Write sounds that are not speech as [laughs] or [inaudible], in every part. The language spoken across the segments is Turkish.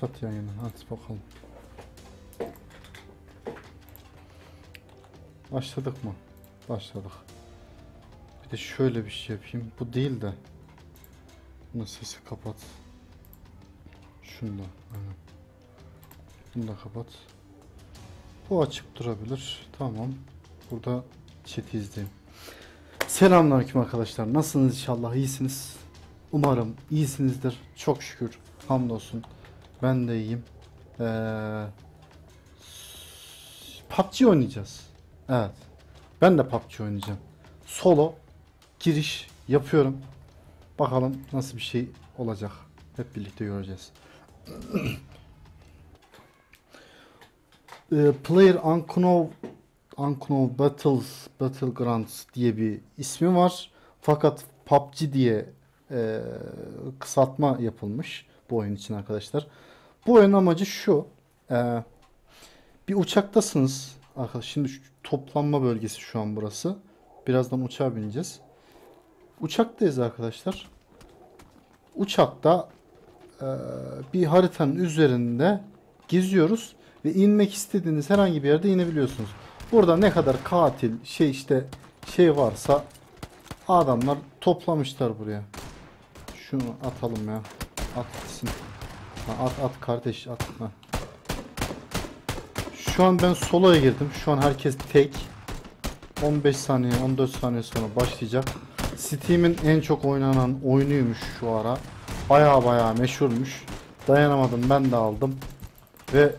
Sat yayını. Hadi bakalım. Başladık mı? Başladık. Bir de şöyle bir şey yapayım. Bu değil de. Bunu sesi kapat. Şunu da. Aynen. Bunu da kapat. Bu açık durabilir. Tamam. Burada chat'i izleyeyim. Selamünaleyküm arkadaşlar. Nasılsınız inşallah? iyisiniz. Umarım iyisinizdir. Çok şükür. Hamdolsun. Ben de iyiyim. Ee, PUBG oynayacağız. Evet. Ben de PUBG oynayacağım. Solo giriş yapıyorum. Bakalım nasıl bir şey olacak. Hep birlikte göreceğiz. Ee, Player Unknown Unknown Battles Battlegrounds diye bir ismi var. Fakat PUBG diye e, kısaltma yapılmış bu oyun için arkadaşlar. Bu oyunun amacı şu. e, bir uçaktasınız. Arkadaşlar şimdi şu toplanma bölgesi şu an burası. Birazdan uçağa bineceğiz. Uçaktayız arkadaşlar. Uçakta e, bir haritanın üzerinde geziyoruz ve inmek istediğiniz herhangi bir yerde inebiliyorsunuz. Burada ne kadar katil şey işte şey varsa adamlar toplamışlar buraya. Şunu atalım ya. At gitsin. Ha, at at kardeş at. Ha. Şu an ben soloya girdim. Şu an herkes tek. 15 saniye 14 saniye sonra başlayacak. Steam'in en çok oynanan oyunuymuş şu ara. Baya baya meşhurmuş. Dayanamadım ben de aldım. Ve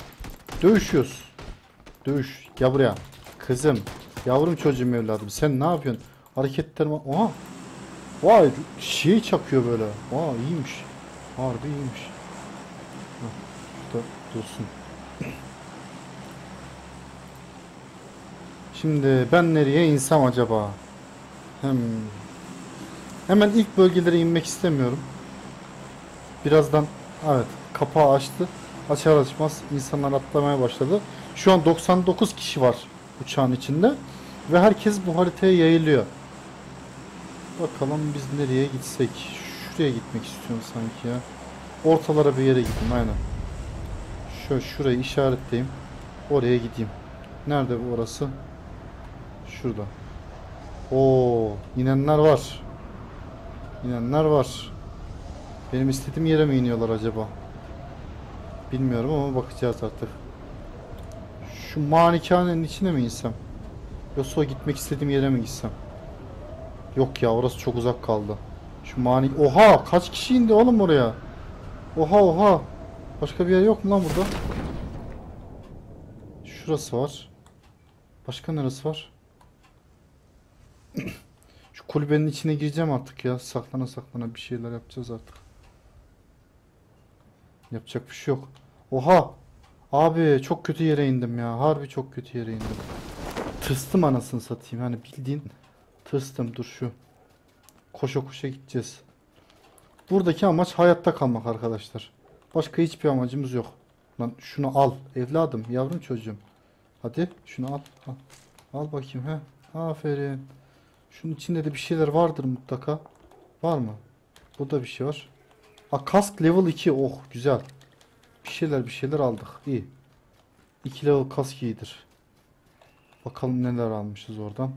dövüşüyoruz. Dövüş. Gel buraya. Kızım. Yavrum çocuğum evladım. Sen ne yapıyorsun? Hareketlerime... Oha. Vay şey çakıyor böyle. Vay iyiymiş. Harbi iyiymiş. Hah, dur, dursun. Şimdi ben nereye insem acaba? Hem hemen ilk bölgelere inmek istemiyorum. Birazdan evet kapağı açtı. Açar açmaz insanlar atlamaya başladı. Şu an 99 kişi var uçağın içinde ve herkes bu haritaya yayılıyor. Bakalım biz nereye gitsek. Şuraya gitmek istiyorum sanki ya. Ortalara bir yere gideyim aynen. Şöyle şurayı işaretleyeyim. Oraya gideyim. Nerede bu orası? Şurada. Oo, inenler var. İnenler var. Benim istediğim yere mi iniyorlar acaba? Bilmiyorum ama bakacağız artık. Şu manikanenin içine mi insem? Yoksa gitmek istediğim yere mi gitsem? Yok ya orası çok uzak kaldı. Şu mani... Oha! Kaç kişi indi oğlum oraya? Oha oha! Başka bir yer yok mu lan burada? Şurası var. Başka neresi var? [clears throat] Şu kulübenin içine gireceğim artık ya. Saklana saklana bir şeyler yapacağız artık. Yapacak bir şey yok. Oha! Abi çok kötü yere indim ya. Harbi çok kötü yere indim. Tırstım anasını satayım. Hani bildiğin tırstım. Dur şu. Koşa koşa gideceğiz. Buradaki amaç hayatta kalmak arkadaşlar. Başka hiçbir amacımız yok. Lan şunu al evladım, yavrum çocuğum. Hadi şunu al. Al, al bakayım he. Aferin. Şunun içinde de bir şeyler vardır mutlaka. Var mı? Burada bir şey var. Ha kask level 2. Oh güzel. Bir şeyler bir şeyler aldık. İyi. 2 level kask iyidir. Bakalım neler almışız oradan.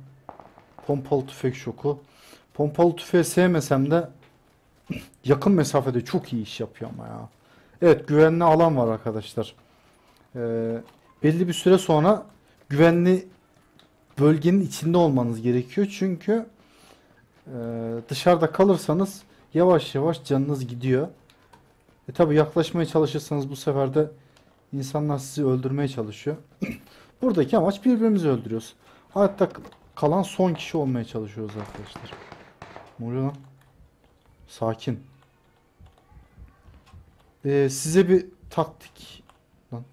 Pompalı tüfek şoku. Pompalı tüfeği sevmesem de yakın mesafede çok iyi iş yapıyor ama ya. Evet güvenli alan var arkadaşlar. Ee, belli bir süre sonra güvenli bölgenin içinde olmanız gerekiyor. Çünkü e, dışarıda kalırsanız yavaş yavaş canınız gidiyor. E tabi yaklaşmaya çalışırsanız bu sefer de insanlar sizi öldürmeye çalışıyor. [clears throat] Buradaki amaç birbirimizi öldürüyoruz. Hatta kalan son kişi olmaya çalışıyoruz arkadaşlar. Ne oluyor lan? Sakin. Ee, size bir taktik. Lan.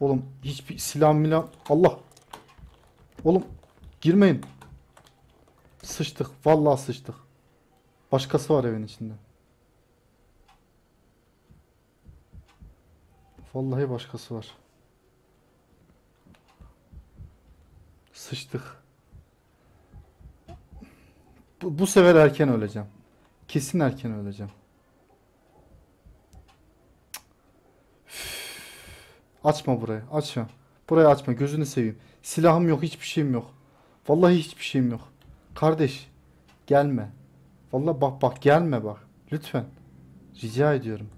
Oğlum hiçbir silah milah. Allah. Oğlum girmeyin. Sıçtık. Vallahi sıçtık. Başkası var evin içinde. Vallahi başkası var. Sıçtık. Bu, bu sefer erken öleceğim. Kesin erken öleceğim. Üf. Açma burayı. Açma. Burayı açma. Gözünü seveyim. Silahım yok. Hiçbir şeyim yok. Vallahi hiçbir şeyim yok. Kardeş. Gelme. Vallahi bak bak gelme bak. Lütfen. Rica ediyorum.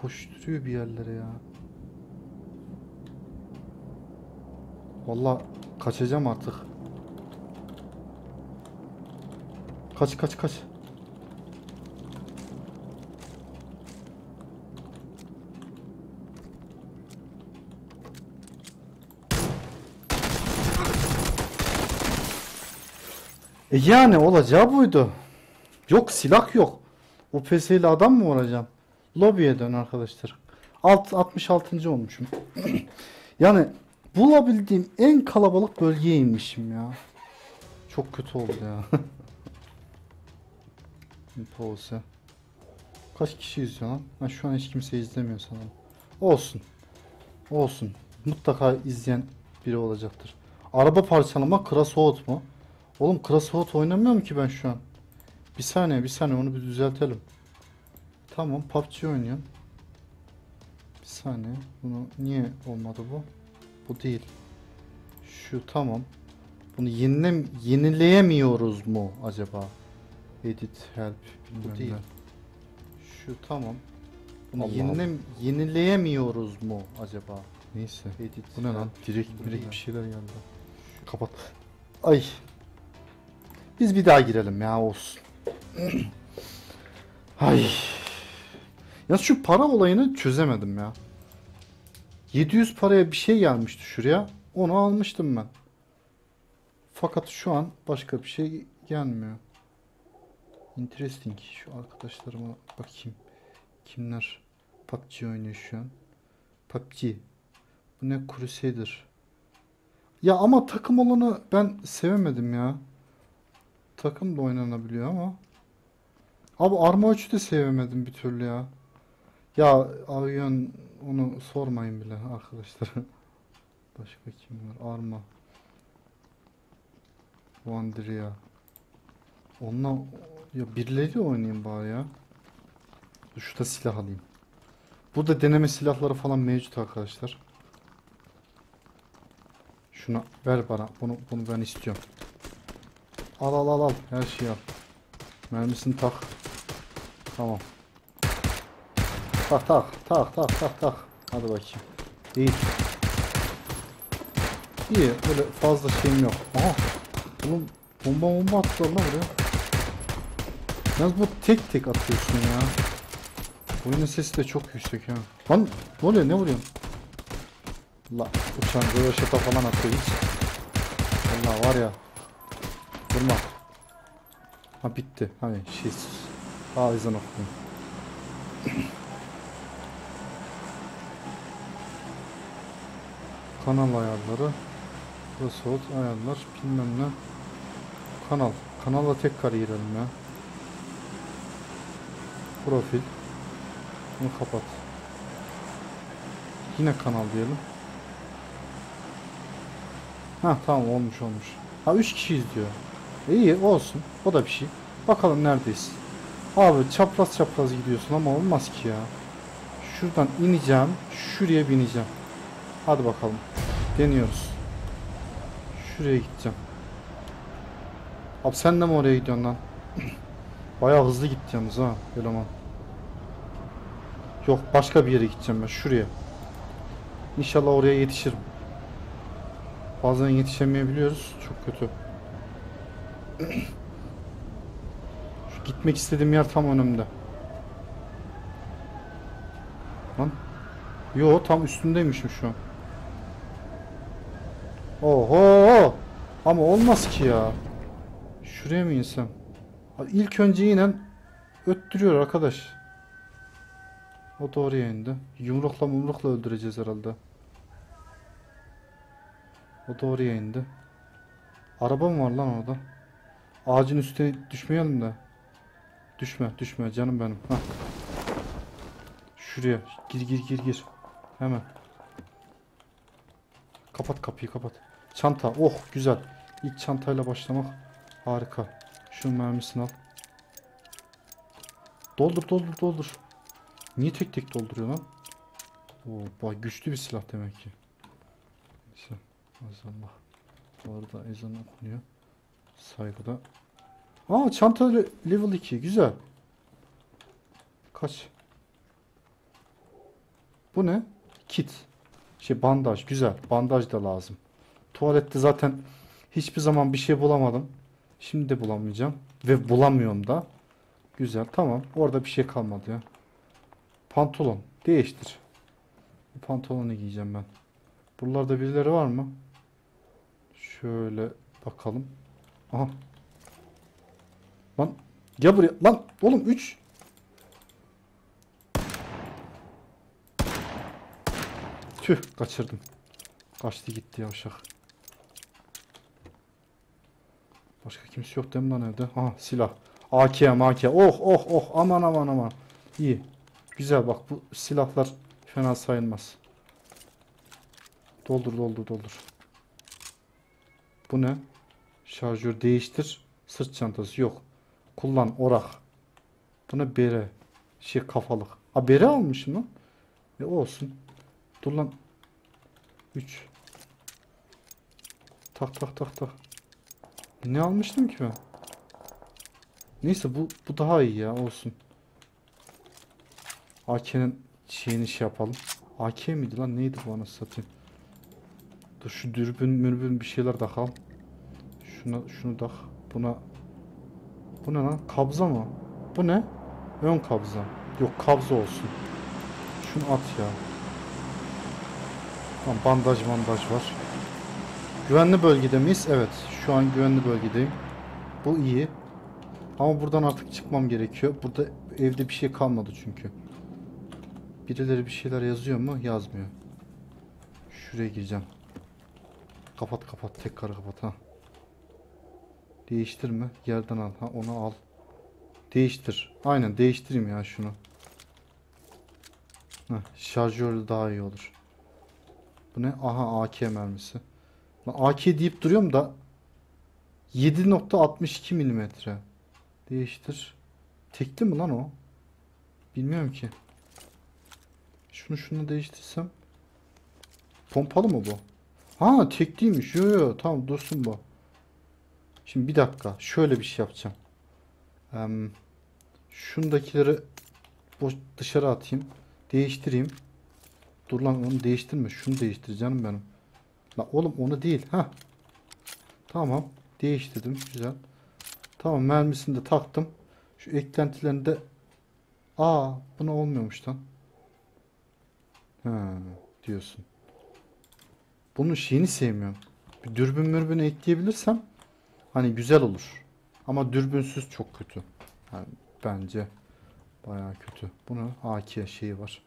Koşturuyor bir yerlere ya. Vallahi kaçacağım artık. Kaç kaç kaç. E yani olacağı buydu. Yok silah yok. O ile adam mı vuracağım? Lobiye dön arkadaşlar. Alt 66. olmuşum. [clears throat] yani bulabildiğim en kalabalık bölgeye inmişim ya. Çok kötü oldu ya. [laughs] Pause. Kaç kişi izliyor lan? Ha, şu an hiç kimse izlemiyor sanırım. Olsun. Olsun. Mutlaka izleyen biri olacaktır. Araba parçalama Crossout mu? Oğlum Crossout oynamıyorum ki ben şu an. Bir saniye bir saniye onu bir düzeltelim. Tamam PUBG oynuyorum. Bir saniye. Bunu niye olmadı bu? Bu değil. Şu tamam. Bunu yenile, yenileyemiyoruz mu acaba? Edit help bilmem Bu değil. ne. Şu tamam. Bunu Allah yenile, yenileyemiyoruz mu acaba? Neyse. Edit. Bu ne lan? Direkt direkt bir şeyler geldi. Kapat. Ay. Biz bir daha girelim ya olsun. [clears throat] Ay. Ya şu para olayını çözemedim ya. 700 paraya bir şey gelmişti şuraya. Onu almıştım ben. Fakat şu an başka bir şey gelmiyor. Interesting. Şu arkadaşlarıma bakayım. Kimler PUBG oynuyor şu an? PUBG. Bu ne Crusader. Ya ama takım olanı ben sevemedim ya. Takım da oynanabiliyor ama. Abi Arma 3'ü de sevemedim bir türlü ya. Ya Avion onu sormayın bile arkadaşlar. [laughs] Başka kim var? Arma. Vandria. Onunla ya birileri oynayayım bari ya. Şurada silah alayım. Burada deneme silahları falan mevcut arkadaşlar. Şunu ver bana. Bunu bunu ben istiyorum. Al al al al. Her şeyi al. Mermisini tak. Tamam. Tak tak tak tak tak tak. Hadi bakayım. İyi. İyi. Böyle fazla şeyim yok. Aha. Oğlum bomba bomba attılar lan buraya. Yalnız bu tek tek atıyorsun ya. Oyunun sesi de çok yüksek ya. Lan ne oluyor ne vuruyorsun? La uçan röveşata falan atıyor hiç. Allah var ya. Vurma. Ha bitti. Hani şey ağzını okuyayım. [coughs] Kanal ayarları. Resort ayarlar bilmem ne. Kanal. Kanala tekrar girelim ya. Profil. Bunu kapat. Yine kanal diyelim. Ha tamam olmuş olmuş. Ha 3 kişi izliyor. İyi olsun. O da bir şey. Bakalım neredeyiz. Abi çapraz çapraz gidiyorsun ama olmaz ki ya. Şuradan ineceğim. Şuraya bineceğim. Hadi bakalım. Deniyoruz. Şuraya gideceğim. Abi sen de mi oraya gidiyorsun lan? [clears throat] Bayağı hızlı gitti yalnız ha eleman. Yok başka bir yere gideceğim ben şuraya. İnşallah oraya yetişirim. Bazen yetişemeyebiliyoruz. Çok kötü. [clears throat] Şu gitmek istediğim yer tam önümde. Lan. Yo tam üstündeymişim şu an. Oho! Ama olmaz ki ya. Şuraya mı insem? İlk önce yine öttürüyor arkadaş. O da oraya indi. Yumrukla mumrukla öldüreceğiz herhalde. O da oraya indi. Araba mı var lan orada? Ağacın üstüne düşmeyelim de. Düşme, düşme canım benim. Hah. Şuraya gir gir gir gir. Hemen. Kapat kapıyı kapat. Çanta. Oh güzel. İlk çantayla başlamak harika. Şu mermisini al. Doldur doldur doldur. Niye tek tek dolduruyor lan? Oo, bak güçlü bir silah demek ki. Neyse. Maazallah. Bu arada ezan okunuyor. Saygıda. Aa çanta le- level 2. Güzel. Kaç? Bu ne? Kit. Şey bandaj. Güzel. Bandaj da lazım. Tuvalette zaten hiçbir zaman bir şey bulamadım. Şimdi de bulamayacağım. Ve bulamıyorum da. Güzel. Tamam. Orada bir şey kalmadı ya. Pantolon. Değiştir. Bu pantolonu giyeceğim ben. Buralarda birileri var mı? Şöyle bakalım. Aha. Lan gel buraya. Lan oğlum 3. Tüh kaçırdım. Kaçtı gitti yavşak. Başka kimse yok değil mi lan evde? Ha silah. AK AK. Oh oh oh aman aman aman. İyi. Güzel bak bu silahlar fena sayılmaz. Doldur doldur doldur. Bu ne? Şarjör değiştir. Sırt çantası yok. Kullan orak. Bu ne bere? Şey kafalık. Ha bere almışım lan. E olsun. Dur lan. 3. Tak tak tak tak. Ne almıştım ki ben? Neyse bu bu daha iyi ya olsun. AK'nin şeyini şey yapalım. AK miydi lan neydi bu anasını satayım. Dur şu dürbün mürbün bir şeyler takalım. Şuna şunu tak. Buna bu ne lan? Kabza mı? Bu ne? Ön kabza. Yok kabza olsun. Şunu at ya. Tamam bandaj bandaj var. Güvenli bölgede miyiz? Evet. Şu an güvenli bölgedeyim. Bu iyi. Ama buradan artık çıkmam gerekiyor. Burada evde bir şey kalmadı çünkü. Birileri bir şeyler yazıyor mu? Yazmıyor. Şuraya gireceğim. Kapat kapat. Tekrar kapat ha. Değiştirme. Yerden al. Ha onu al. Değiştir. Aynen değiştireyim ya şunu. Heh, şarjörü daha iyi olur. Bu ne? Aha AK mermisi. Lan AK deyip duruyorum da 7.62 milimetre. Değiştir. Tekli mi lan o? Bilmiyorum ki. Şunu şunu değiştirsem. Pompalı mı bu? Ha tekliymiş. Yo yo tamam dursun bu. Şimdi bir dakika. Şöyle bir şey yapacağım. Em, şundakileri boş dışarı atayım. Değiştireyim. Dur lan onu değiştirme. Şunu değiştir canım benim. La oğlum onu değil. Ha. Tamam. Değiştirdim. Güzel. Tamam mermisini de taktım. Şu eklentilerini de Aa buna olmuyormuş lan. Diyorsun. Bunun şeyini sevmiyorum. Bir dürbün mürbün ekleyebilirsem hani güzel olur. Ama dürbünsüz çok kötü. Yani bence bayağı kötü. Bunu AK şeyi var.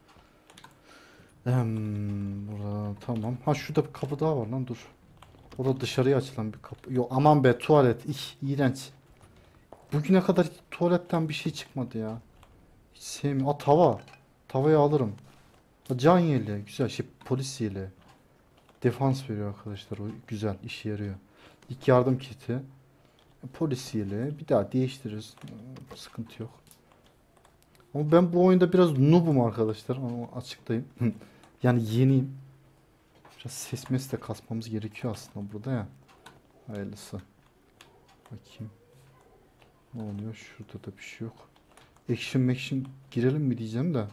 Hmm, burada tamam. Ha şurada bir kapı daha var lan dur. O da dışarıya açılan bir kapı. Yok aman be tuvalet. İh, iğrenç. Bugüne kadar tuvaletten bir şey çıkmadı ya. Hiç sevmiyorum. Aa tava. Tavayı alırım. Ha, can yeleği. Güzel şey polis yeleği. Defans veriyor arkadaşlar. O güzel işe yarıyor. İlk yardım kiti. Polis yeleği. Bir daha değiştiririz. Sıkıntı yok. Ama ben bu oyunda biraz noobum arkadaşlar. Onu açıklayayım. [laughs] yani yeniyim. Biraz ses mes de kasmamız gerekiyor aslında burada ya. Hayırlısı. Bakayım. Ne oluyor? Şurada da bir şey yok. Action action girelim mi diyeceğim de.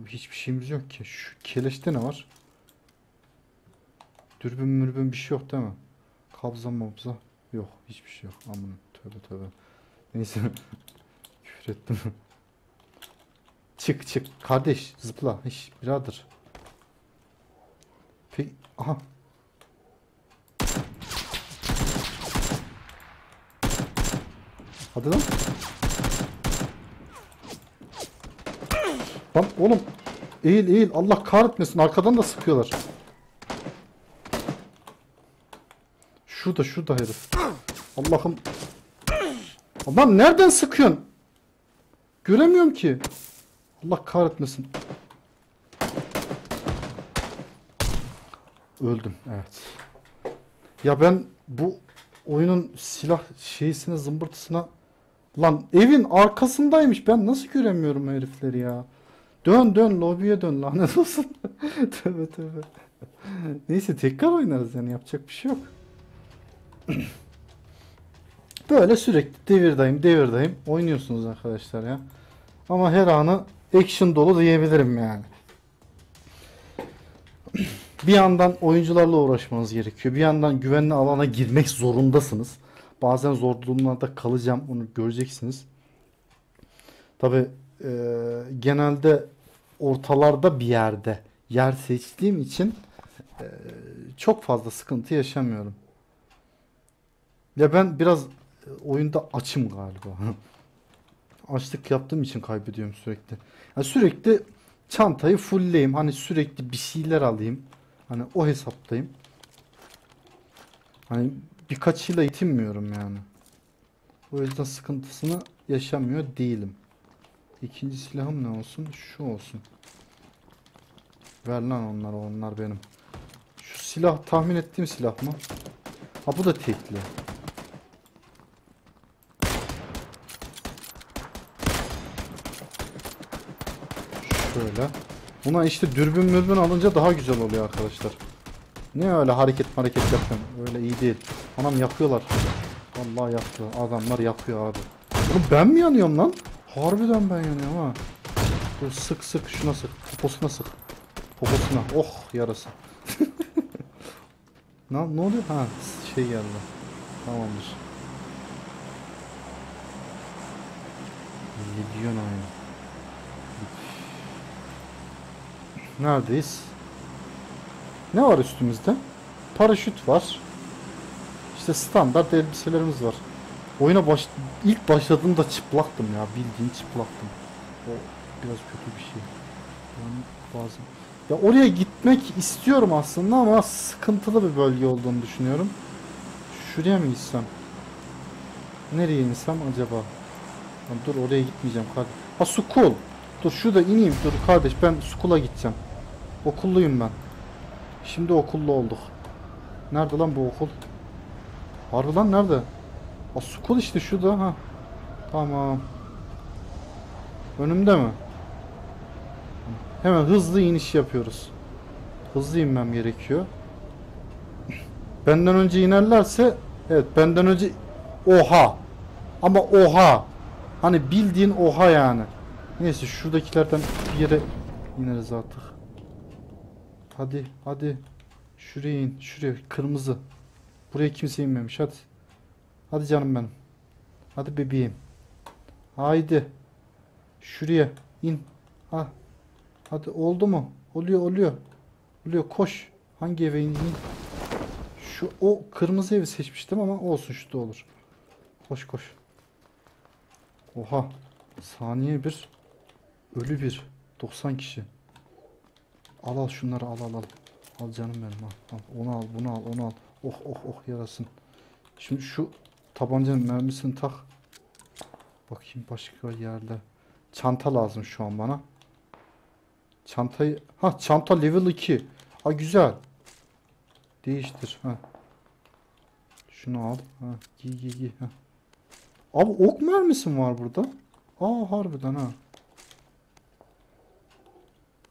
Abi hiçbir şeyimiz yok ki. Şu keleşte ne var? Dürbün mürbün bir şey yok değil mi? Kabza mabza. Yok. Hiçbir şey yok. Aman tövbe tövbe. Neyse. [laughs] Küfür ettim. [laughs] çık çık. Kardeş zıpla. Hiç birader. Peki. Aha. Hadi lan. Lan oğlum. Eğil eğil. Allah kahretmesin. Arkadan da sıkıyorlar. Şurada şurada herif. Allah'ım. Lan nereden sıkıyorsun? Göremiyorum ki. Allah kahretmesin. Öldüm. Evet. Ya ben bu oyunun silah şeysine zımbırtısına lan evin arkasındaymış. Ben nasıl göremiyorum herifleri ya? Dön dön lobiye dön lanet [laughs] olsun. Tövbe tövbe. Neyse tekrar oynarız yani yapacak bir şey yok. [clears throat] Böyle sürekli devirdayım devirdayım oynuyorsunuz arkadaşlar ya. Ama her anı action dolu diyebilirim yani. [clears throat] Bir yandan oyuncularla uğraşmanız gerekiyor. Bir yandan güvenli alana girmek zorundasınız. Bazen zor durumlarda kalacağım. Onu göreceksiniz. Tabi genelde ortalarda bir yerde yer seçtiğim için e, çok fazla sıkıntı yaşamıyorum. Ya ben biraz oyunda açım galiba. [laughs] Açlık yaptığım için kaybediyorum sürekli. Yani sürekli çantayı fullleyim. Hani sürekli bir şeyler alayım. Hani o hesaptayım. Hani birkaçıyla yetinmiyorum yani. O yüzden sıkıntısını yaşamıyor değilim. İkinci silahım ne olsun? Şu olsun. Ver lan onları onlar benim. Şu silah tahmin ettiğim silah mı? Ha bu da tekli. Şöyle. Buna işte dürbün mürbün alınca daha güzel oluyor arkadaşlar. Ne öyle hareket hareket yapın. Öyle iyi değil. Anam yapıyorlar. Allah yapıyor. Adamlar yapıyor abi. Oğlum ben mi yanıyorum lan? Harbiden ben yanıyorum ha. Dur sık sık şuna sık. Poposuna sık. Poposuna. Oh yarası. [laughs] ne, ne oluyor? Ha şey geldi. Tamamdır. Diyorsun aynı? Neredeyiz? Ne var üstümüzde? Paraşüt var. İşte standart elbiselerimiz var. Oyuna baş ilk başladığımda çıplaktım ya. Bildiğin çıplaktım. O biraz kötü bir şey. Yani bazen. Ya oraya gitmek istiyorum aslında ama sıkıntılı bir bölge olduğunu düşünüyorum. Şuraya mı gitsem? Nereye insem acaba? Lan dur oraya gitmeyeceğim kardeş. Ha Sukul. Dur şurada ineyim. Dur kardeş ben Sukul'a gideceğim. Okulluyum ben. Şimdi okullu olduk. Nerede lan bu okul? Harbi lan nerede? A Sukul işte şurada ha. Tamam. Önümde mi? Hemen hızlı iniş yapıyoruz. Hızlı inmem gerekiyor. Benden önce inerlerse evet benden önce oha. Ama oha. Hani bildiğin oha yani. Neyse şuradakilerden bir yere ineriz artık. Hadi hadi. Şuraya in. Şuraya kırmızı. Buraya kimse inmemiş hadi. Hadi canım benim. Hadi bebeğim. Haydi. Şuraya in. Ha. Hadi oldu mu? Oluyor oluyor. Oluyor koş. Hangi eve in? Şu o kırmızı evi seçmiştim ama olsun şu da olur. Koş koş. Oha. Saniye bir. Ölü bir. 90 kişi. Al al şunları al al al. Al canım benim al. al. Onu al bunu al onu al. Oh oh oh yarasın. Şimdi şu tabancanın mermisini tak. Bakayım başka yerde. Çanta lazım şu an bana. Çantayı... Ha çanta level 2. Ha güzel. Değiştir. Ha. Şunu al. Ha, giy giy giy. Ha. Abi ok mermisi mi var burada? Aa harbiden ha.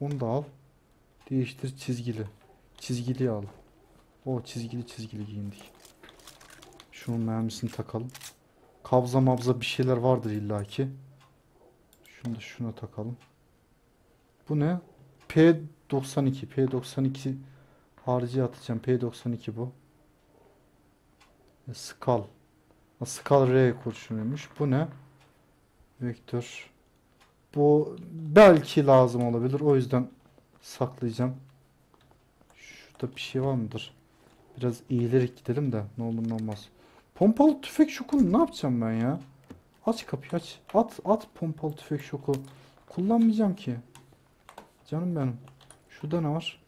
Onu da al. Değiştir çizgili. Çizgili al. O çizgili çizgili giyindik. Şunun mermisini takalım. Kabza mabza bir şeyler vardır illaki. Şunu da şuna takalım. Bu ne? P92. P92 harici atacağım. P92 bu. Skal. Skal R kurşunuymuş. Bu ne? Vektör. Bu belki lazım olabilir. O yüzden saklayacağım. Şurada bir şey var mıdır? Biraz eğilerek gidelim de ne olur ne olmaz. Pompalı tüfek şokunu ne yapacağım ben ya? Aç kapıyı aç. At at pompalı tüfek şoku. Kullanmayacağım ki. Canım benim. Şurada ne var?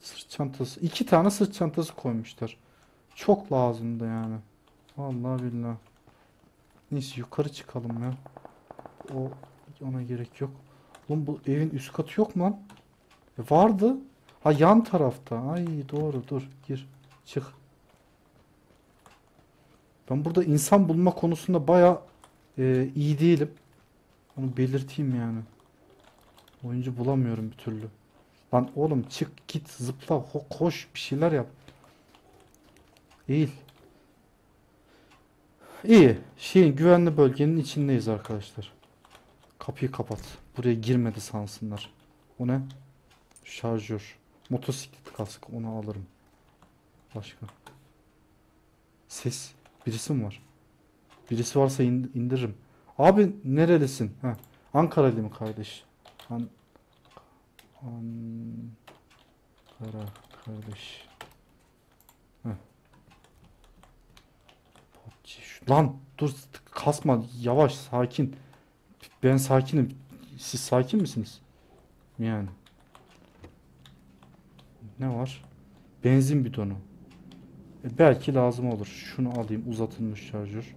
Sırt çantası. İki tane sırt çantası koymuşlar. Çok lazımdı yani. Vallahi billahi. Neyse yukarı çıkalım ya. O ona gerek yok. Oğlum bu evin üst katı yok mu lan? E vardı. Ha yan tarafta. Ay doğru dur gir. Çık. Ben burada insan bulma konusunda baya e, iyi değilim. Onu belirteyim yani. Oyuncu bulamıyorum bir türlü. Lan oğlum çık git zıpla ho- koş bir şeyler yap. Eğil. İyi. Şeyin güvenli bölgenin içindeyiz arkadaşlar. Kapıyı kapat. Buraya girmedi sansınlar. O ne? Şarjör. Motosiklet kask. Onu alırım. Başka. Ses. Birisi mi var? Birisi varsa in- indiririm. Abi nerelisin? Ha. Ankaralı mı kardeş? An Ankara kardeş. Heh. Lan dur kasma yavaş sakin. Ben sakinim. Siz sakin misiniz? Yani. Ne var? Benzin bidonu. E, belki lazım olur. Şunu alayım uzatılmış şarjör.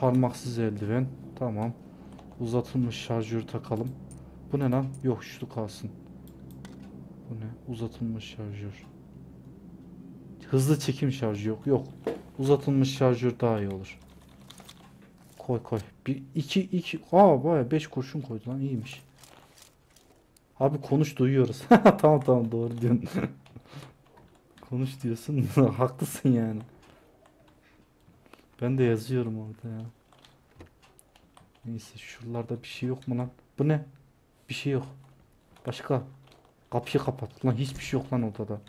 Parmaksız eldiven. Tamam. Uzatılmış şarjör takalım. Bu ne lan? Yok şu kalsın. Bu ne? Uzatılmış şarjör. Hızlı çekim şarjı yok. Yok. Uzatılmış şarjör daha iyi olur. Koy koy. Bir iki iki. Aa baya beş kurşun koydu lan iyiymiş. Abi konuş duyuyoruz. [laughs] tamam tamam doğru diyorsun. [laughs] konuş diyorsun. [laughs] Haklısın yani. Ben de yazıyorum orada ya. Neyse şuralarda bir şey yok mu lan? Bu ne? Bir şey yok. Başka. Kapıyı kapat. Lan hiçbir şey yok lan odada.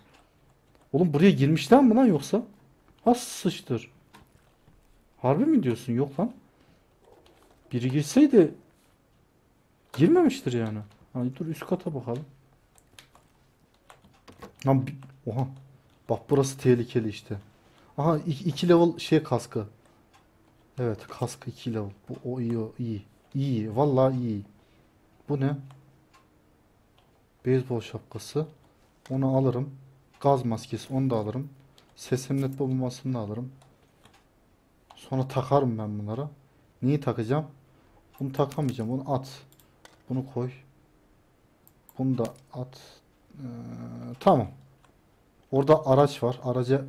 Oğlum buraya girmişler mi lan yoksa? Ha sıçtır. Harbi mi diyorsun? Yok lan. Biri girseydi girmemiştir yani. Hani dur üst kata bakalım. Lan bi- oha. Bak burası tehlikeli işte. Aha 2 level şey kaskı. Evet kaskı 2 level. Bu o iyi o iyi. İyi vallahi iyi. Bu ne? Beyzbol şapkası. Onu alırım. Gaz maskesi onu da alırım. Ses emniyet bombasını da alırım. Sonra takarım ben bunlara. Neyi takacağım? Bunu takamayacağım. Bunu at. Bunu koy. Bunu da at. Ee, tamam. Orada araç var. Aracı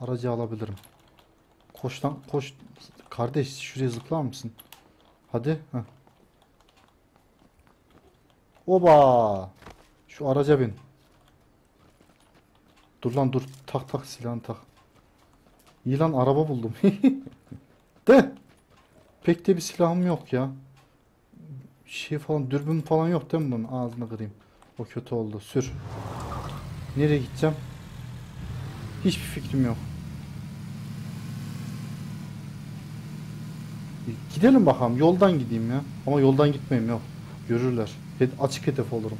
aracı alabilirim. Koş lan koş. Kardeş şuraya zıplar mısın? Hadi. Heh. Oba. Şu araca bin. Dur lan dur. Tak tak silahını tak. İyi lan araba buldum. [laughs] De. Pek de bir silahım yok ya. Şey falan dürbün falan yok değil mi bunun? Ağzını kırayım. O kötü oldu. Sür. Nereye gideceğim? Hiçbir fikrim yok. Gidelim bakalım. Yoldan gideyim ya. Ama yoldan gitmeyeyim yok. Görürler. Açık hedef olurum.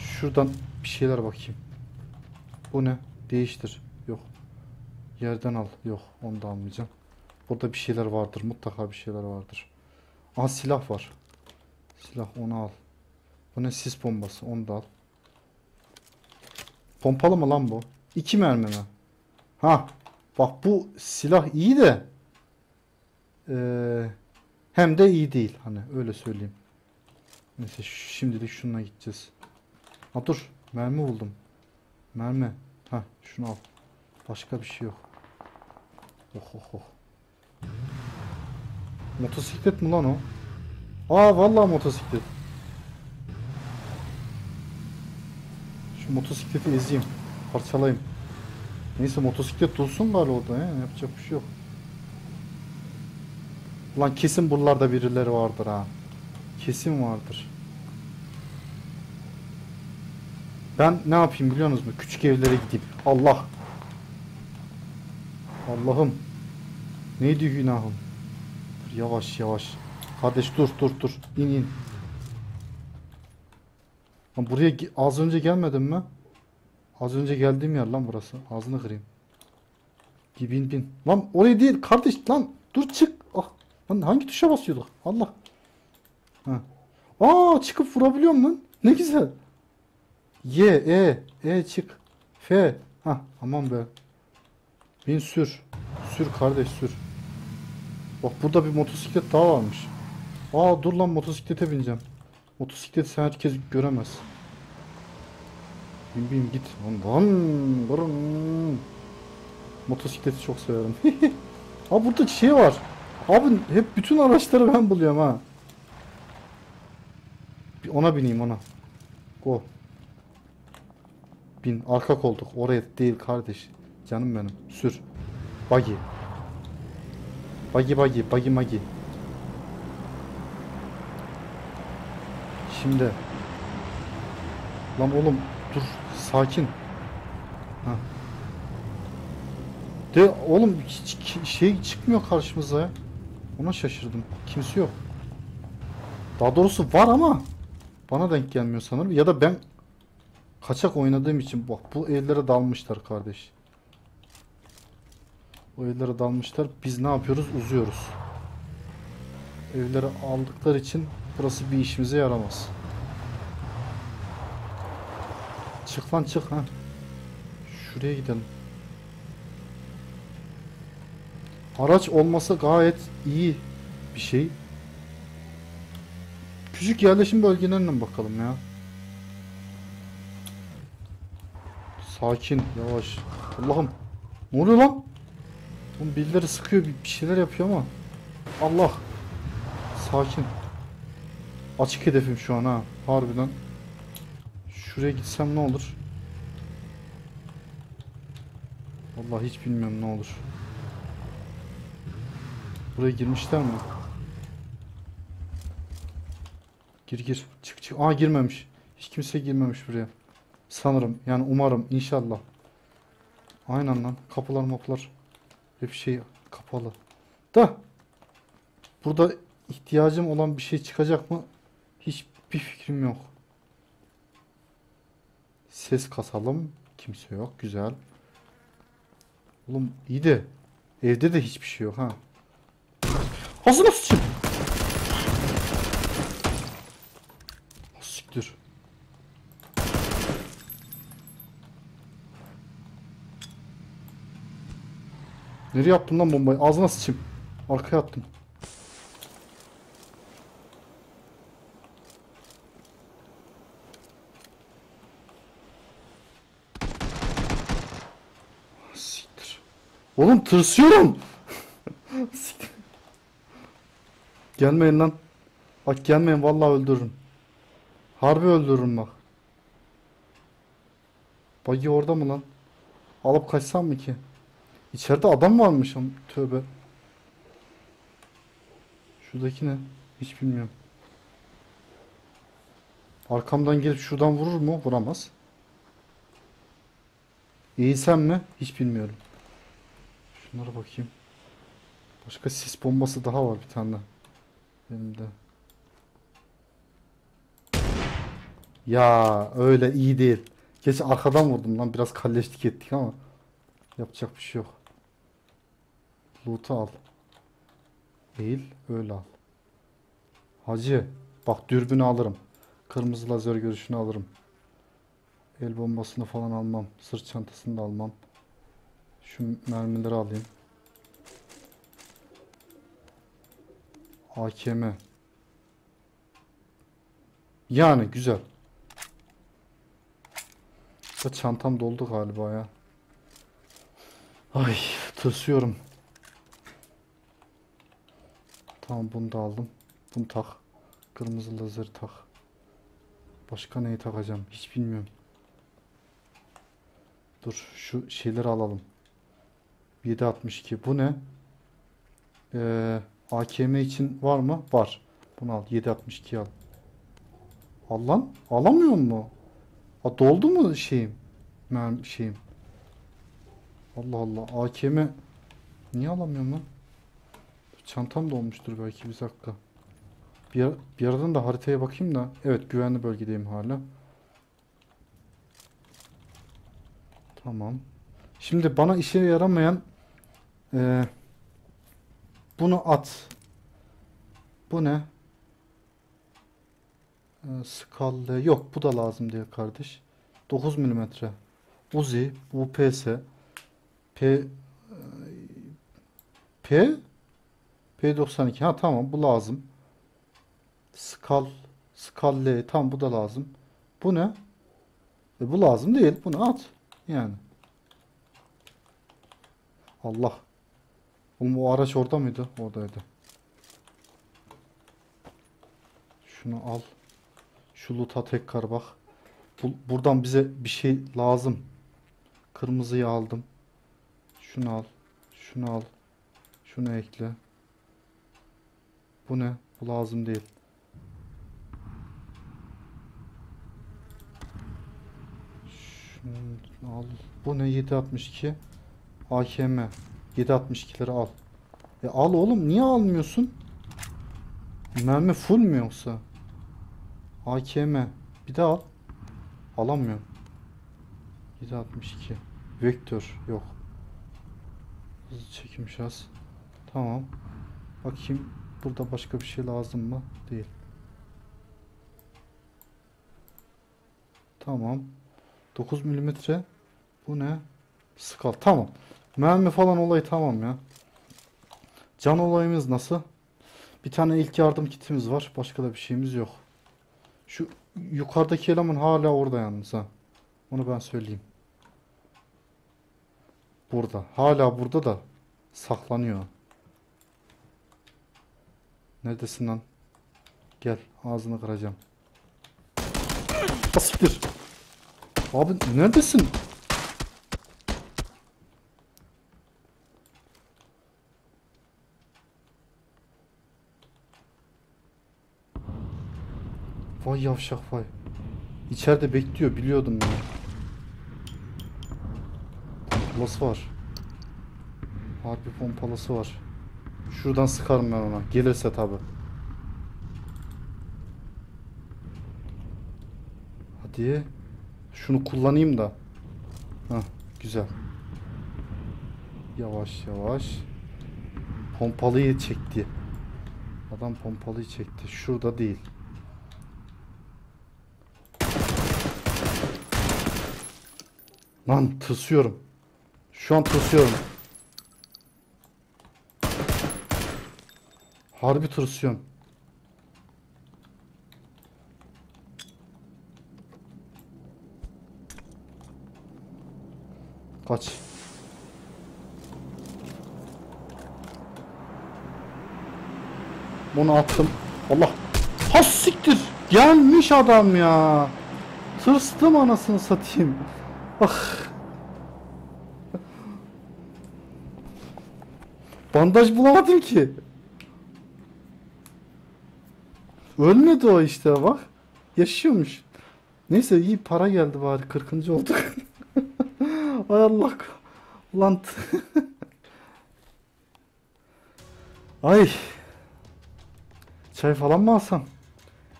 Şuradan bir şeyler bakayım. Bu ne? Değiştir. Yok. Yerden al. Yok. Onu da almayacağım. Burada bir şeyler vardır. Mutlaka bir şeyler vardır. Aha silah var. Silah onu al. Bu ne? Sis bombası. Onu da al. Pompalı mı lan bu? İki mermi mi? Ha. Bak bu silah iyi de eee, hem de iyi değil. Hani öyle söyleyeyim. Neyse şimdilik şununla gideceğiz. Ha dur. Mermi buldum. Mermi. Ha şunu al. Başka bir şey yok. Oh oh oh. Motosiklet mi lan o? Aa vallahi motosiklet. Şu motosikleti ezeyim. Parçalayayım. Neyse motosiklet dursun bari orada ya. Yapacak bir şey yok. Ulan kesin buralarda birileri vardır ha. Kesin vardır. Ben ne yapayım biliyor musunuz? Küçük evlere gideyim. Allah. Allah'ım. Neydi günahım? Yavaş yavaş. Kardeş dur dur dur. İn in. Lan buraya az önce gelmedim mi? Az önce geldiğim yer lan burası. Ağzını kırayım. Bin bin. Lan oraya değil kardeş lan. Dur çık. Ah. Lan hangi tuşa basıyorduk? Allah. Ha. Aa çıkıp vurabiliyorum lan. Ne güzel. Y, E, E çık. F. Ha aman be. Bin sür. Sür kardeş sür. Bak burada bir motosiklet daha varmış. Aa dur lan motosiklete bineceğim. Motosiklet sen herkes göremez. Bin bin git. Lan lan. Motosikleti çok severim. [laughs] Aa burada şey var. Abi hep bütün araçları ben buluyorum ha. Bir ona bineyim ona. Go. Bin. Arka koltuk. Oraya değil kardeş. Canım benim. Sür. Buggy. Buggy buggy. Buggy magi. Şimdi. Lan oğlum dur. Sakin. Ha. De oğlum şey çıkmıyor karşımıza. Ona şaşırdım. Kimse yok. Daha doğrusu var ama bana denk gelmiyor sanırım. Ya da ben kaçak oynadığım için bak bu evlere dalmışlar kardeş. O evlere dalmışlar. Biz ne yapıyoruz? Uzuyoruz. Evleri aldıkları için burası bir işimize yaramaz. Çık lan çık ha. Şuraya gidelim. Araç olması gayet iyi bir şey. Küçük yerleşim bölgelerine bakalım ya. Sakin, yavaş. Allah'ım. Ne oluyor lan? Oğlum birileri sıkıyor, bir şeyler yapıyor ama. Allah. Sakin. Açık hedefim şu an ha. Harbiden. Şuraya gitsem ne olur? Vallahi hiç bilmiyorum ne olur. Buraya girmişler mi? Gir gir. Çık çık. Aa girmemiş. Hiç kimse girmemiş buraya. Sanırım. Yani umarım. inşallah. Aynen lan. Kapılar maplar. Hep şey kapalı. Da. Burada ihtiyacım olan bir şey çıkacak mı? Hiçbir fikrim yok. Ses kasalım. Kimse yok. Güzel. Oğlum iyi de evde de hiçbir şey yok ha. Ağzına sıçayım. Ah, Siktir. Nereye attın lan bombayı? Ağzına sıçayım. Arkaya attım. Ah, Siktir. Oğlum tırsıyorum. [laughs] Gelmeyin lan. Bak gelmeyin vallahi öldürürüm. Harbi öldürürüm bak. Bagi orada mı lan? Alıp kaçsam mı ki? İçeride adam varmış ama tövbe. Şuradaki ne? Hiç bilmiyorum. Arkamdan gelip şuradan vurur mu? Vuramaz. Eğilsem mi? Hiç bilmiyorum. Şunlara bakayım. Başka sis bombası daha var bir tane. Benim de. Ya öyle iyi değil. Geç arkadan vurdum lan biraz kalleşlik ettik ama yapacak bir şey yok. Loot'u al. Eğil öyle al. Hacı bak dürbünü alırım. Kırmızı lazer görüşünü alırım. El bombasını falan almam. Sırt çantasını da almam. Şu mermileri alayım. AKM. Yani güzel. Da çantam doldu galiba ya. Ay tırsıyorum. Tamam bunu da aldım. Bunu tak. Kırmızı lazer tak. Başka neyi takacağım hiç bilmiyorum. Dur şu şeyleri alalım. 762 bu ne? Ee, AKM için var mı? Var. Bunu al. 762 al. Al lan. Alamıyor mu? Ha doldu mu şeyim? Mermi şeyim. Allah Allah. AKM niye alamıyorum lan? Çantam dolmuştur belki bir dakika. Bir, bir yerden de haritaya bakayım da. Evet güvenli bölgedeyim hala. Tamam. Şimdi bana işe yaramayan eee, bunu at. Bu ne? Ee, Skalle. Yok bu da lazım diye kardeş. 9 milimetre. Uzi. UPS. P e, P P92. Ha tamam bu lazım. Skal Skalle. Tamam bu da lazım. Bu ne? E, bu lazım değil. Bunu at. Yani. Allah. Oğlum o araç orada mıydı? Oradaydı. Şunu al. Şu loot'a tekrar bak. Bu- buradan bize bir şey lazım. Kırmızıyı aldım. Şunu al. Şunu al. Şunu ekle. Bu ne? Bu lazım değil. Şunu al. Bu ne? 762. AKM. 762'leri al. E al oğlum niye almıyorsun? Mermi full mü yoksa? AKM. Bir de al. Alamıyorum. 762. Vektör yok. Hızlı çekim şans. Tamam. Bakayım burada başka bir şey lazım mı? Değil. Tamam. 9 milimetre. Bu ne? Skal. Tamam. Mermi falan olayı tamam ya. Can olayımız nasıl? Bir tane ilk yardım kitimiz var. Başka da bir şeyimiz yok. Şu yukarıdaki eleman hala orada yalnız ha. Onu ben söyleyeyim. Burada. Hala burada da saklanıyor. Neredesin lan? Gel ağzını kıracağım. Asiktir. Abi neredesin? Vay yavşak vay. İçeride bekliyor biliyordum ya. Pompalası var. Harbi pompalası var. Şuradan sıkarım ben ona. Gelirse tabi. Hadi. Şunu kullanayım da. Hah güzel. Yavaş yavaş. Pompalıyı çekti. Adam pompalıyı çekti. Şurada değil. Lan tırsıyorum. Şu an tırsıyorum. Harbi tırsıyorum. Kaç. Bunu attım. Allah. Ha siktir. Gelmiş adam ya. Tırstım anasını satayım. Ah. Bandaj bulamadım ki. Ölmedi o işte bak. Yaşıyormuş. Neyse iyi para geldi bari 40. olduk. [laughs] Ay Allah. Lan. [laughs] Ay. Çay falan mı alsam?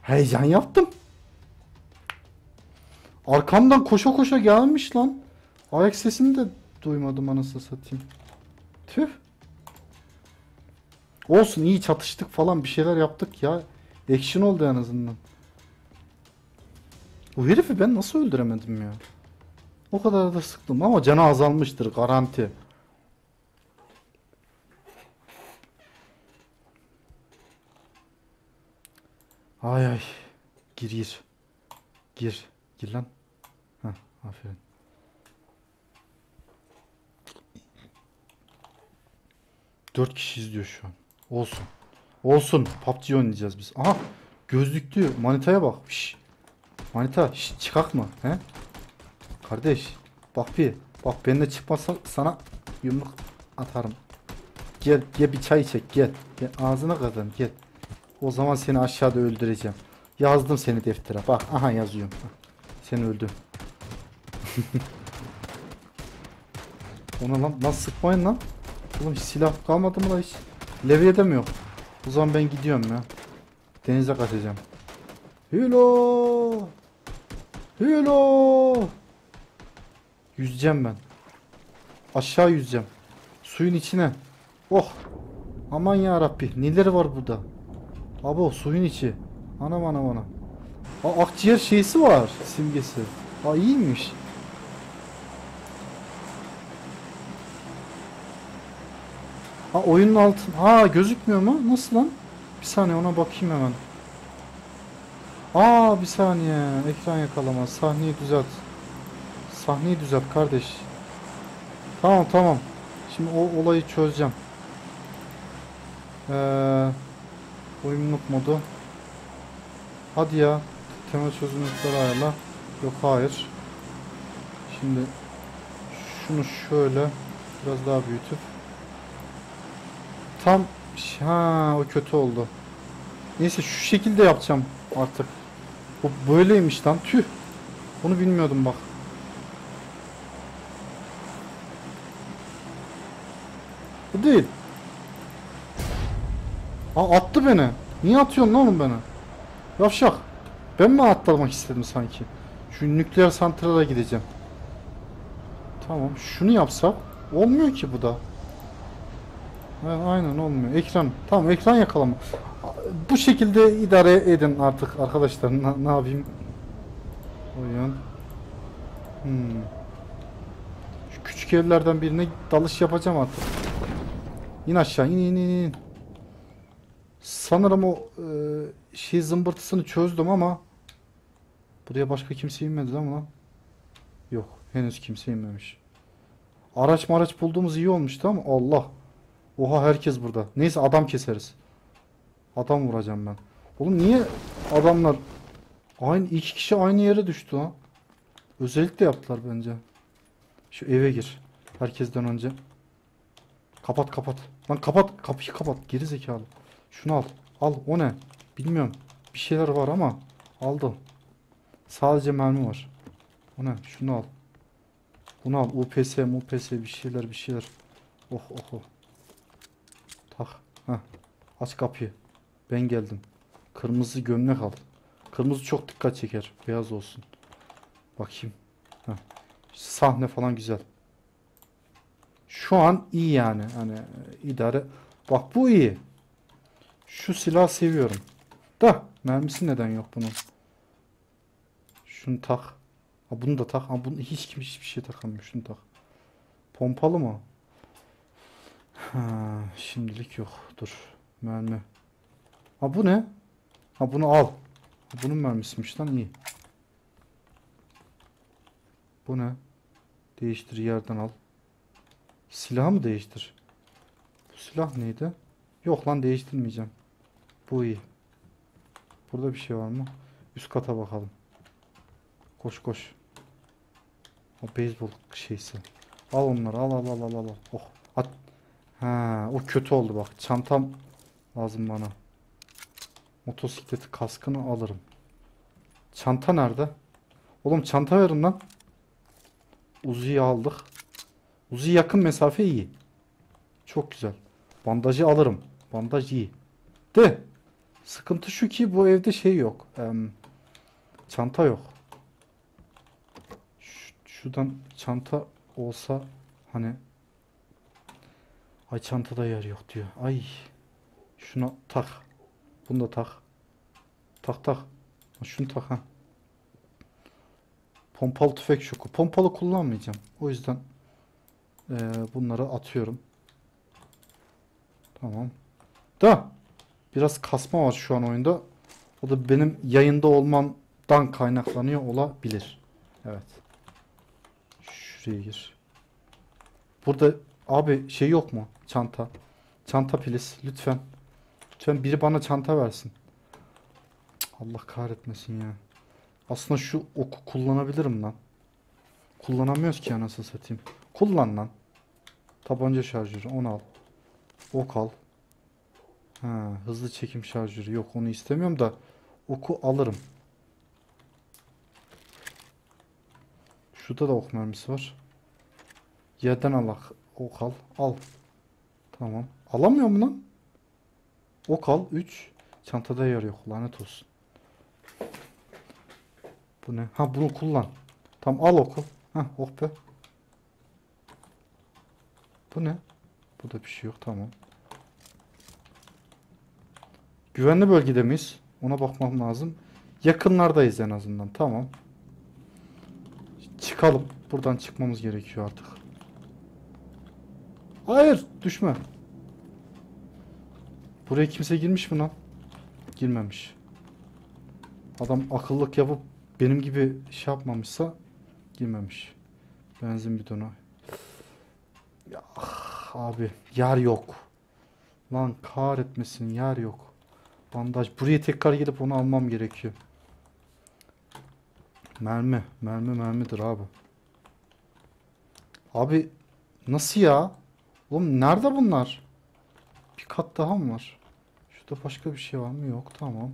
Heyecan yaptım. Arkamdan koşa koşa gelmiş lan. Ayak sesini de duymadım anasını satayım. Tüh. Olsun iyi çatıştık falan bir şeyler yaptık ya. Action oldu en azından. O herifi ben nasıl öldüremedim ya? O kadar da sıktım ama canı azalmıştır garanti. Ay ay. Gir gir. Gir. Gir lan. Aferin. Dört kişi izliyor şu an. Olsun. Olsun. PUBG oynayacağız biz. Aha. Gözlüklü. Manitaya bak. Şş. Manita. Şş, çıkak mı? He? Kardeş. Bak bir. Bak benimle çıkmazsan sana yumruk atarım. Gel. Gel bir çay çek. Gel. Gel. Ağzına kazan. Gel. O zaman seni aşağıda öldüreceğim. Yazdım seni deftere. Bak. Aha yazıyorum. Seni öldüm. Ona lan nasıl sıkmayın lan? Oğlum silah kalmadı mı la hiç? Levyede mi? O zaman ben gidiyorum ya. Denize kaçacağım. Hilo! Hilo! Yüzeceğim ben. Aşağı yüzeceğim. Suyun içine. Oh! Aman ya Rabbi. Neleri var burada? Abo suyun içi. Anam anam anam. Aa, akciğer şeysi var. Simgesi. Aa iyiymiş. Ha oyunun altın. Ha gözükmüyor mu? Nasıl lan? Bir saniye ona bakayım hemen. Aa bir saniye. Ekran yakalama. Sahneyi düzelt. Sahneyi düzelt kardeş. Tamam tamam. Şimdi o olayı çözeceğim. Ee, oyunluk modu. Hadi ya. temel çözünürlükleri ayarla. Yok hayır. Şimdi şunu şöyle biraz daha büyütüp tam ha o kötü oldu. Neyse şu şekilde yapacağım artık. Bu böyleymiş lan. Tüh. Bunu bilmiyordum bak. Bu değil. Aa attı beni. Niye atıyorsun lan oğlum beni? Yavşak. Ben mi atlamak istedim sanki? Şu nükleer santrala gideceğim. Tamam. Şunu yapsak olmuyor ki bu da. Ha, aynen olmuyor. Ekran. Tamam ekran yakalama. Bu şekilde idare edin artık arkadaşlar. Na- ne yapayım? Oyun. Hmm. Şu küçük evlerden birine dalış yapacağım artık. İn aşağı in in in in. Sanırım o e, şey zımbırtısını çözdüm ama buraya başka kimse inmedi değil mi lan? Yok henüz kimse inmemiş. Araç maraç bulduğumuz iyi olmuştu ama Allah. Oha herkes burada. Neyse adam keseriz. Adam vuracağım ben. Oğlum niye adamlar aynı iki kişi aynı yere düştü ha? Özellikle yaptılar bence. Şu eve gir. Herkesten önce. Kapat kapat. Lan kapat. Kapıyı kapat. Geri zekalı. Şunu al. Al. O ne? Bilmiyorum. Bir şeyler var ama aldım. Sadece mermi var. O ne? Şunu al. Bunu al. UPS, MUPS bir şeyler bir şeyler. Oh oh oh. Heh. Aç kapıyı. Ben geldim. Kırmızı gömlek al. Kırmızı çok dikkat çeker. Beyaz olsun. Bakayım. Heh. Sahne falan güzel. Şu an iyi yani. Hani e, idare. Bak bu iyi. Şu silah seviyorum. Da mermisi neden yok bunun? Şunu tak. Ha bunu da tak. Ha bunu hiç kim hiçbir şey takamıyor. Şunu tak. Pompalı mı? Ha, şimdilik yok. Dur. Mermi. Ha bu ne? Ha bunu al. Bunun mermisiymiş lan iyi. Bu ne? Değiştir yerden al. Silahı mı değiştir? Bu silah neydi? Yok lan değiştirmeyeceğim. Bu iyi. Burada bir şey var mı? Üst kata bakalım. Koş koş. O beyzbol şeysi. Al onları al al al al al. Oh. At. Ha, o kötü oldu bak. Çantam lazım bana. Motosikleti kaskını alırım. Çanta nerede? Oğlum çanta verin lan. Uzi'yi aldık. Uzi yakın mesafe iyi. Çok güzel. Bandajı alırım. Bandaj iyi. De. Sıkıntı şu ki bu evde şey yok. Çanta yok. Ş- şuradan çanta olsa hani Ay çantada yer yok diyor. Ay. Şuna tak. Bunu da tak. Tak tak. Şunu tak ha. Pompalı tüfek şoku. Pompalı kullanmayacağım. O yüzden eee, bunları atıyorum. Tamam. Da biraz kasma var şu an oyunda. O da benim yayında olmamdan kaynaklanıyor olabilir. Evet. Şuraya gir. Burada abi şey yok mu? Çanta. Çanta please lütfen. Lütfen biri bana çanta versin. Allah kahretmesin ya. Aslında şu oku kullanabilirim lan. Kullanamıyoruz ki anasını satayım. Kullan lan. Tabanca şarjörü onu al. Ok al. Ha, hızlı çekim şarjörü yok onu istemiyorum da oku alırım. Şurada da ok mermisi var. Yerden al ok al. Al. Tamam. Alamıyor mu lan? Ok al 3. Çantada yer yok lanet olsun. Bu ne? Ha bunu kullan. Tam al oku. Ha oh be. Bu ne? Burada bir şey yok tamam. Güvenli bölgede miyiz? Ona bakmam lazım. Yakınlardayız en azından. Tamam. Çıkalım. Buradan çıkmamız gerekiyor artık. Hayır, düşme. Buraya kimse girmiş mi lan? Girmemiş. Adam akıllık yapıp benim gibi şey yapmamışsa girmemiş. Benzin bidonu. Ya, abi yer yok. Lan kahretmesin yer yok. Bandaj. Buraya tekrar gelip onu almam gerekiyor. Mermi. Mermi mermidir abi. Abi nasıl ya? Oğlum nerede bunlar? Bir kat daha mı var? Şurada başka bir şey var mı? Yok tamam.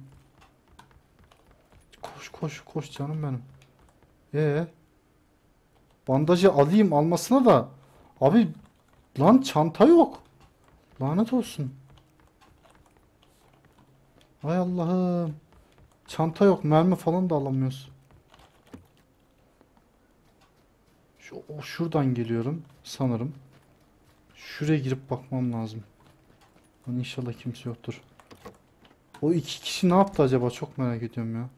Koş koş koş canım benim. Ee, bandajı alayım almasına da abi lan çanta yok. Lanet olsun. Ay Allah'ım. Çanta yok, mermi falan da alamıyoruz. Şu, şuradan geliyorum sanırım. Şuraya girip bakmam lazım. Lan inşallah kimse yoktur. O iki kişi ne yaptı acaba? Çok merak ediyorum ya.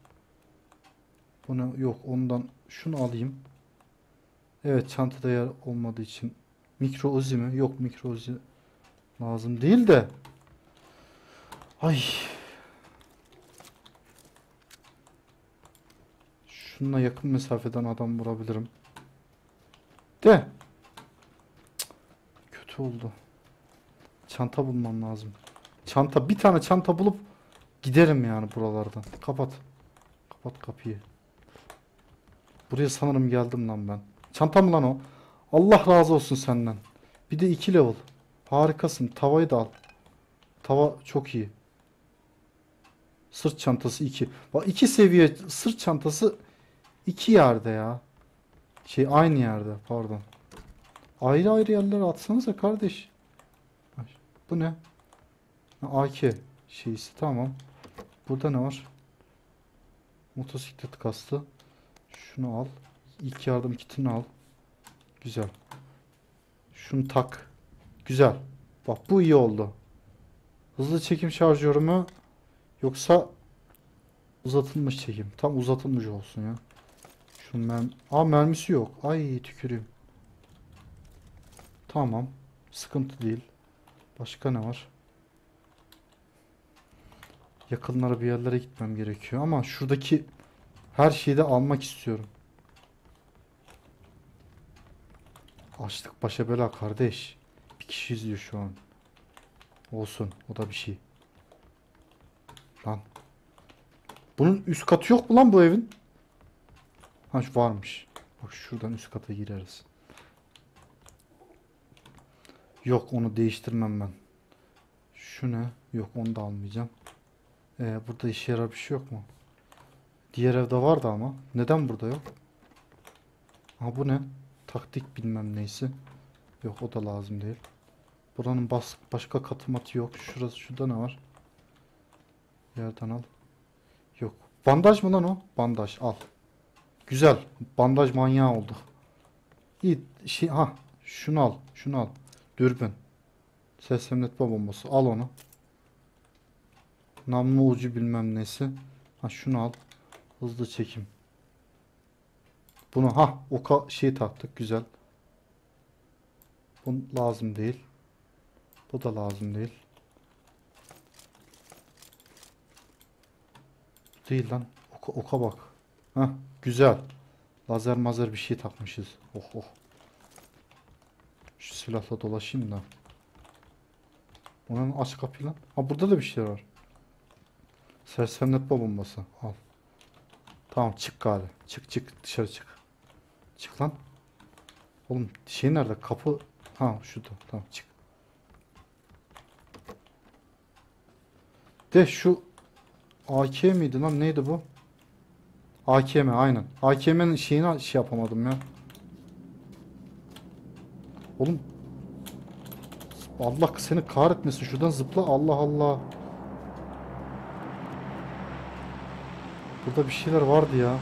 Bu ne? Yok ondan şunu alayım. Evet çantada yer olmadığı için. Mikro uzi mi? Yok mikro uzi lazım değil de. Ay. Şununla yakın mesafeden adam vurabilirim. De. Kötü oldu. Çanta bulmam lazım. Çanta bir tane çanta bulup giderim yani buralardan. Kapat. Kapat kapıyı. Buraya sanırım geldim lan ben. Çanta mı lan o? Allah razı olsun senden. Bir de 2 level. Harikasın. Tavayı da al. Tava çok iyi. Sırt çantası 2. Bak 2 seviye sırt çantası 2 yerde ya. Şey aynı yerde pardon. Ayrı ayrı yerlere atsanıza kardeş. Bu ne? AK şeysi tamam. Burada ne var? Motosiklet kastı. Şunu al. İlk yardım kitini al. Güzel. Şunu tak. Güzel. Bak bu iyi oldu. Hızlı çekim şarjörü mü? Yoksa uzatılmış çekim. Tam uzatılmış olsun ya. Şunun mermi... Aa mermisi yok. Ay tüküreyim. Tamam. Sıkıntı değil. Başka ne var? Yakınlara bir yerlere gitmem gerekiyor ama şuradaki her şeyi de almak istiyorum. Açlık başa bela kardeş. Bir kişi izliyor şu an. Olsun. O da bir şey. Lan. Bunun üst katı yok mu lan bu evin? Ha varmış. Bak şuradan üst kata gireriz. Yok onu değiştirmem ben. Şu ne? Yok onu da almayacağım. Ee, burada işe yarar bir şey yok mu? Diğer evde vardı ama. Neden burada yok? Ha bu ne? Taktik bilmem neyse. Yok o da lazım değil. Buranın bas başka katı matı yok. Şurası şurada ne var? Yerden al. Yok. Bandaj mı lan o? Bandaj al. Güzel. Bandaj manyağı olduk. İyi şey ha şunu al. Şunu al. Dürbün. Ses emnetme bombası. Al onu. Namlu ucu bilmem nesi. Ha şunu al. Hızlı çekim. Bunu ha oka şey taktık güzel. Bu lazım değil. Bu da lazım değil. Değil lan. Oka, oka bak. Ha güzel. Lazer mazer bir şey takmışız. Oh oh. Şu silahla dolaşayım da. Onun aç kapıyı lan. Ha burada da bir şey var. Sersemletme bombası. Al. Tamam çık gari. Çık çık dışarı çık. Çık lan. Oğlum şey nerede? Kapı. Ha şurada. Tamam çık. De şu AK miydi lan? Neydi bu? AKM aynen. AKM'nin şeyini şey yapamadım ya. Oğlum Allah seni kahretmesin. Şuradan zıpla. Allah Allah. Burada bir şeyler vardı ya.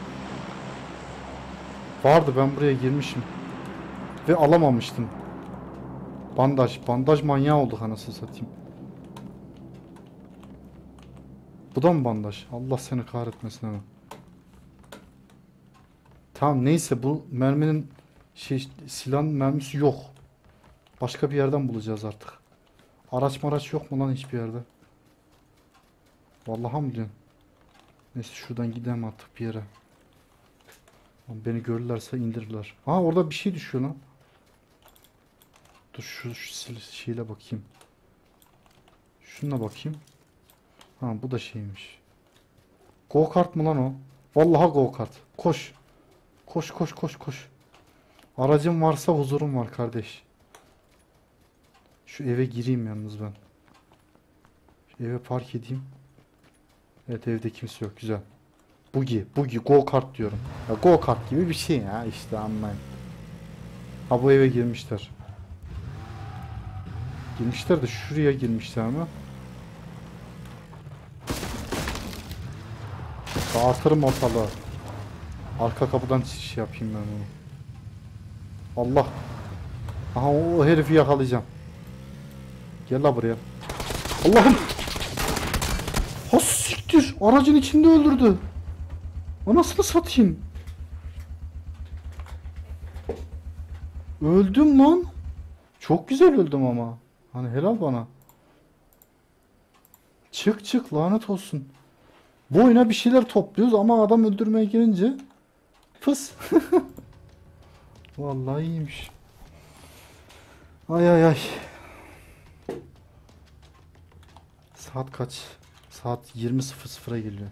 Vardı ben buraya girmişim. Ve alamamıştım. Bandaj. Bandaj manyağı olduk anasını satayım. Bu da mı bandaj? Allah seni kahretmesin ama. Tamam neyse bu merminin şey silahın mermisi yok. Başka bir yerden bulacağız artık. Araç maraç yok mu lan hiçbir yerde? Vallahi mı diyorsun? Neyse şuradan gidelim artık bir yere. Beni görürlerse indirirler. Ha orada bir şey düşüyor lan. Dur şu, şu şeyle bakayım. Şuna bakayım. Ha bu da şeymiş. Go kart mı lan o? Vallahi go kart. Koş. Koş koş koş koş. Aracım varsa huzurum var kardeş. Şu eve gireyim yalnız ben. Şu eve park edeyim. Evet evde kimse yok güzel. Bugi, bugi, go kart diyorum. Ya go kart gibi bir şey ya işte anlayın. Ha bu eve girmişler. Girmişler de şuraya girmişler ama. Dağıtırım ortalığı. Arka kapıdan şey yapayım ben bunu. Allah. Aha o herifi yakalayacağım. Gel la buraya. Allah'ım. Ha siktir. Aracın içinde öldürdü. Anasını satayım. Öldüm lan. Çok güzel öldüm ama. Hani helal bana. Çık çık lanet olsun. Bu oyuna bir şeyler topluyoruz ama adam öldürmeye girince fıs. [laughs] Vallahi iyiymiş. Ay ay ay. Saat kaç? Saat 20.00'a geliyor.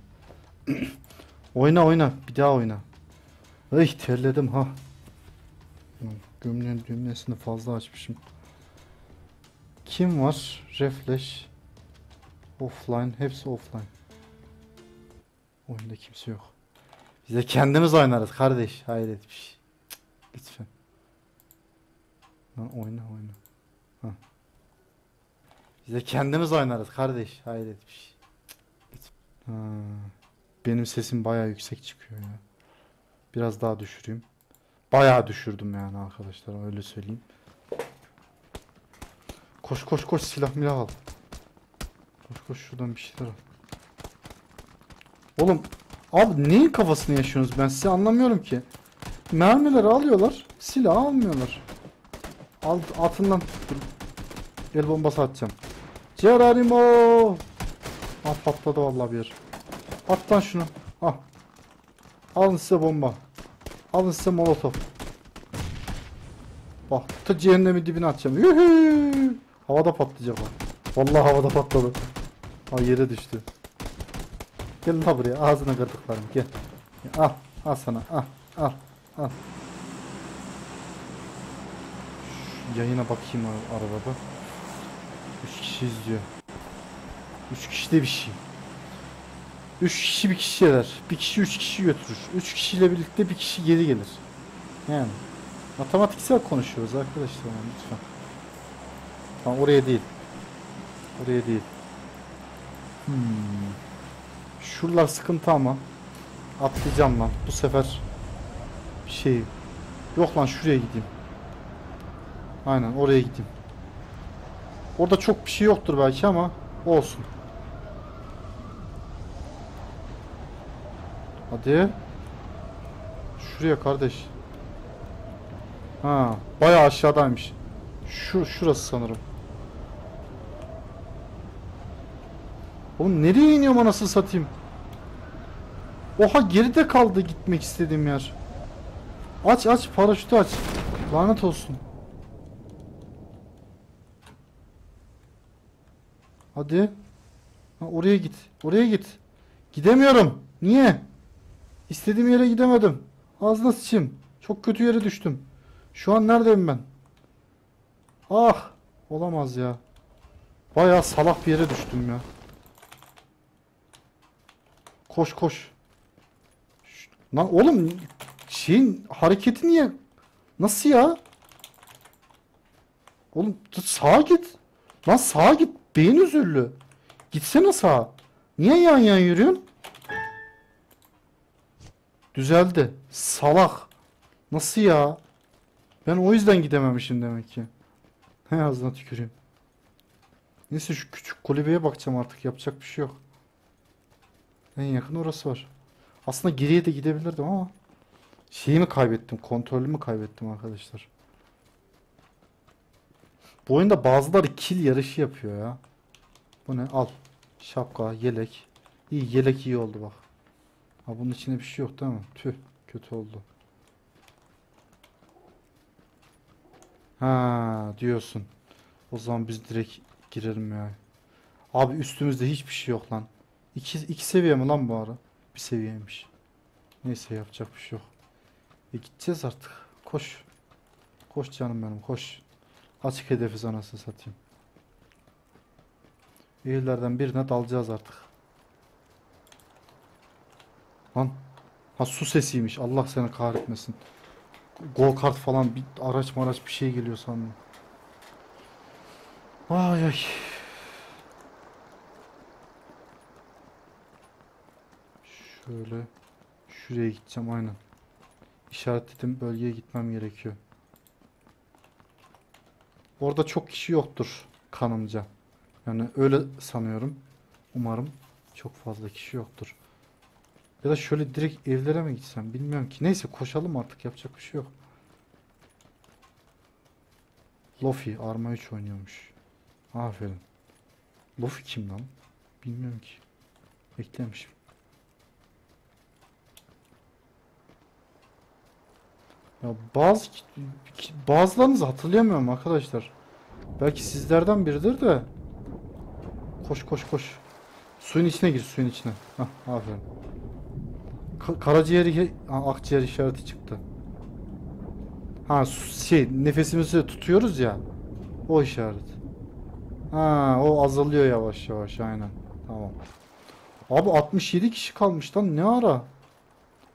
[clears throat] oyna oyna. Bir daha oyna. Ay terledim ha. Gömleğin düğmesini fazla açmışım. Kim var? Refresh. Offline. Hepsi offline. Oyunda kimse yok. Biz de kendimiz oynarız kardeş. Hayret bir şey. Lütfen. Lan oyna oyna. Biz de kendimiz oynarız kardeş. Hayret bir şey. Benim sesim bayağı yüksek çıkıyor ya. Biraz daha düşüreyim. Bayağı düşürdüm yani arkadaşlar öyle söyleyeyim. Koş koş koş silah milah al. Koş koş şuradan bir şeyler al. Oğlum abi neyin kafasını yaşıyorsunuz ben size anlamıyorum ki. Mermileri alıyorlar silah almıyorlar. Al atından dur. El bombası atacağım. Geronimo. Ah patladı vallahi bir yer. At lan şunu. Al. Alın size bomba. Alın size molotof. Bak ta cehennemin dibine atacağım. Yuhu! Havada patlayacak o. Vallahi havada patladı. Ha yere düştü. Gel la buraya ağzına kırdıklarım gel. Al al sana al al al. Şu yayına bakayım ar- arabada. 3 kişi izliyor. 3 kişi de bir şey. 3 kişi bir kişi eder. Bir kişi 3 kişi götürür. 3 kişiyle birlikte bir kişi geri gelir. Yani matematiksel konuşuyoruz arkadaşlar yani lütfen. Tamam oraya değil. Oraya değil. Hmm. Şuralar sıkıntı ama atlayacağım lan. Bu sefer şey yok lan şuraya gideyim. Aynen oraya gideyim. Orada çok bir şey yoktur belki ama olsun. Hadi. Şuraya kardeş. Ha, bayağı aşağıdaymış. Şu şurası sanırım. Oğlum nereye iniyorum anasını satayım? Oha geride kaldı gitmek istediğim yer. Aç aç paraşütü aç. Lanet olsun. Hadi. Ha, oraya git. Oraya git. Gidemiyorum. Niye? İstediğim yere gidemedim. Ağzına sıçayım. Çok kötü yere düştüm. Şu an neredeyim ben? Ah. Olamaz ya. Bayağı salak bir yere düştüm ya. Koş koş. Ş- Lan oğlum şeyin hareketi niye? Nasıl ya? Oğlum sağa git. Lan sağa git. Beyin özürlü. Gitsene sağa. Niye yan yan yürüyorsun? Düzeldi. Salak. Nasıl ya? Ben o yüzden gidememişim demek ki. He ağzına tüküreyim. Neyse şu küçük kulübeye bakacağım artık. Yapacak bir şey yok. En yakın orası var. Aslında geriye de gidebilirdim ama şeyi mi kaybettim? Kontrolümü kaybettim arkadaşlar. Bu oyunda bazıları kill yarışı yapıyor ya. Bu ne? Al. Şapka, yelek. İyi yelek iyi oldu bak. Ha bunun içinde bir şey yok değil mi? Tüh. Kötü oldu. Ha diyorsun. O zaman biz direkt girelim ya. Abi üstümüzde hiçbir şey yok lan. İki, iki seviye mi lan bu ara? Bir seviyeymiş. Neyse yapacak bir şey yok. E gideceğiz artık. Koş. Koş canım benim koş. Açık hedefiz anasını satayım. Evlerden birine dalacağız artık. Lan. Ha su sesiymiş. Allah seni kahretmesin. Go kart falan bir araç maraç bir şey geliyor sandım. Ay ay. Şöyle şuraya gideceğim aynen. İşaretledim bölgeye gitmem gerekiyor. Orada çok kişi yoktur kanımca. Yani öyle sanıyorum. Umarım çok fazla kişi yoktur. Ya da şöyle direkt evlere mi gitsem bilmiyorum ki. Neyse koşalım artık yapacak bir şey yok. Lofi Arma 3 oynuyormuş. Aferin. Lofi kim lan? Bilmiyorum ki. Beklemişim. Ya bazı bazılarınızı hatırlayamıyorum arkadaşlar. Belki sizlerden biridir de. Koş koş koş. Suyun içine gir suyun içine. Hah aferin. Ka- karaciğeri ha, akciğer işareti çıktı. Ha şey nefesimizi tutuyoruz ya. O işaret. Ha o azalıyor yavaş yavaş aynen. Tamam. Abi 67 kişi kalmış lan ne ara?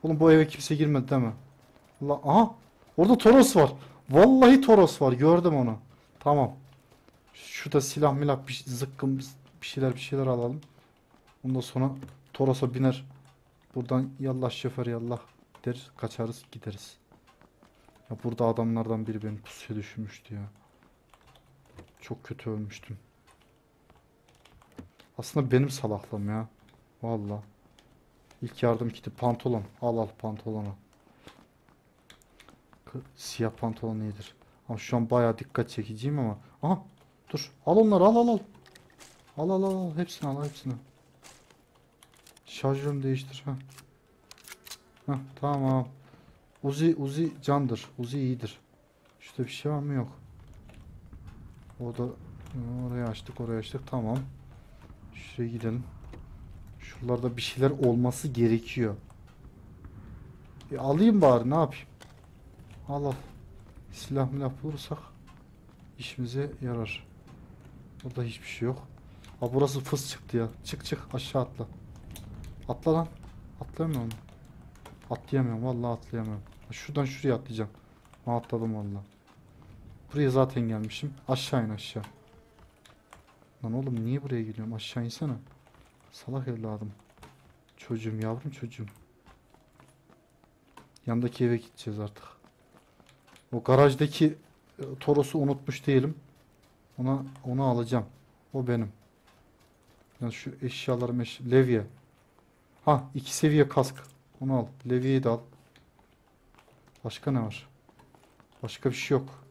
Oğlum bu eve kimse girmedi değil mi? Allah aha orada Toros var. Vallahi Toros var gördüm onu. Tamam. Şurada silah milah bir zıkkım bir şeyler bir şeyler alalım. Ondan sonra Toros'a biner. Buradan yallah şoför yallah der kaçarız gideriz. Ya burada adamlardan biri beni pusuya düşürmüştü ya. Çok kötü ölmüştüm. Aslında benim salaklığım ya. Valla. İlk yardım kiti pantolon. Al al pantolonu. Siyah pantolon iyidir. Ama şu an bayağı dikkat çekiciyim ama. Aha dur. Al onları al al al. Al al al al. Hepsini al hepsini. Şarjörünü değiştir. Ha. Ha tamam. Uzi Uzi candır. Uzi iyidir. Şurada bir şey var mı? Yok. O da orayı açtık, orayı açtık. Tamam. Şuraya gidelim. Şuralarda bir şeyler olması gerekiyor. E, alayım bari ne yapayım? Al al. Silah milah bulursak işimize yarar. Burada hiçbir şey yok. Aa burası fıs çıktı ya. Çık çık aşağı atla. Atla lan. Atlayamıyor mu? Atlayamıyorum vallahi atlayamıyorum. Şuradan şuraya atlayacağım. Ha, atladım vallahi. Buraya zaten gelmişim. Aşağı in aşağı. Lan oğlum niye buraya geliyorum? Aşağı insene. Salak evladım. Çocuğum yavrum çocuğum. Yandaki eve gideceğiz artık. O garajdaki e, Toros'u unutmuş değilim. Ona onu alacağım. O benim. Yani şu eşyalarım eş levye. Ha iki seviye kask. Onu al. Levyeyi de al. Başka ne var? Başka bir şey yok.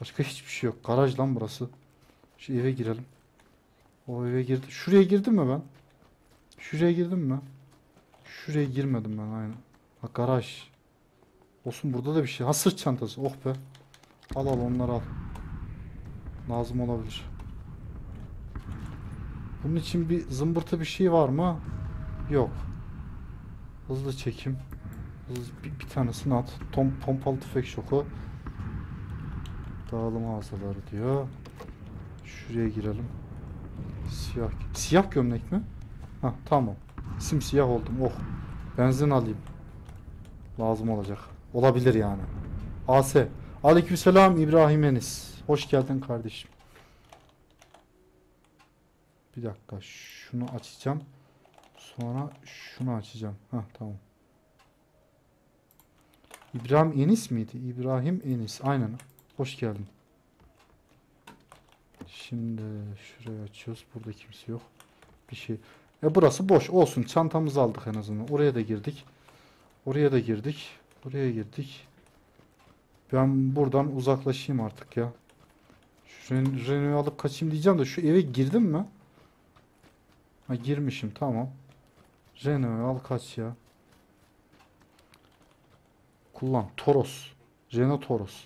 Başka hiçbir şey yok. Garaj lan burası. Şu eve girelim. O eve girdi. Şuraya girdim mi ben? Şuraya girdim mi? Şuraya girmedim ben aynen. Ha garaj. Olsun burada da bir şey. Ha sırt çantası. Oh be. Al al onları al. Lazım olabilir. Bunun için bir zımbırtı bir şey var mı? Yok. Hızlı çekim. Hızlı, bir, bir tanesini at. Tom, pompalı tüfek şoku. Dağılım ağzaları diyor. Şuraya girelim. Siyah. Siyah gömlek mi? Ha tamam. Simsiyah oldum. Oh. Benzin alayım. Lazım olacak. Olabilir yani. AS. Aleykümselam İbrahim Enis. Hoş geldin kardeşim. Bir dakika. Şunu açacağım. Sonra şunu açacağım. Ha tamam. İbrahim Enis miydi? İbrahim Enis. Aynen. Hoş geldin. Şimdi şurayı açıyoruz. Burada kimse yok. Bir şey. E burası boş. Olsun. Çantamızı aldık en azından. Oraya da girdik. Oraya da girdik. Buraya girdik. Ben buradan uzaklaşayım artık ya. Şu Ren Renault'u alıp kaçayım diyeceğim de şu eve girdim mi? Ha girmişim tamam. Renault'u al kaç ya. Kullan. Toros. Renault Toros.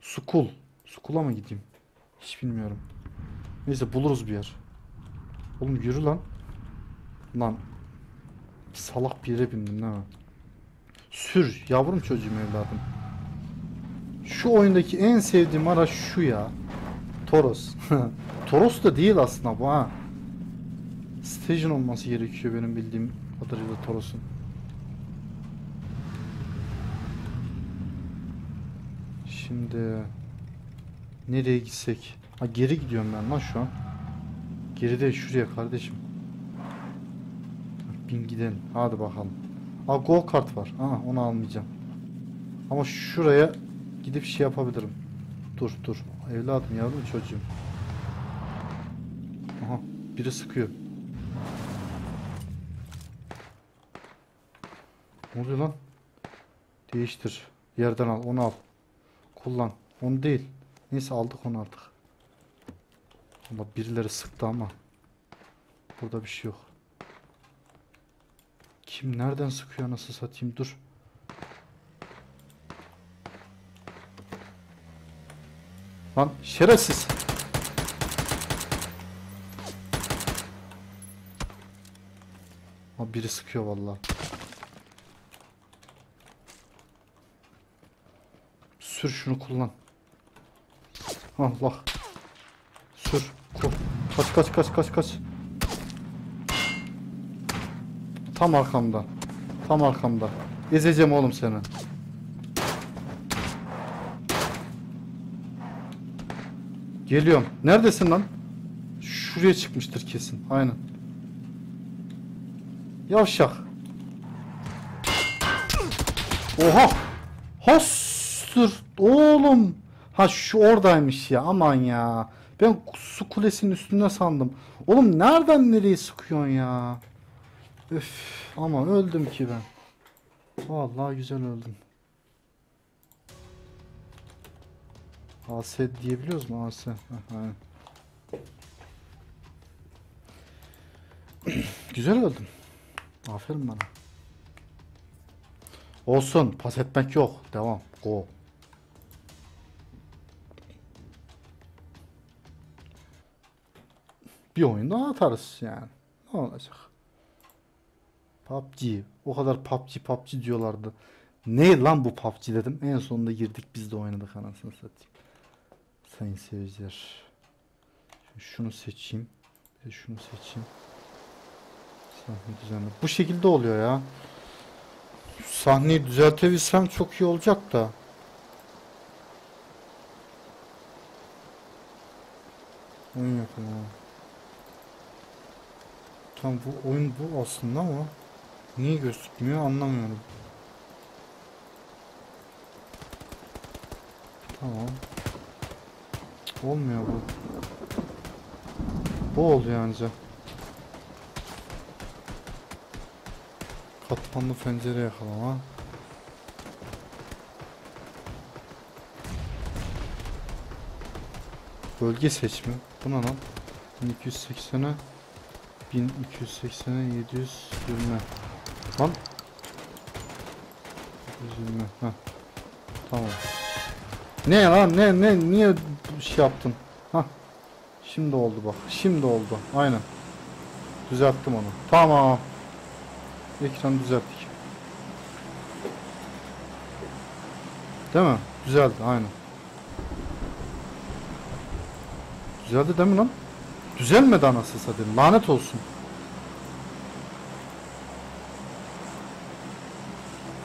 Sukul. Sukula mı gideyim? Hiç bilmiyorum. Neyse buluruz bir yer. Oğlum yürü lan. Lan. Salak bir yere bindim değil mi? Sür yavrum çocuğum evladım. Şu oyundaki en sevdiğim araç şu ya. Toros. [laughs] Toros da değil aslında bu ha. Station olması gerekiyor benim bildiğim kadarıyla Toros'un. Şimdi nereye gitsek? Ha geri gidiyorum ben lan şu an. Geride şuraya kardeşim. Bin gidelim. Hadi bakalım. Aa go kart var. Aa onu almayacağım. Ama şuraya gidip şey yapabilirim. Dur dur. Evladım yavrum çocuğum. Aha biri sıkıyor. Ne oluyor lan? Değiştir. Yerden al. Onu al. Kullan. Onu değil. Neyse aldık onu artık. Ama birileri sıktı ama. Burada bir şey yok. Kim nereden sıkıyor nasıl satayım dur. Lan şerefsiz. Ha biri sıkıyor vallahi. Sür şunu kullan. Allah. Sür. Kaç kaç kaç kaç kaç. Tam arkamda. Tam arkamda. Ezeceğim oğlum seni. Geliyorum. Neredesin lan? Şuraya çıkmıştır kesin. Aynen. Yavşak. Oha. Hastır. Oğlum. Ha şu oradaymış ya. Aman ya. Ben su kulesinin üstünde sandım. Oğlum nereden nereye sıkıyorsun ya? Öf. Aman öldüm ki ben. Vallahi güzel öldüm. AS diyebiliyoruz mu AS? Heh, aynen. güzel öldüm. Aferin bana. Olsun. Pas etmek yok. Devam. Go. Bir oyun daha atarız yani. Ne olacak? PUBG. O kadar PUBG PUBG diyorlardı. Ne lan bu PUBG dedim. En sonunda girdik biz de oynadık anasını satayım. Sayın seyirciler. Şunu seçeyim. Şunu seçeyim. Sahne düzenle. Bu şekilde oluyor ya. Sahneyi düzeltebilsem çok iyi olacak da. Oyun yapalım abi. Tam bu oyun bu aslında ama niye gözükmüyor anlamıyorum. Tamam. Olmuyor bu. Bu oluyor anca. Katmanlı pencere yakalama. Bölge seçimi. Bu ne lan? 1280'e 1280'e 720. Lan 720. Heh. Tamam. Ne lan ne ne niye şey yaptın? Hah. Şimdi oldu bak. Şimdi oldu. Aynen. Düzelttim onu. Tamam. Ekranı düzelttik. Değil mi? Düzeldi aynen. Düzeldi değil mi lan? Düzelmedi anasını satayım. Lanet olsun.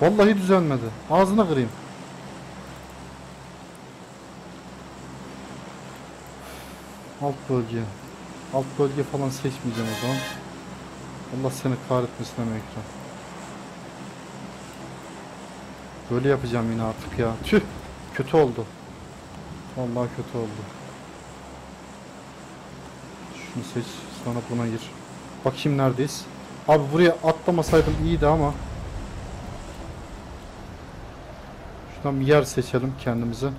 Vallahi düzelmedi. Ağzına kırayım. Alt bölge. Alt bölge falan seçmeyeceğim o zaman. Allah seni kahretmesin ama ekran. Böyle yapacağım yine artık ya. Tüh. Kötü oldu. Vallahi kötü oldu. Şunu seç. Sonra buna gir. Bakayım neredeyiz. Abi buraya atlamasaydım iyiydi ama. Şuradan bir yer seçelim kendimize.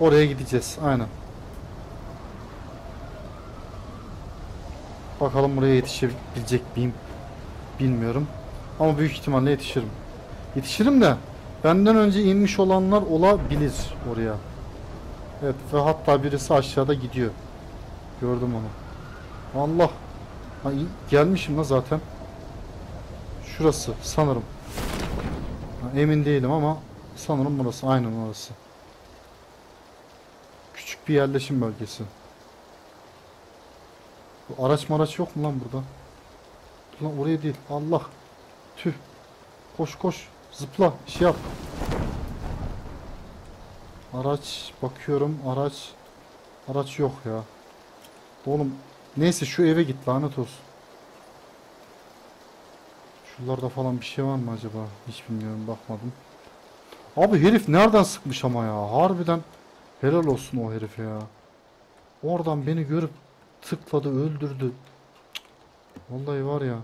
Oraya gideceğiz. Aynen. Bakalım buraya yetişebilecek miyim? Bilmiyorum. Ama büyük ihtimalle yetişirim. Yetişirim de benden önce inmiş olanlar olabilir oraya. Evet ve hatta birisi aşağıda gidiyor. Gördüm onu. Allah. Ha, gelmişim la zaten. Şurası sanırım. Emin değilim ama sanırım burası. Aynen orası. Küçük bir yerleşim bölgesi. Bu araç maraç yok mu lan burada? Lan oraya değil. Allah. Tüh. Koş koş. Zıpla. Şey yap. Araç bakıyorum. Araç. Araç yok ya. Oğlum neyse şu eve git lanet olsun. Şuralarda falan bir şey var mı acaba? Hiç bilmiyorum bakmadım. Abi herif nereden sıkmış ama ya? Harbiden helal olsun o herife ya. Oradan beni görüp tıkladı öldürdü. Vallahi var ya.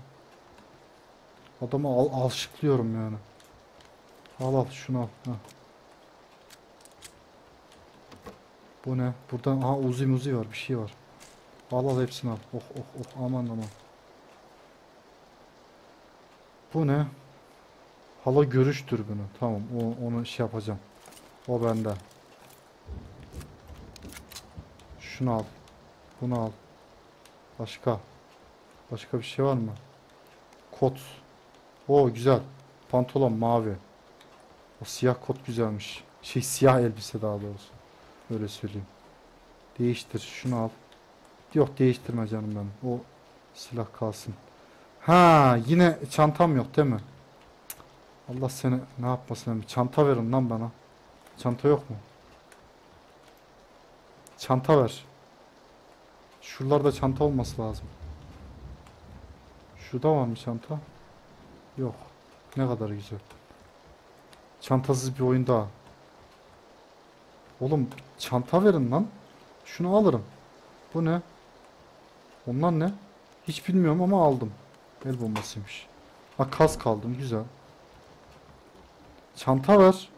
Adamı al alşıklıyorum yani. Al al şunu al. Heh. Bu ne? Buradan aha uzi muzi var bir şey var. Al al hepsini al. Oh oh oh aman aman. Bu ne? Hala görüş dürbünü. Tamam o, onu şey yapacağım. O bende. Şunu al. Bunu al. Başka. Başka bir şey var mı? Kot. O güzel. Pantolon mavi. O siyah kot güzelmiş. Şey siyah elbise daha doğrusu. Öyle söyleyeyim. Değiştir. Şunu al. Yok değiştirme canım benim. O silah kalsın. Ha yine çantam yok değil mi? Allah seni ne yapmasın. Çanta verin lan bana. Çanta yok mu? Çanta ver. Şuralarda çanta olması lazım. Şurada var mı çanta? Yok. Ne kadar güzel. Çantasız bir oyun daha. Oğlum çanta verin lan. Şunu alırım. Bu ne? Onlar ne? Hiç bilmiyorum ama aldım. El bombasıymış. Ha kask aldım güzel. Çanta ver.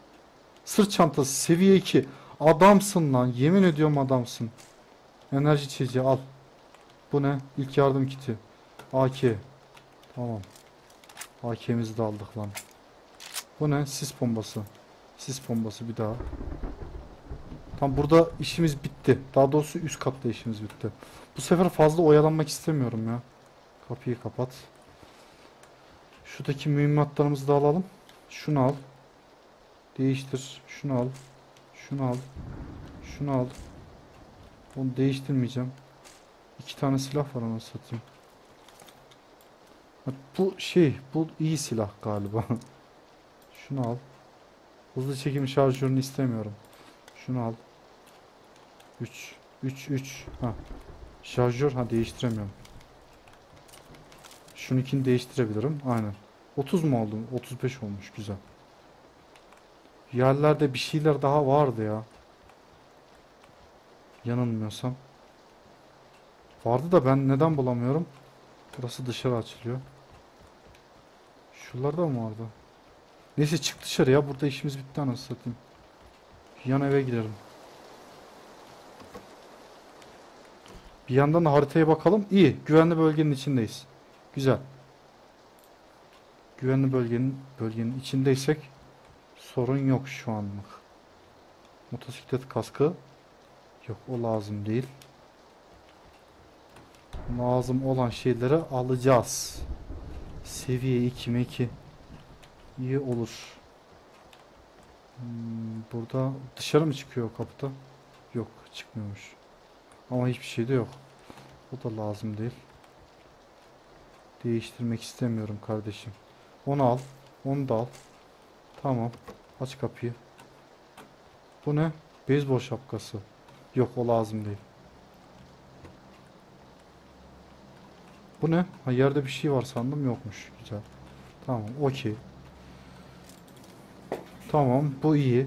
Sırt çantası seviye 2. Adamsın lan. Yemin ediyorum adamsın. Enerji içeceği al. Bu ne? İlk yardım kiti. AK. Tamam. AK'mizi de aldık lan. Bu ne? Sis bombası. Sis bombası bir daha. Tam burada işimiz bitti. Daha doğrusu üst katta işimiz bitti. Bu sefer fazla oyalanmak istemiyorum ya. Kapıyı kapat. Şuradaki mühimmatlarımızı da alalım. Şunu al. Değiştir. Şunu al. Şunu al. Şunu al. Onu değiştirmeyeceğim. İki tane silah var ona satayım. Bu şey, bu iyi silah galiba. [laughs] Şunu al. Hızlı çekim şarjörünü istemiyorum. Şunu al. 3 3 3 ha. Şarjör ha değiştiremiyorum. Şununkini değiştirebilirim. Aynen. 30 mu oldu? 35 olmuş güzel. Yerlerde bir şeyler daha vardı ya. Yanılmıyorsam. Vardı da ben neden bulamıyorum? Burası dışarı açılıyor. Şuralarda mı vardı? Neyse çık dışarı ya. Burada işimiz bitti anasını satayım. Yan eve gidelim. Bir yandan da haritaya bakalım. İyi. Güvenli bölgenin içindeyiz. Güzel. Güvenli bölgenin bölgenin içindeysek sorun yok şu anlık. Motosiklet kaskı yok o lazım değil. Lazım olan şeyleri alacağız. Seviye 2 mi 2 iyi olur. Hmm, burada dışarı mı çıkıyor kapıda? Yok çıkmıyormuş. Ama hiçbir şey de yok. O da lazım değil. Değiştirmek istemiyorum kardeşim. Onu al. Onu da al. Tamam. Aç kapıyı. Bu ne? Beyzbol şapkası. Yok o lazım değil. Bu ne? Ha yerde bir şey var sandım yokmuş. Güzel. Tamam okey. Tamam bu iyi.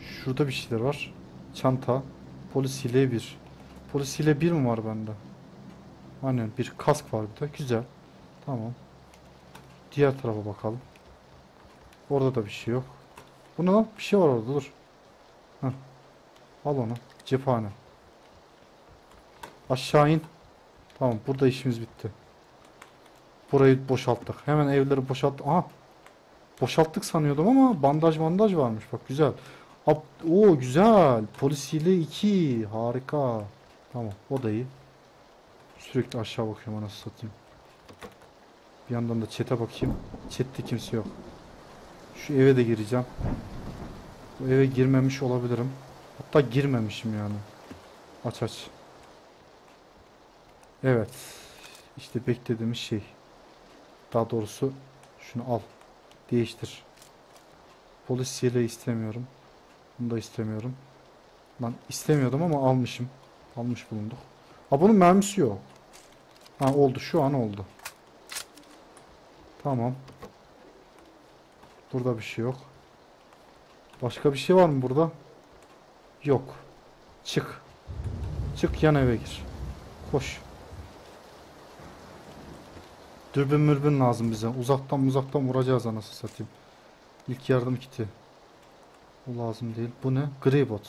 Şurada bir şeyler var. Çanta. Polis hile 1. Polis hile 1 mi var bende? Aynen bir kask var burada. Güzel. Tamam. Diğer tarafa bakalım. Orada da bir şey yok. Bu ne lan? Bir şey var orada dur. Heh. Al onu. Cephane. Aşağı in. Tamam burada işimiz bitti. Burayı boşalttık. Hemen evleri boşalttık. Aha. Boşalttık sanıyordum ama bandaj bandaj varmış. Bak güzel. Ab o güzel. Polisiyle 2. Harika. Tamam o da iyi. Sürekli aşağı bakıyorum anasını satayım. Bir yandan da chat'e bakayım. Chat'te kimse yok. Şu eve de gireceğim. Bu eve girmemiş olabilirim. Hatta girmemişim yani. Aç aç. Evet. İşte beklediğimiz şey. Daha doğrusu şunu al. Değiştir. Polis yeleği istemiyorum. Bunu da istemiyorum. Lan istemiyordum ama almışım. Almış bulunduk. Ha bunun mermisi yok. Ha oldu şu an oldu. Tamam. Burada bir şey yok. Başka bir şey var mı burada? Yok. Çık. Çık yan eve gir. Koş. Dürbün mürbün lazım bize. Uzaktan uzaktan vuracağız anasını satayım. İlk yardım kiti. O lazım değil. Bu ne? Greybot.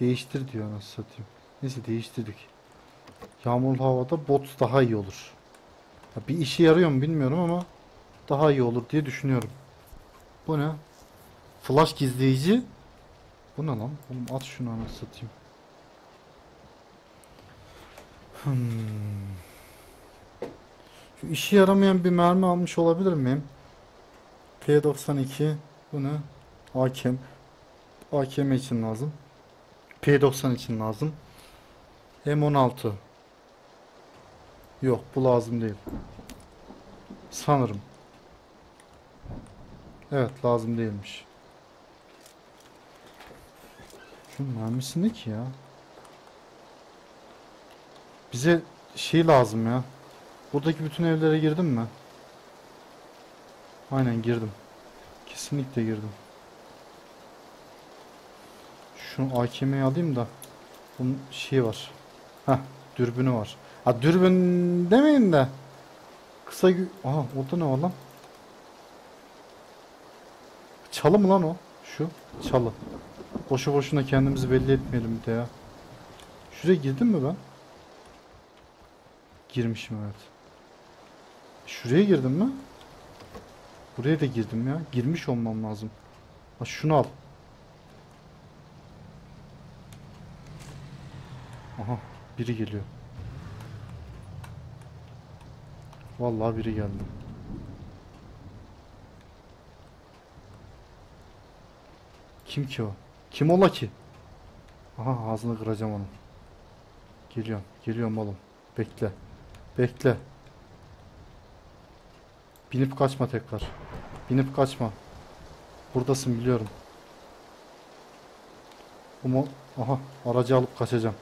Değiştir diyor anasını satayım. Neyse değiştirdik. Yağmurlu havada bot daha iyi olur. Bir işe yarıyor mu bilmiyorum ama daha iyi olur diye düşünüyorum. Bu ne? Flash gizleyici. Bu ne lan? Oğlum at şunu anasını satayım. Hmm. Şu işe yaramayan bir mermi almış olabilir miyim? P92 bu ne? AKM AKM için lazım. P90 için lazım. M16 Yok bu lazım değil. Sanırım. Evet lazım değilmiş. Şunun mermisi ne ki ya? Bize şey lazım ya. Buradaki bütün evlere girdim mi? Aynen girdim. Kesinlikle girdim. Şu AKM'yi alayım da. Bunun şeyi var. Heh, dürbünü var. Ha dürbün demeyin de. Kısa gü... Aha orada ne var lan? Çalı mı lan o? Şu çalı. Boşu boşuna kendimizi belli etmeyelim bir de ya. Şuraya girdim mi ben? Girmişim evet. Şuraya girdim mi? Buraya da girdim ya. Girmiş olmam lazım. Ha şunu al. Aha biri geliyor. Vallahi biri geldi. Kim ki o? Kim ola ki? Aha ağzını kıracağım onun. Geliyorum. Geliyorum oğlum. Bekle. Bekle. Binip kaçma tekrar. Binip kaçma. Buradasın biliyorum. Ama aha aracı alıp kaçacağım.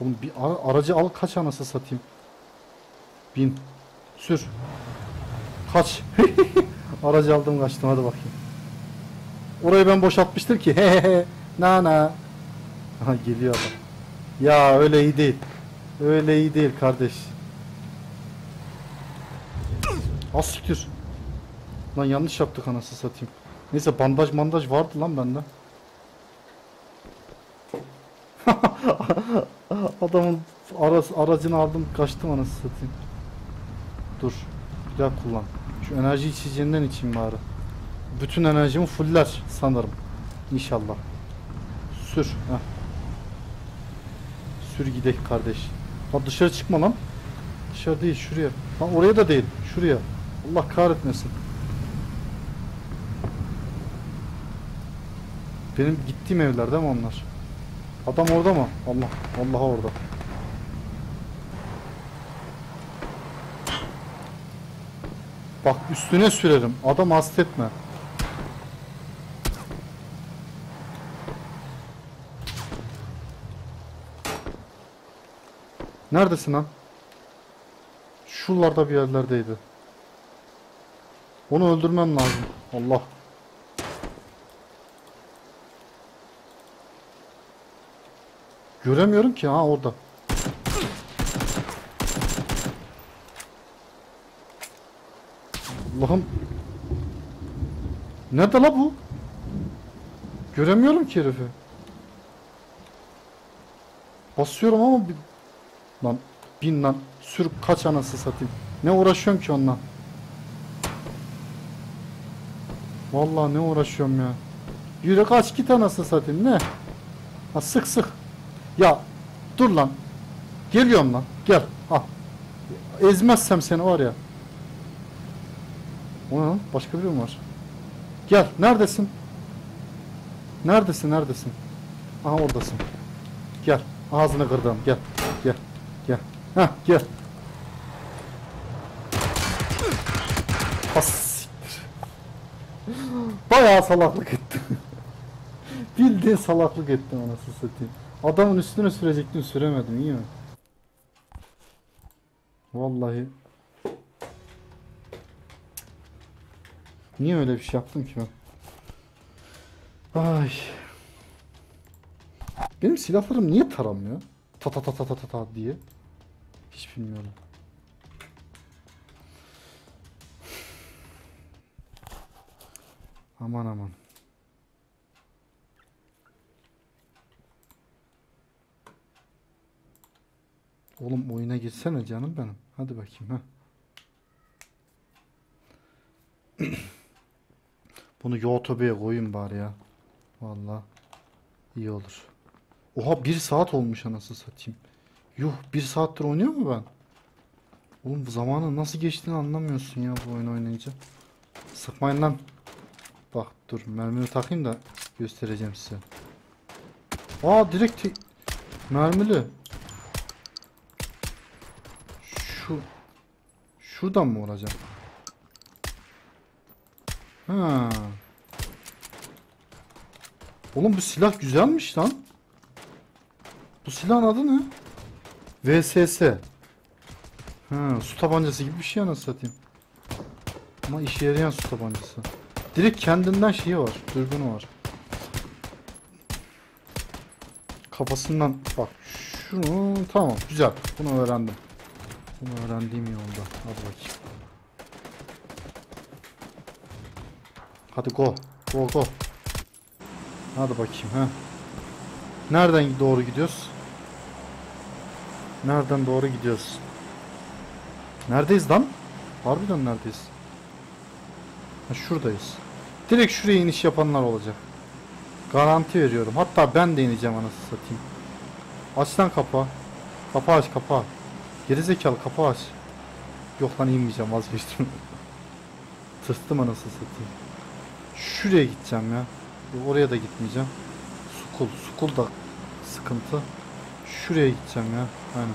Oğlum bir ara- aracı al kaç anası satayım. Bin. Sür. Kaç. [laughs] aracı aldım kaçtım hadi bakayım. Orayı ben boşaltmıştım ki. [laughs] He he. Na na. Aha geliyor adam. Ya öyle iyi değil. Öyle iyi değil kardeş. Az siktir. Lan yanlış yaptık anası satayım. Neyse bandaj mandaj vardı lan bende. [laughs] Adamın arası, aracını aldım kaçtım anası satayım. Dur. Daha kullan. Şu enerji içeceğinden içeyim bari. Bütün enerjimi fuller sanırım. İnşallah. Sür. Heh. Sür gidek kardeş. Lan dışarı çıkma lan. Dışarı değil şuraya. Lan oraya da değil. Şuraya. Allah kahretmesin. Benim gittiğim evler değil mi onlar? Adam orada mı? Allah. Allah orada. Bak üstüne sürerim. Adam hastetme. Neredesin lan? Şuralarda bir yerlerdeydi. Onu öldürmem lazım. Allah. Göremiyorum ki ha orada. Allah'ım. Nerede la bu? Göremiyorum ki herifi. Basıyorum ama bir... Lan bin lan. Sür kaç anası satayım. Ne uğraşıyorum ki onunla? Vallahi ne uğraşıyorum ya. Yürü kaç git anasını satayım ne? Ha sık sık. Ya dur lan. Geliyorum lan. Gel. Al. Ezmezsem seni var ya. O? Başka biri mi var? Gel. Neredesin? Neredesin? Neredesin? Aha oradasın. Gel. Ağzını kırdım. Gel. Gel. Gel. Heh gel. Has siktir. Bayağı salaklık ettim. [laughs] Bildiğin salaklık ettim anasını satayım. Adamın üstüne sürecektim süremedim iyi mi? Vallahi. Niye öyle bir şey yaptım ki ben? Ay. Benim silahlarım niye taramıyor? Ta ta ta ta ta ta ta diye. Hiç bilmiyorum. Aman aman. Oğlum oyuna girsene canım benim. Hadi bakayım ha. [clears throat] Bunu YouTube'ya koyayım bari ya. Vallahi iyi olur. Oha bir saat olmuş anasını satayım. Yuh bir saattir oynuyor mu ben? Oğlum bu zamanın nasıl geçtiğini anlamıyorsun ya bu oyun oynayınca. Sıkmayın lan. Bak dur mermimi takayım da göstereceğim size. Aa direkt mermili. Şu şuradan mı vuracağım? Ha. Oğlum bu silah güzelmiş lan. Bu silahın adı ne? VSS. Ha, su tabancası gibi bir şey anasını satayım. Ama işe yarayan su tabancası. Direkt kendinden şeyi var. Dürbünü var. Kafasından bak şunu tamam güzel. Bunu öğrendim. Bunu öğrendiğim iyi oldu. Hadi bakayım. Hadi go. Go go. Hadi bakayım ha. Nereden doğru gidiyoruz? Nereden doğru gidiyoruz? Neredeyiz lan? Harbiden neredeyiz? Ha, şuradayız. Direkt şuraya iniş yapanlar olacak. Garanti veriyorum. Hatta ben de ineceğim anasını satayım. Aç lan kapağı. Kapağı aç kapağı. Gerizekalı kapağı aç. Yok lan inmeyeceğim vazgeçtim. [laughs] Tırstım anasını satayım. Şuraya gideceğim ya. Oraya da gitmeyeceğim. Sukul. Sukul da sıkıntı. Şuraya gideceğim ya. Aynen.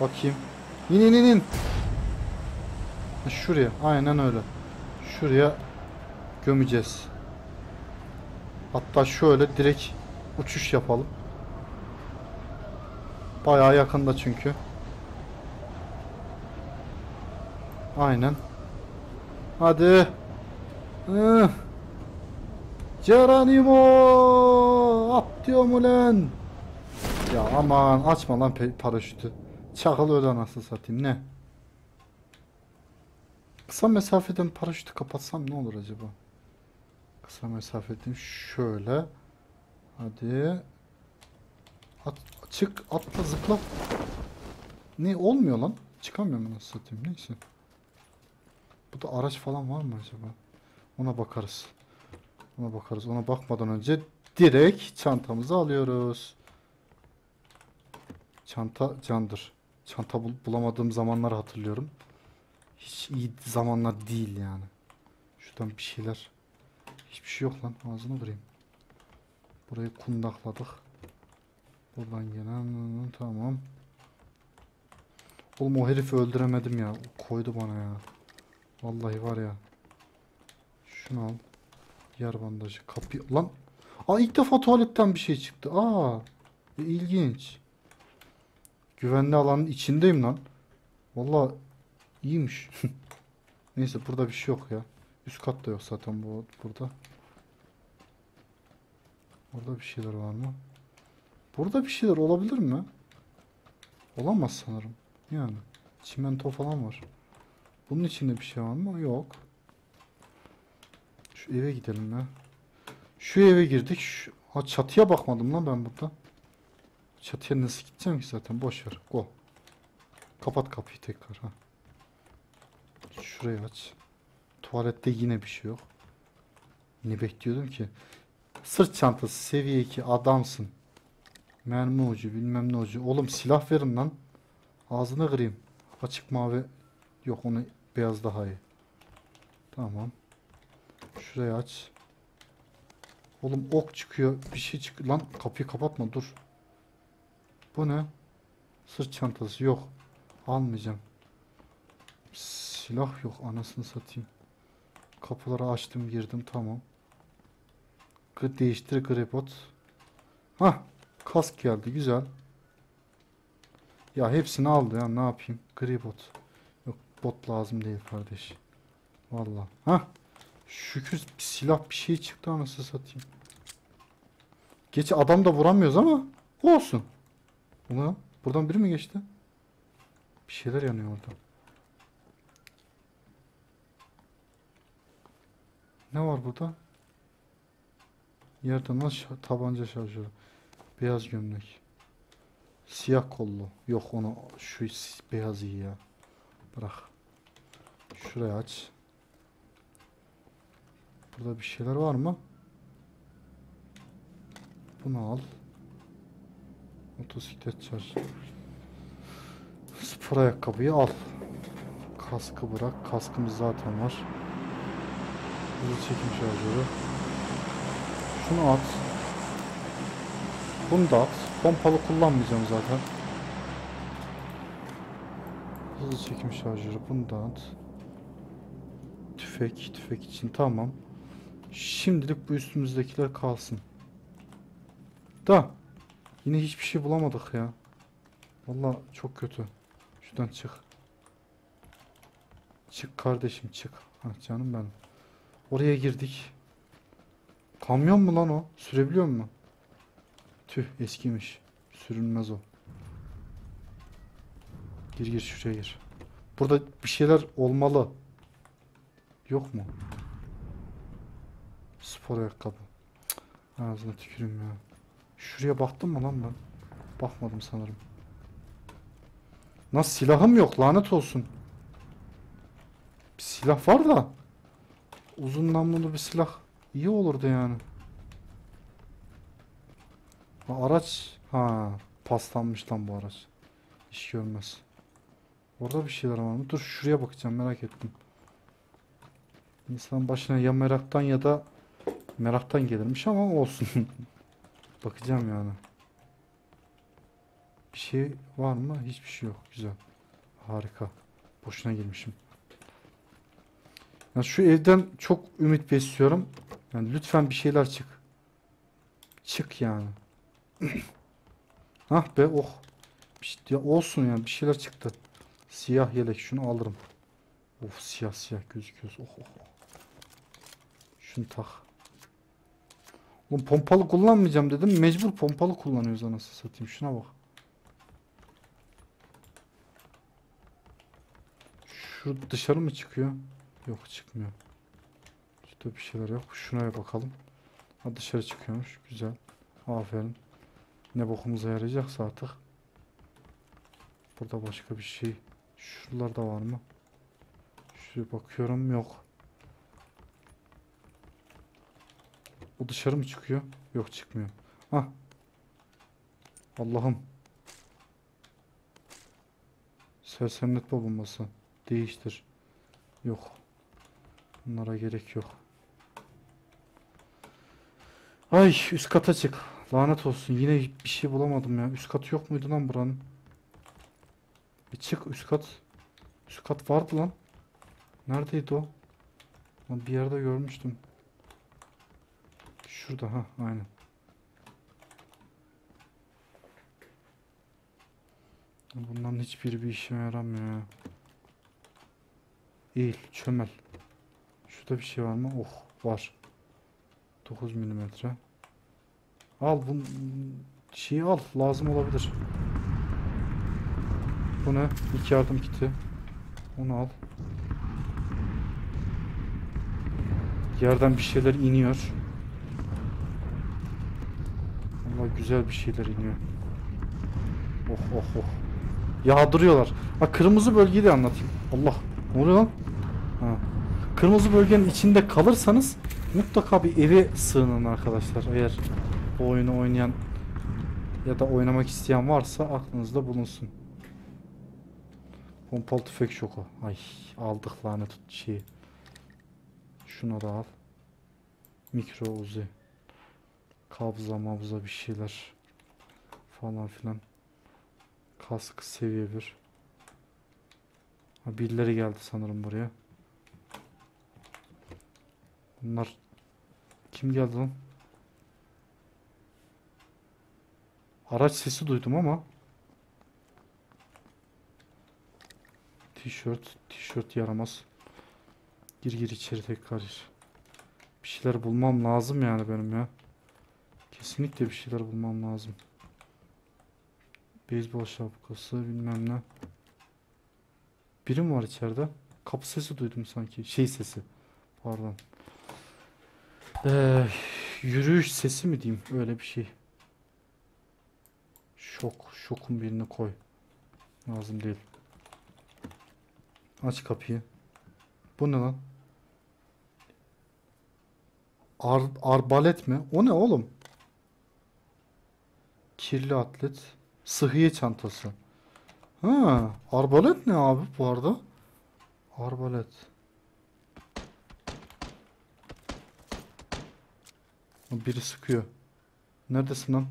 Bakayım. İn in in in. Şuraya. Aynen öyle. Şuraya gömeceğiz. Hatta şöyle direkt uçuş yapalım. Bayağı yakında çünkü. Aynen. Hadi. Hı. Geronimo! Atlıyorum ulan. Ya aman açma lan paraşütü. Çakıl öyle nasıl satayım ne? Kısa mesafeden paraşütü kapatsam ne olur acaba? Kısa mesafeden şöyle. Hadi. At, çık atla zıpla. Ne olmuyor lan? Çıkamıyorum nasıl satayım neyse. Burada araç falan var mı acaba? Ona bakarız. Ona bakarız. Ona bakmadan önce direkt çantamızı alıyoruz. Çanta candır. Çanta bul- bulamadığım zamanları hatırlıyorum. Hiç iyi zamanlar değil yani. Şuradan bir şeyler. Hiçbir şey yok lan. Ağzını kırayım. Burayı kundakladık. Buradan gelen tamam. Oğlum o herifi öldüremedim ya. Koydu bana ya. Vallahi var ya. Şunu al. Yer bandajı. Kapıyı... Lan. Aa ilk defa tuvaletten bir şey çıktı. Aa. e, ilginç. Güvenli alanın içindeyim lan. Vallahi iyiymiş. [laughs] Neyse burada bir şey yok ya. Üst katta yok zaten bu burada. Burada bir şeyler var mı? Burada bir şeyler olabilir mi? Olamaz sanırım. Yani. Çimento falan var. Bunun içinde bir şey var mı? Yok. Şu eve gidelim ya. Şu eve girdik. Şu... Ha, çatıya bakmadım lan ben burada. Çatıya nasıl gideceğim ki zaten? Boş ver. Go. Kapat kapıyı tekrar ha. Şurayı aç. Tuvalette yine bir şey yok. Ne bekliyordum ki? Sırt çantası seviye 2 adamsın. Mermi ucu bilmem ne ucu. Oğlum silah verin lan. Ağzına kırayım. Açık mavi. Yok onu beyaz daha iyi. Tamam. Şurayı aç. Oğlum ok çıkıyor. Bir şey çık. Lan kapıyı kapatma dur. Bu ne? Sırt çantası yok. Almayacağım. Silah yok anasını satayım. Kapıları açtım girdim tamam. Değiştir gripot. Hah kask geldi güzel. Ya hepsini aldı ya ne yapayım. Gribot. Yok bot lazım değil kardeş. Vallahi. Hah şükür bir silah bir şey çıktı anasını satayım. Geç adam da vuramıyoruz ama olsun. Ulan buradan biri mi geçti? Bir şeyler yanıyor orada. Ne var burada? Yerden şa- tabanca şarjörü. Beyaz gömlek. Siyah kollu. Yok onu şu beyaz iyi ya. Bırak. Şurayı aç. Burada bir şeyler var mı? Bunu al. Motosiklet şarj. Spor ayakkabıyı al. Kaskı bırak. Kaskımız zaten var. Hızlı çekim şarjörü. Şunu at. Bunu da at. Pompalı kullanmayacağım zaten. Hızlı çekim şarjörü. Bunu da at. Tüfek. Tüfek için tamam. Şimdilik bu üstümüzdekiler kalsın. Da. Yine hiçbir şey bulamadık ya. Vallahi çok kötü. Şuradan çık. Çık kardeşim çık. Ha canım benim. Oraya girdik. Kamyon mu lan o? Sürebiliyor mu? Tüh eskimiş. Sürünmez o. Gir gir şuraya gir. Burada bir şeyler olmalı. Yok mu? Spor ayakkabı. Cık, Ağzına tüküreyim ya. Şuraya baktım mı lan ben? Bakmadım sanırım. Nasıl silahım yok lanet olsun. Bir silah var da. Uzun namlulu bir silah iyi olurdu yani. Ha, araç ha paslanmış lan bu araç. İş görmez. Orada bir şeyler var mı? Dur şuraya bakacağım merak ettim. İnsan başına ya meraktan ya da meraktan gelirmiş ama olsun. [laughs] Bakacağım yani. Bir şey var mı? Hiçbir şey yok. Güzel. Harika. Boşuna girmişim. Ya şu evden çok ümit besliyorum. Yani lütfen bir şeyler çık. Çık yani. Hah [coughs] be oh. Şey- ya olsun yani bir şeyler çıktı. Siyah yelek şunu alırım. Of siyah siyah gözüküyor. Oh oh. oh. Şunu tak. Oğlum pompalı kullanmayacağım dedim. Mecbur pompalı kullanıyoruz anasını satayım. Şuna bak. Şu dışarı mı çıkıyor? Yok çıkmıyor. Şurada bir şeyler yok. Şuna bakalım. Ha dışarı çıkıyormuş. Güzel. Aferin. Ne bokumuza yarayacaksa artık. Burada başka bir şey. Şuralarda var mı? Şuraya bakıyorum. Yok. O dışarı mı çıkıyor? Yok çıkmıyor. Ah. Allah'ım. Sersemletme bulması. Değiştir. Yok. Bunlara gerek yok. Ay üst kata çık. Lanet olsun. Yine bir şey bulamadım ya. Üst kat yok muydu lan buranın? Bir çık üst kat. Üst kat vardı lan. Neredeydi o? Lan bir yerde görmüştüm. Şurada ha aynen. Bunların hiçbiri bir işime yaramıyor ya. Eğil, çömel. Şurada bir şey var mı? Oh, var. 9 milimetre. Al bu şeyi al, lazım olabilir. Bu ne? İlk yardım kiti. Onu al. Yerden bir şeyler iniyor. Allah güzel bir şeyler iniyor. Oh oh oh. Yağdırıyorlar. Ha kırmızı bölgeyi de anlatayım. Allah. Ne oluyor lan? Ha. Kırmızı bölgenin içinde kalırsanız mutlaka bir eve sığının arkadaşlar. Eğer bu oyunu oynayan Ya da oynamak isteyen varsa aklınızda bulunsun. Pompalı tüfek şoku. Ay aldık lanet şeyi. Şunu da al. Mikro uzi. Kabza mabza bir şeyler. Falan filan. Kask seviye bir. Ha, birileri geldi sanırım buraya. Bunlar kim geldi lan? Araç sesi duydum ama Tişört, tişört yaramaz. Gir gir içeri tekrar gir. Bir şeyler bulmam lazım yani benim ya. Kesinlikle bir şeyler bulmam lazım. Beyzbol şapkası bilmem ne. Biri mi var içeride? Kapı sesi duydum sanki. Şey sesi. Pardon. Ee, yürüyüş sesi mi diyeyim? Öyle bir şey. Şok. Şokun birini koy. Lazım değil. Aç kapıyı. Bu ne lan? Ar arbalet mi? O ne oğlum? Kirli atlet. Sıhhiye çantası. Ha, arbalet ne abi bu arada? Arbalet. Biri sıkıyor. Neredesin lan?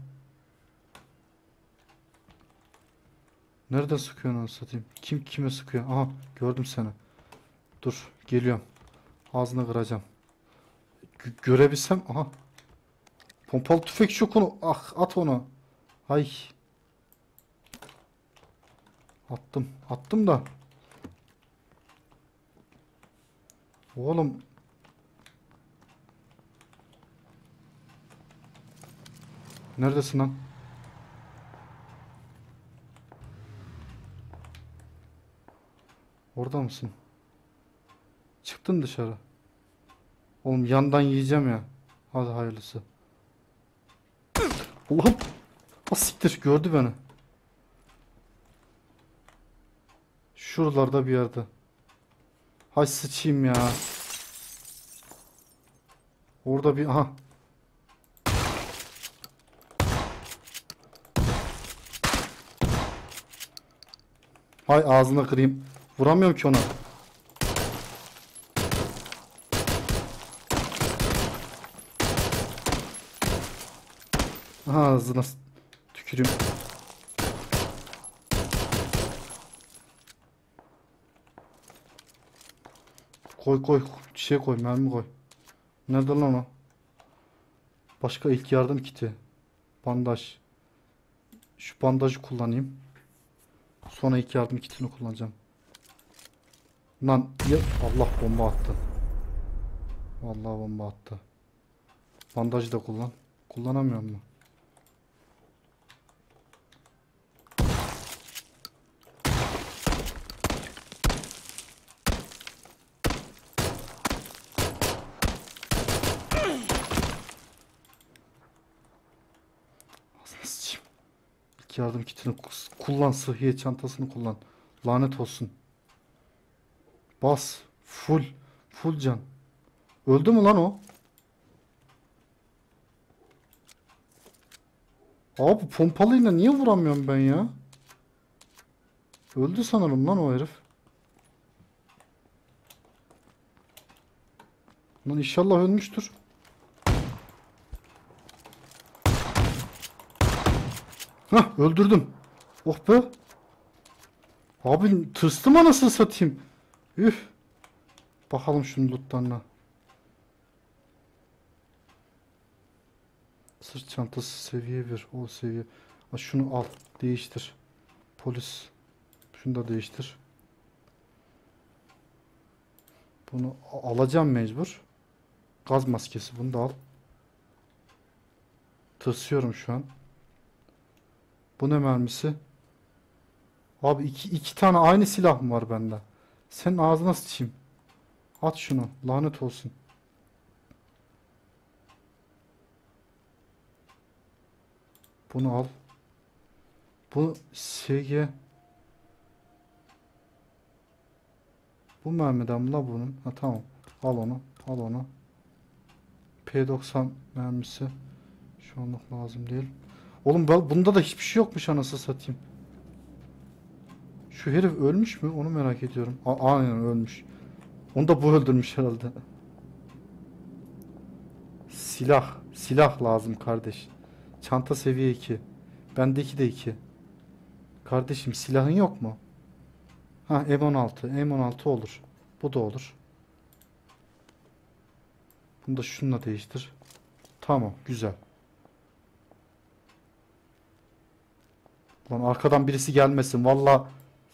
Nereden sıkıyorsun onu satayım? Kim kime sıkıyor? Aha gördüm seni. Dur geliyorum. Ağzını kıracağım. Gö- görebilsem. Aha. Pompalı tüfek şokunu. Ah at onu. Ay. Attım. Attım da. Oğlum. Neredesin lan? Orada mısın? Çıktın dışarı. Oğlum yandan yiyeceğim ya. Hadi hayırlısı. Allah'ım. Ha siktir gördü beni. Şuralarda bir yerde. Hay sıçayım ya. Orada bir aha. Hay ağzına kırayım. Vuramıyorum ki ona. Aha ağzına tüküreyim. Koy koy şey koy mermi koy. Nerede lan o? Başka ilk yardım kiti. Bandaj. Şu bandajı kullanayım. Sonra ilk yardım kitini kullanacağım. Lan Allah bomba attı. Vallahi bomba attı. Bandajı da kullan. Kullanamıyor mu? Yardım kitini kullan. Sıhhiye çantasını kullan. Lanet olsun. Bas. Full. Full can. Öldü mü lan o? Abi pompalıyla niye vuramıyorum ben ya? Öldü sanırım lan o herif. Lan inşallah ölmüştür. Hah öldürdüm. Oh be. Abi tırstım anasını satayım. Üf. Bakalım şunun lootlarına. Sırt çantası seviye 1. O seviye. Ha, şunu al. Değiştir. Polis. Şunu da değiştir. Bunu alacağım mecbur. Gaz maskesi. Bunu da al. Tırsıyorum şu an. Bu ne mermisi? Abi iki, iki tane aynı silah mı var bende? Senin ağzına sıçayım. At şunu. Lanet olsun. Bunu al. Bu SG Bu mermiden mi la bunun? Ha tamam. Al onu. Al onu. P90 mermisi. Şu anlık lazım değil. Oğlum bunda da hiçbir şey yokmuş anasını satayım. Şu herif ölmüş mü? Onu merak ediyorum. A- aynen ölmüş. Onu da bu öldürmüş herhalde. Silah. Silah lazım kardeş. Çanta seviye 2. Bendeki de 2. Kardeşim silahın yok mu? Ha M16. M16 olur. Bu da olur. Bunu da şununla değiştir. Tamam güzel. Lan arkadan birisi gelmesin. Valla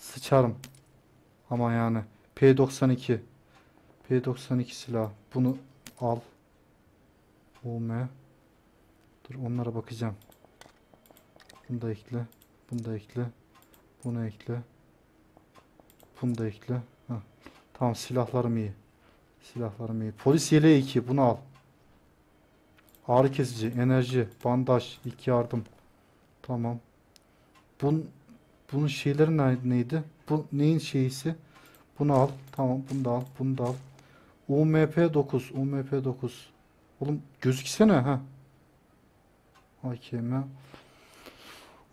sıçarım. Ama yani. P92. P92 silah. Bunu al. UM. Dur onlara bakacağım. Bunu da ekle. Bunu da ekle. Bunu ekle. Bunu da ekle. Heh. Tamam silahlarım iyi. Silahlarım iyi. Polis yeleği 2. Bunu al. Ağrı kesici, enerji, bandaj, ilk yardım. Tamam. Bun, bunun şeyleri ne- neydi? Bu neyin şeyisi? Bunu al. Tamam bunu da al. Bunu da al. UMP 9. UMP 9. Oğlum gözüksene ha. AKM.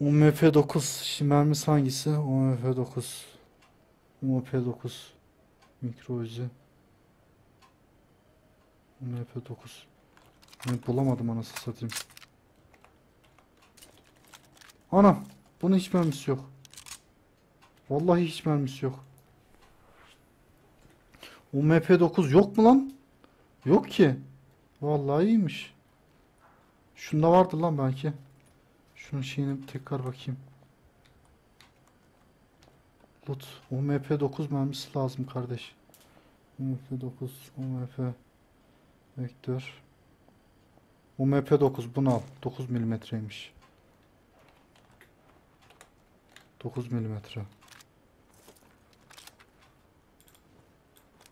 UMP 9. Şimdi mermisi hangisi? UMP 9. UMP 9. Mikro uzi. UMP 9. Ben bulamadım anasını satayım. Anam. Bunun hiç mermisi yok. Vallahi hiç mermisi yok. UMP9 yok mu lan? Yok ki. Vallahi iyiymiş. Şunda vardı lan belki. Şunun şeyini tekrar bakayım. Loot. UMP9 mermisi lazım kardeş. UMP9. UMP. Vektör. UMP9 bunu al. 9 milimetreymiş. 9 milimetre.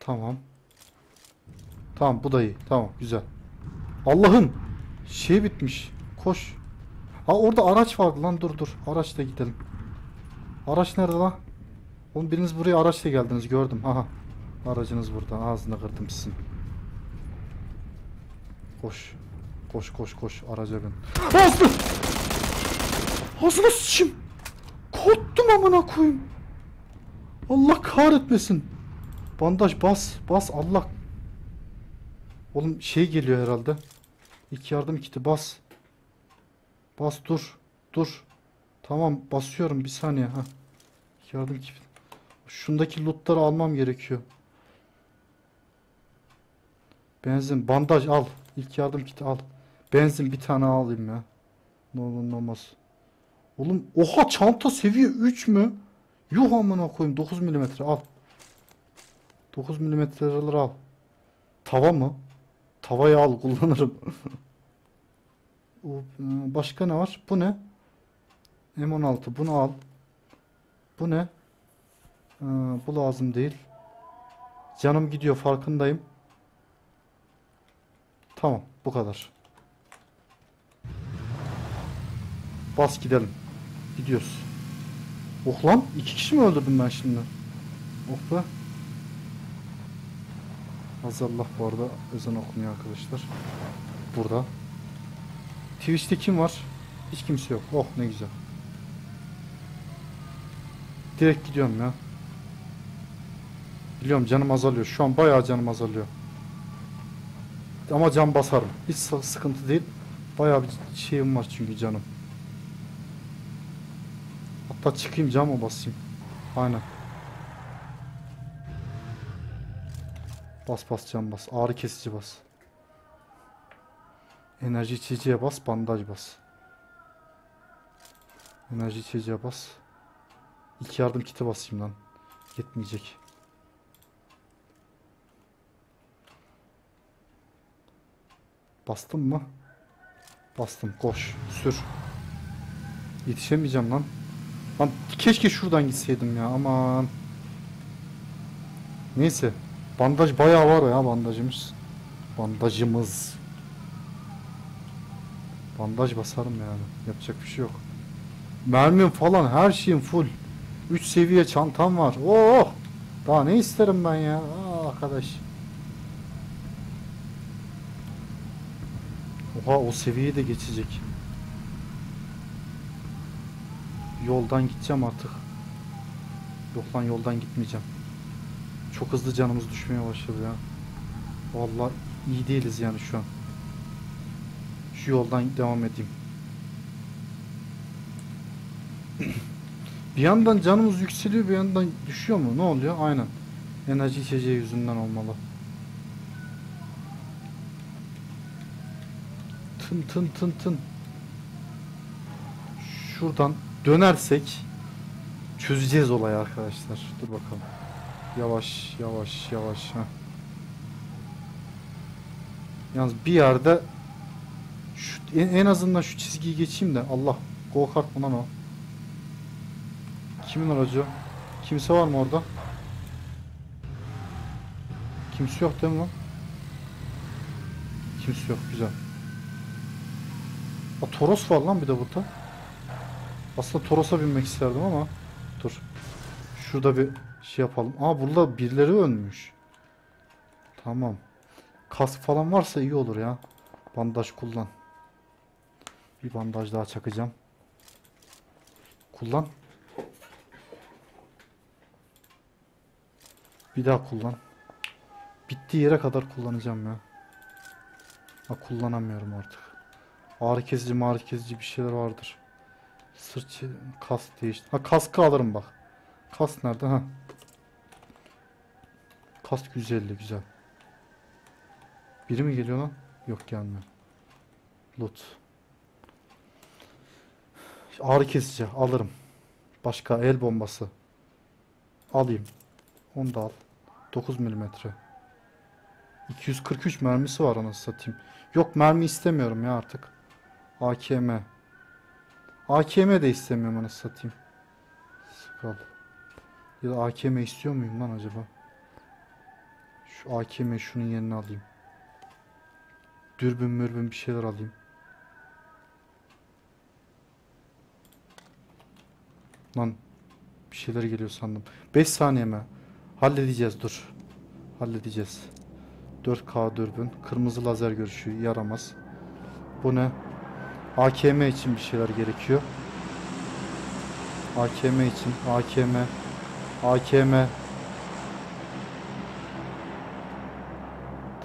Tamam. Tamam bu da iyi. Tamam güzel. Allah'ım şey bitmiş. Koş. Ha orada araç vardı lan dur dur. Araçla gidelim. Araç nerede lan? Oğlum biriniz buraya araçla geldiniz gördüm. Aha. Aracınız burada. Ağzını kırdım sizin. Koş. Koş koş koş araca bin. Ağzını! Ağzına sıçayım. Korktum amına koyayım. Allah kahretmesin. Bandaj bas bas Allah. Oğlum şey geliyor herhalde. İlk yardım kiti bas. Bas dur. Dur. Tamam basıyorum bir saniye ha. İlk yardım kiti. Şundaki lootları almam gerekiyor. Benzin bandaj al. İlk yardım kiti al. Benzin bir tane alayım ya. Ne olur ne olmaz. Oğlum oha çanta seviye 3 mü? Yuh amına koyayım 9 milimetre al. 9 milimetreleri al. Tava mı? Tavayı al kullanırım. [laughs] E, Başka ne var? Bu ne? M16 bunu al. Bu ne? Ee, bu lazım değil. Canım gidiyor farkındayım. Tamam bu kadar. Bas gidelim. Gidiyoruz. Oh lan iki kişi mi öldürdüm ben şimdi? Oh be. Azallah bu arada ezan okunuyor arkadaşlar. Burada. Twitch'te kim var? Hiç kimse yok. Oh ne güzel. Direkt gidiyorum ya. Biliyorum canım azalıyor. Şu an bayağı canım azalıyor. Ama can basarım. Hiç sı- sıkıntı değil. Bayağı bir şeyim var çünkü canım. Hatta çıkayım cam mı basayım? Aynen. Bas bas cam bas. Ağrı kesici bas. Enerji içeceğe bas. Bandaj bas. Enerji içeceğe bas. İlk yardım kiti basayım lan. Yetmeyecek. Bastım mı? Bastım. Koş. Sür. Yetişemeyeceğim lan. Lan keşke şuradan gitseydim ya. Aman. Neyse. Bandaj bayağı var ya bandajımız. Bandajımız. Bandaj basarım yani. Yapacak bir şey yok. Mermim falan her şeyim full. 3 seviye çantam var. Oh! Daha ne isterim ben ya? Aa, arkadaş. Oha o seviyeyi de geçecek. Yoldan gideceğim artık. Yok lan yoldan gitmeyeceğim. Çok hızlı canımız düşmeye başladı ya. Vallahi iyi değiliz yani şu an. Şu yoldan devam edeyim. bir yandan canımız yükseliyor bir yandan düşüyor mu? Ne oluyor? Aynen. Enerji içeceği yüzünden olmalı. Tın tın tın tın. Şuradan dönersek çözeceğiz olayı arkadaşlar. Dur bakalım. Yavaş yavaş yavaş. Heh. Yalnız bir yerde şu, en, en azından şu çizgiyi geçeyim de Allah go kart mı lan o? Kimin aracı? Kimse var mı orada? Kimse yok değil mi lan? Kimse yok güzel. Aa, Toros var lan bir de burada. Aslında Toros'a binmek isterdim ama dur. Şurada bir şey yapalım. Aa burada birileri ölmüş. Tamam. Kask falan varsa iyi olur ya. Bandaj kullan. Bir bandaj daha çakacağım. Kullan. Bir daha kullan. Bittiği yere kadar kullanacağım ya. Ha kullanamıyorum artık. Ağrı kesici mağrı kesici bir şeyler vardır. Sırt çe- kask değişti. Ha kaskı alırım bak. Kask nerede? Ha. Kask 150 güzel. Biri mi geliyor lan? Yok gelmiyor. Loot. Ağrı kesici alırım. Başka el bombası. Alayım. Onu da al. 9 milimetre. 243 mermisi var anasını satayım. Yok mermi istemiyorum ya artık. AKM. AKM de istemiyorum anasını satayım. Skal. Ya AKM istiyor muyum lan acaba? Şu AKM şunun yerine alayım. Dürbün mürbün bir şeyler alayım. Lan bir şeyler geliyor sandım. 5 saniye mi? Halledeceğiz dur. Halledeceğiz. 4K dürbün. Kırmızı lazer görüşü yaramaz. Bu ne? AKM için bir şeyler gerekiyor. AKM için. AKM. AKM.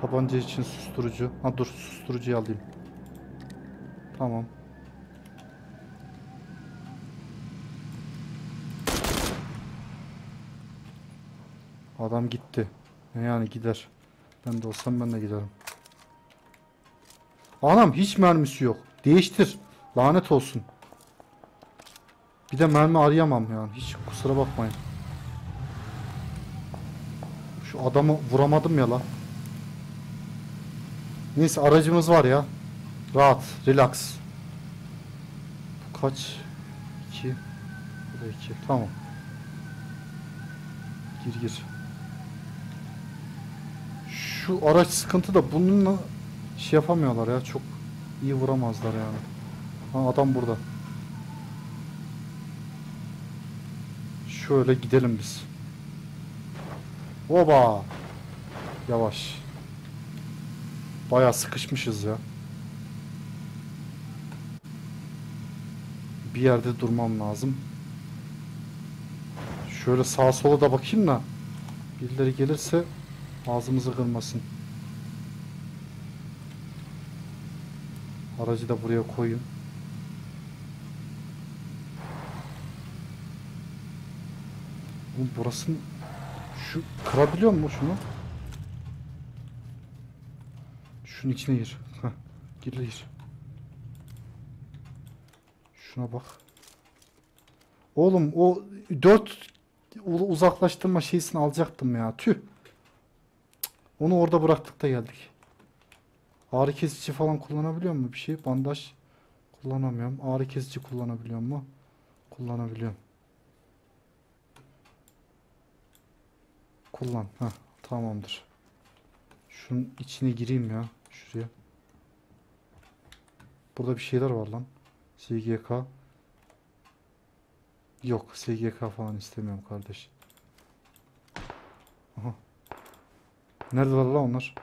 Tabanca için susturucu. Ha dur susturucuyu alayım. Tamam. Adam gitti. E Yani gider. Ben de olsam ben de giderim. Anam hiç mermisi yok. Değiştir. Lanet olsun. Bir de mermi arayamam yani. Hiç kusura bakmayın. Şu adamı vuramadım ya lan. Neyse aracımız var ya. Rahat. Relax. Bu kaç? 2 Bu da 2. Tamam. Gir gir. Şu araç sıkıntı da bununla şey yapamıyorlar ya. Çok iyi vuramazlar yani. Ha, adam burada. Şöyle gidelim biz. Oba. Yavaş. Bayağı sıkışmışız ya. Bir yerde durmam lazım. Şöyle sağa sola da bakayım da birileri gelirse ağzımızı kırmasın. Aracı da buraya koyun. Oğlum burasının şu kırabiliyor mu şunu? Şunun içine gir. Heh, gir gir. Şuna bak. Oğlum o 4 uzaklaştırma şeysini alacaktım ya. Tüh. Onu orada bıraktık da geldik. Ağrı kesici falan kullanabiliyor mu bir şey? Bandaj kullanamıyorum. Ağrı kesici kullanabiliyor mu? Kullanabiliyorum. Kullan. Heh, tamamdır. Şunun içine gireyim ya. Şuraya. Burada bir şeyler var lan. SGK. Yok SGK falan istemiyorum kardeş. Aha. Neredeler lan onlar?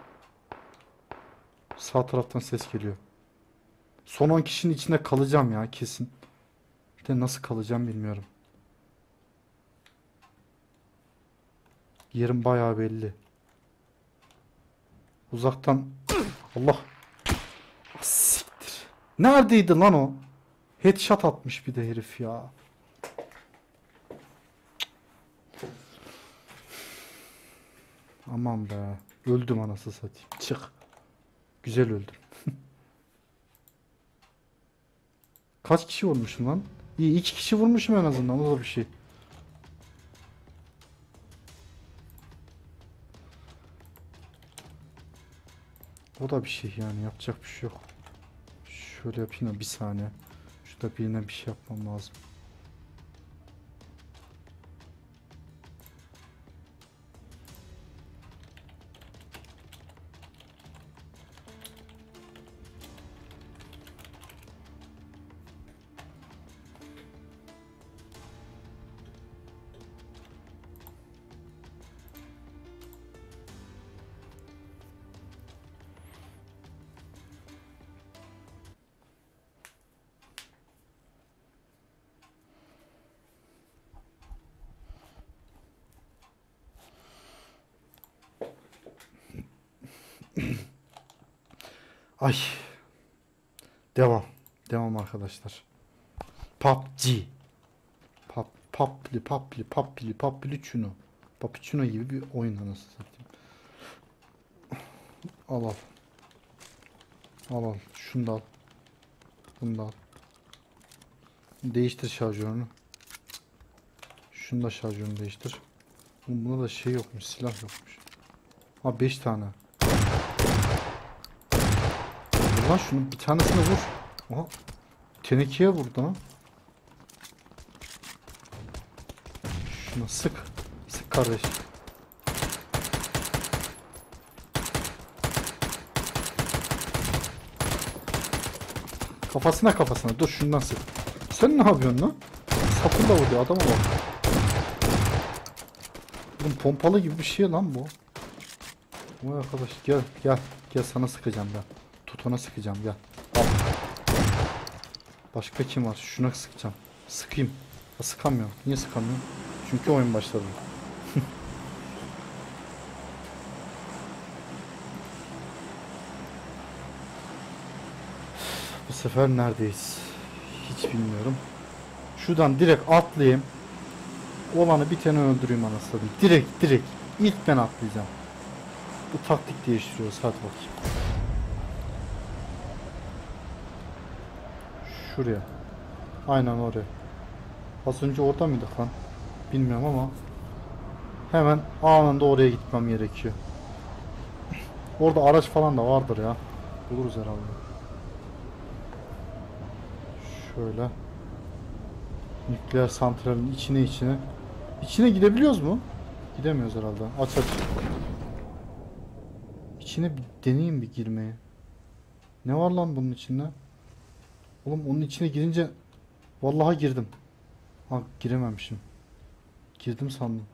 Sağ taraftan ses geliyor. Son 10 kişinin içinde kalacağım ya kesin. Bir de nasıl kalacağım bilmiyorum. Yerim bayağı belli. Uzaktan Allah. Ah, Siktir. Neredeydi lan o? Headshot atmış bir de herif ya. Aman be. Öldüm anasını satayım. Çık. Güzel öldüm. [laughs] Kaç kişi vurmuşum lan? İyi iki kişi vurmuşum en azından. O da bir şey. O da bir şey yani yapacak bir şey yok. Şöyle yapayım da bir saniye. Şurada birine bir şey yapmam lazım. Ay. Devam. Devam arkadaşlar. PUBG. Pap, papli, papli, papli, papli çuno. Papiçuno gibi bir oyun anasını satayım. Al al. Al al. Şunu da al. Bunu da al. Değiştir şarjörünü. Şunu da şarjörünü değiştir. Buna da şey yokmuş. Silah yokmuş. Ha 5 tane. Lan şunu bir tanesine vur. Oha. Tenekeye vurdu lan. Şuna sık. Sık kardeş. Kafasına kafasına. Dur şundan sık. Sen ne yapıyorsun lan? Sapınla vuruyor adama bak. Oğlum pompalı gibi bir şey lan bu. Vay arkadaş gel gel. Gel sana sıkacağım ben. Tutana sıkacağım gel. Al. Başka kim var? Şuna sıkacağım. Sıkayım. Ha, sıkamıyorum. Niye sıkamıyorum? Çünkü oyun başladı. [laughs] Bu sefer neredeyiz? Hiç bilmiyorum. Şuradan direkt atlayayım. Olanı biteni öldüreyim anasını. Direkt direkt. İlk ben atlayacağım. Bu taktik değiştiriyoruz. Hadi bakayım. Şuraya. Aynen oraya. Az önce orada mıydık lan? Bilmiyorum ama hemen anında oraya gitmem gerekiyor. Orada araç falan da vardır ya. Buluruz herhalde. Şöyle. Nükleer santralin içine içine. İçine gidebiliyoruz mu? Gidemiyoruz herhalde. Aç aç. İçine bir deneyeyim bir girmeye. Ne var lan bunun içinde? Oğlum onun içine girince vallahi girdim. Ha girememişim. Girdim sandım.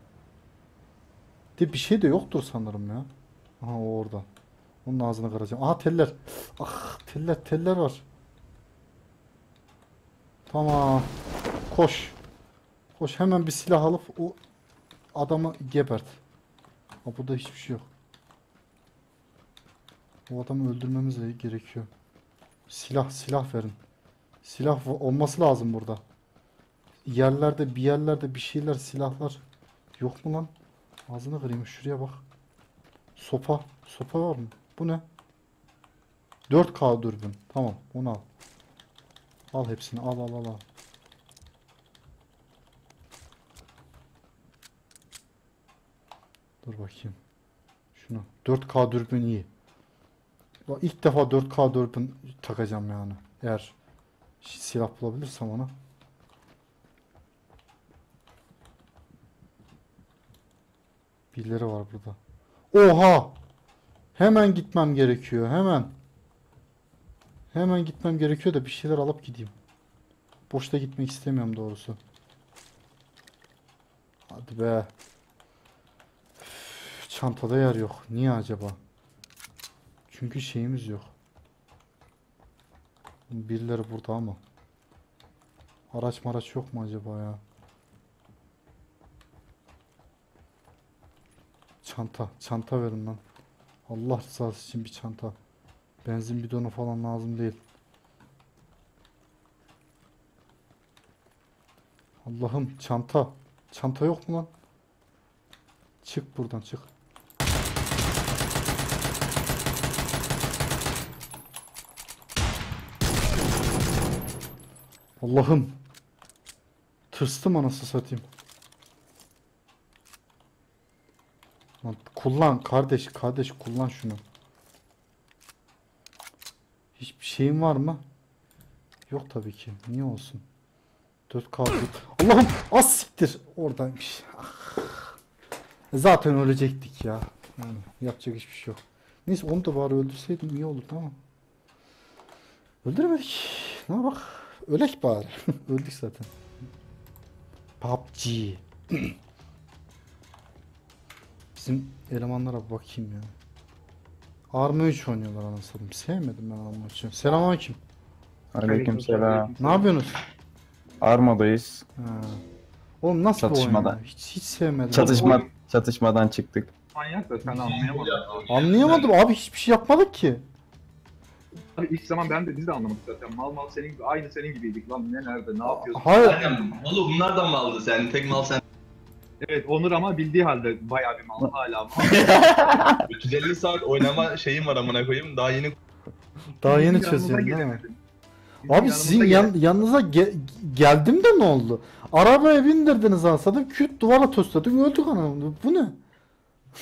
De bir şey de yoktur sanırım ya. Aha o orada. Onun ağzını kıracağım. Aha teller. Ah teller teller var. Tamam. Koş. Koş hemen bir silah alıp o adamı gebert. Ha burada hiçbir şey yok. O adamı öldürmemiz gerekiyor. Silah silah verin. Silah olması lazım burada. Yerlerde bir yerlerde bir şeyler silahlar yok mu lan? Ağzını kırayım şuraya bak. Sopa. Sopa var mı? Bu ne? 4K dürbün. Tamam onu al. Al hepsini al al al al. Dur bakayım. Şunu. 4K dürbün iyi. İlk defa 4K dürbün takacağım yani. Eğer silah bulabilirsem ona. Birileri var burada. Oha! Hemen gitmem gerekiyor. Hemen. Hemen gitmem gerekiyor da bir şeyler alıp gideyim. Boşta gitmek istemiyorum doğrusu. Hadi be. Üf, Çantada yer yok. Niye acaba? Çünkü şeyimiz yok. Birileri burada ama. Araç maraç yok mu acaba ya? Çanta. Çanta verin lan. Allah rızası için bir çanta. Benzin bidonu falan lazım değil. Allah'ım çanta. Çanta yok mu lan? Çık buradan çık. Allah'ım. Tırstım anası satayım. Lan kullan kardeş kardeş kullan şunu. Hiçbir şeyin var mı? Yok tabii ki. Niye olsun? 4K bir- Allah'ım az siktir. Oradaymış. Ah. Zaten ölecektik ya. Yani yapacak hiçbir şey yok. Neyse onu da bari öldürseydim iyi olurdu ama. Öldüremedik. Ne bak. Ölek bari. [laughs] Öldük zaten. PUBG. [clears throat] Bizim elemanlara bakayım ya. Arma 3 oynuyorlar anasını. Sevmedim ben Arma 3'ü. Selamünaleyküm. Aleykümselam. Ne yapıyorsunuz? Armadayız. Ha. Oğlum nasıl bir oyun Çatışmada. ya? Hiç, hiç sevmedim. Çatışma çatışmadan çıktık. Manyak da sen anlayamadın. Anlayamadım abi hiçbir şey yapmadık ki. Abi ilk zaman ben de biz de anlamadık zaten. Mal mal senin gibi aynı senin gibiydik lan ne nerede ne yapıyorsun? Hayır. Aynen. Oğlum bunlardan mı aldı sen? Tek mal sen. Evet Onur ama bildiği halde bayağı bir mal hala mal. [laughs] 350 saat oynama şeyim var amına koyayım. Daha yeni Daha yeni Bizim çözüyorsun değil mi? Bizim Abi yanımıza sizin yan, yanınıza ge- geldim de ne oldu? Arabaya bindirdiniz anasını küt duvara tosladık öldük anam. Bu ne?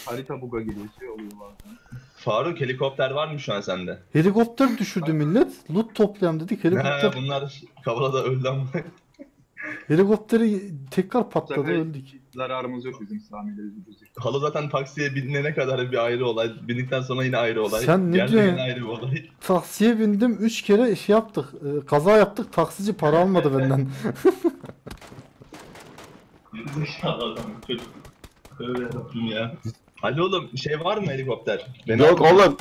Harita buga giriyor şey oluyor bazen. Faruk helikopter var mı şu an sende? Helikopter düşürdü millet. Loot toplayalım dedik. Ha, Helikopter bunlar kavalada öldü ama. helikopteri tekrar patladı Zaten öldük. Zararımız yok bizim bizim. Halı zaten taksiye binene kadar bir ayrı olay. Bindikten sonra yine ayrı olay. Sen ne Geldi diyorsun? ayrı bir olay. Taksiye bindim 3 kere şey yaptık. e, kaza yaptık. Taksici para almadı benden. [laughs] İnşallah adam çocuk. Öyle yaptım ya. Ali oğlum şey var mı helikopter? Beni Yok al- oğlum.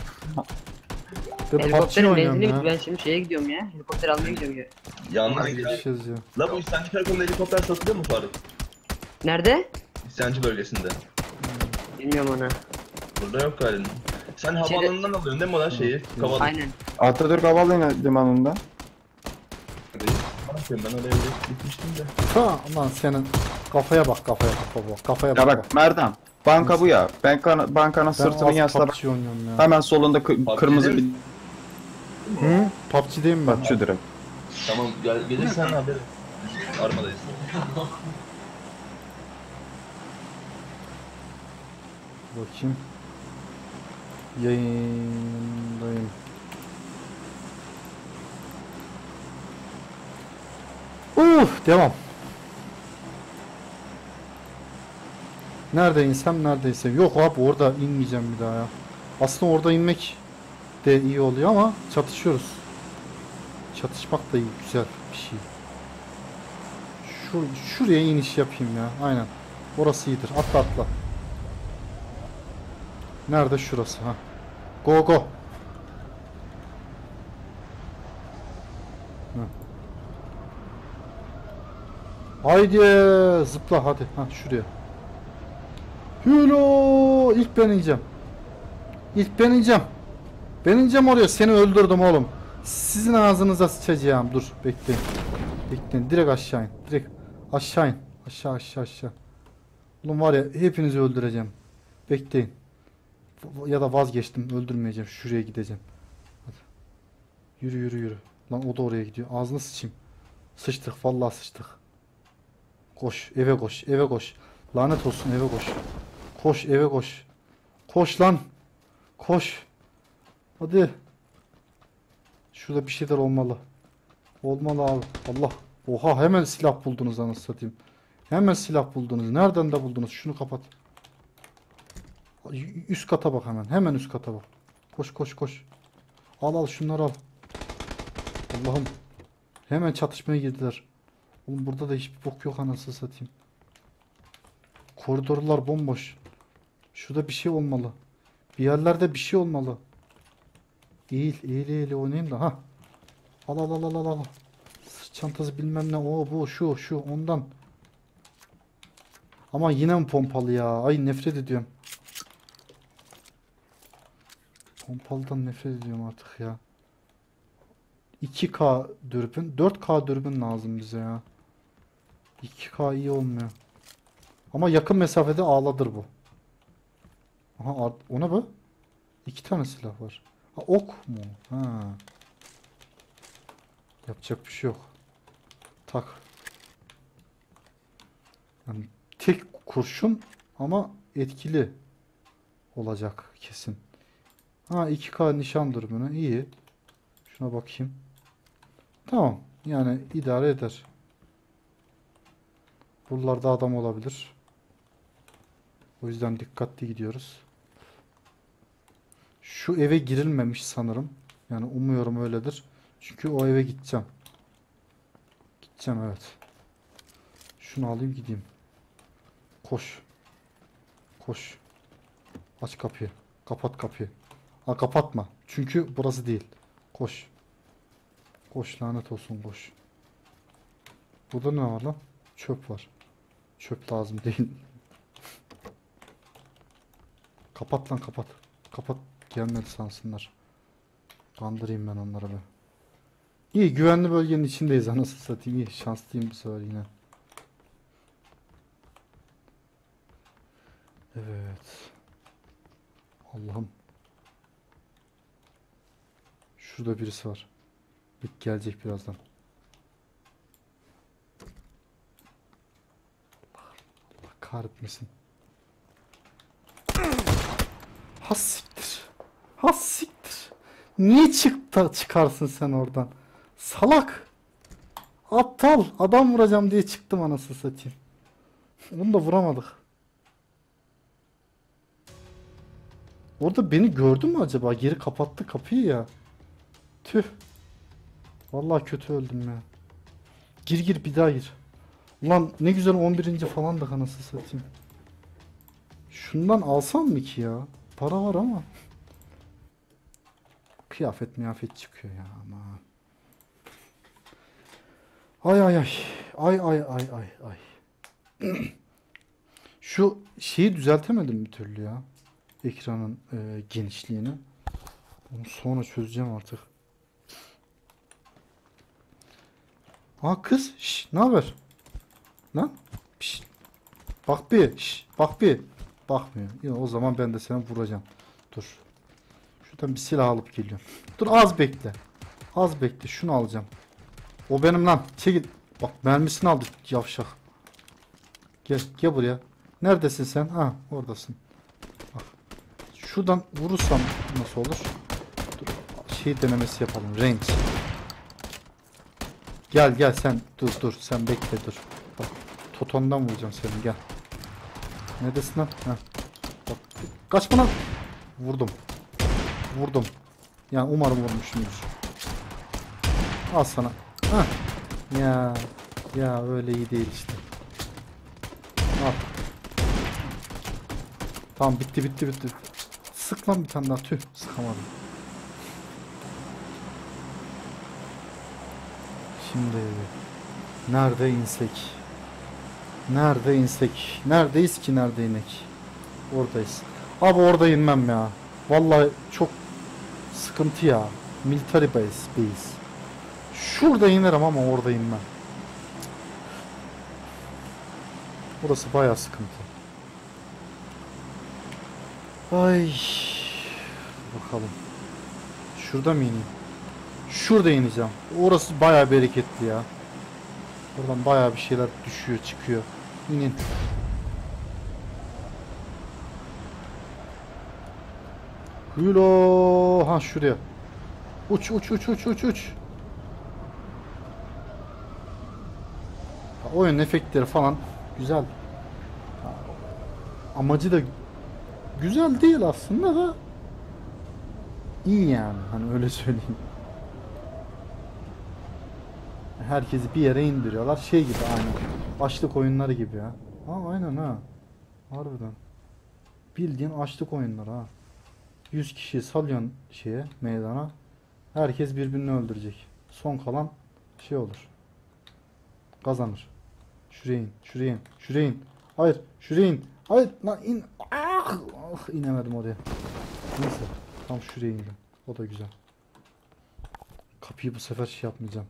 Ben Helikopterin benzini bitti. Ben şimdi şeye gidiyorum ya. Helikopter almaya gidiyorum ya. Yanına Hadi gidiyor. geçeceğiz ya. La bu İsyancı Karakonu'nda helikopter satılıyor mu Faruk? Nerede? İsyancı bölgesinde. Bilmiyorum onu. Burada yok galiba. Sen Şeyde- havaalanından alıyorsun değil mi o da şeyi? Kavala. Aynen. Atatürk Havalimanı limanında. Ben oraya gitmiştim de. Ha lan senin kafaya bak kafaya kafaya bak kafaya bak. Ya bak. bak Merdan. Banka bu ya. Banka, bankanın Ben sırtının az yasla bak. PUBG ya. Hemen solunda kı- PUBG kırmızı bir Hı? PUBG'deyim ben. şu direkt. Tamam gel, gelirsen haber. Armadayız. Bakayım. Yayındayım. Uf, devam. Nerede insem neredeyse. Yok abi orada inmeyeceğim bir daha ya. Aslında orada inmek de iyi oluyor ama çatışıyoruz. Çatışmak da iyi, güzel bir şey. Şu, şuraya iniş yapayım ya. Aynen. Orası iyidir. Atla atla. Nerede şurası ha? Go go. Haydi zıpla hadi. Ha şuraya. Hülo ilk ben ineceğim. İlk ben ineceğim. Ben ineceğim oraya. Seni öldürdüm oğlum. Sizin ağzınıza sıçacağım. Dur bekleyin. Bekleyin. Direkt aşağı in. Direkt aşağı in. Aşağı aşağı aşağı. Oğlum var ya hepinizi öldüreceğim. Bekleyin. Ya da vazgeçtim. Öldürmeyeceğim. Şuraya gideceğim. Hadi. Yürü yürü yürü. Lan o da oraya gidiyor. Ağzına sıçayım. Sıçtık. Vallahi sıçtık. Koş. Eve koş. Eve koş. Lanet olsun eve koş. Koş eve koş. Koş lan. Koş. Hadi. Şurada bir şeyler olmalı. Olmalı abi. Allah. Oha hemen silah buldunuz anasını satayım. Hemen silah buldunuz. Nereden de buldunuz? Şunu kapat. Üst kata bak hemen. Hemen üst kata bak. Koş koş koş. Al al şunları al. Allah'ım. Hemen çatışmaya girdiler. Oğlum burada da hiçbir bok yok anasını satayım. Koridorlar bomboş. Şurada bir şey olmalı. Bir yerlerde bir şey olmalı. Eğil eğil eğil oynayayım da ha. Al al al al al al. Sıç. çantası bilmem ne o bu şu şu ondan. Ama yine mi pompalı ya? Ay nefret ediyorum. Pompalıdan nefret ediyorum artık ya. 2K dürbün, 4K dürbün lazım bize ya. 2K iyi olmuyor. Ama yakın mesafede ağladır bu. Aha art- o ne bu? İki tane silah var. Ha, ok mu? Ha. Yapacak bir şey yok. Tak. Yani tek kurşun ama etkili olacak kesin. Ha 2K nişan dürbünü iyi. Şuna bakayım. Tamam. Yani idare eder. Buralarda adam olabilir. O yüzden dikkatli gidiyoruz. Şu eve girilmemiş sanırım. Yani umuyorum öyledir. Çünkü o eve gideceğim. Gideceğim evet. Şunu alayım gideyim. Koş. Koş. Aç kapıyı. Kapat kapıyı. Ha kapatma. Çünkü burası değil. Koş. Koş lanet olsun koş. Burada ne var lan? Çöp var. Çöp lazım değil. [laughs] Kapat lan kapat. Kapat. Gelmedi sansınlar. Kandırayım ben onları be. İyi güvenli bölgenin içindeyiz anasını satayım. İyi şanslıyım bu sefer yine. Evet. Allah'ım. Şurada birisi var. İlk gelecek birazdan. Allah kahretmesin. Ha siktir. Ha siktir. Niye çıktı çıkarsın sen oradan? Salak. Aptal. Adam vuracağım diye çıktım anasını satayım. Onu da vuramadık. Orada beni gördü mü acaba? Geri kapattı kapıyı ya. Tüh. Vallahi kötü öldüm ya. Gir gir bir daha gir. Ulan ne güzel 11. falan da anasını satayım. Şundan alsam mı ki ya? Para var ama. Kıyafet miyafet çıkıyor ya ama. Ay ay ay. Ay ay ay ay ay. [clears throat] Şu şeyi düzeltemedim bir türlü ya. Ekranın e, genişliğini. Onu sonra çözeceğim artık. Ha kız, şş, ne haber? Lan, şş, bak bir, şş, bak bir. Bakmıyor. Ya o zaman ben de seni vuracağım. Dur. Şuradan bir silah alıp geliyorum. Dur az bekle. Az bekle. Şunu alacağım. O benim lan. Çekil. Bak mermisini aldı yavşak. Gel, gel buraya. Neredesin sen? Ha, oradasın. Bak. Şuradan vurursam nasıl olur? Dur. Şey denemesi yapalım. Range. Gel gel sen dur dur sen bekle dur. Bak Toton'dan vuracağım seni gel. Neredesin lan? Heh. Bak kaçma lan. Vurdum. Vurdum. Yani umarım vurmuşumdur. Al sana. Heh. Ya ya öyle iyi değil işte. Al. Tamam bitti bitti bitti. Sık lan bir tane daha tüh sıkamadım. Şimdi nerede insek? Nerede insek? Neredeyiz ki nerede inek? Oradayız. Abi orada inmem ya. Vallahi çok sıkıntı ya. Military base, base. Şurada inerim ama orada inmem. Burası bayağı sıkıntı. Ay. Bakalım. Şurada mı ineyim? Şurada ineceğim. Orası bayağı bereketli ya. Buradan bayağı bir şeyler düşüyor, çıkıyor. İnin. Hülo. Ha şuraya. Uç uç uç uç uç uç. Oyun efektleri falan güzel. Amacı da güzel değil aslında da iyi yani hani öyle söyleyeyim. Herkesi bir yere indiriyorlar. Şey gibi aynen. Açlık oyunları gibi ya. Ha aynen ha. Harbiden. Bildiğin açlık oyunları ha. 100 kişi salıyorsun şeye meydana. Herkes birbirini öldürecek. Son kalan şey olur. Kazanır. Şuraya in. Şuraya in. Şuraya in. Hayır. Şuraya in. Hayır. Lan in. Ah, ah, inemedim oraya. Neyse. Tam şuraya indim. O da güzel. Kapıyı bu sefer şey yapmayacağım.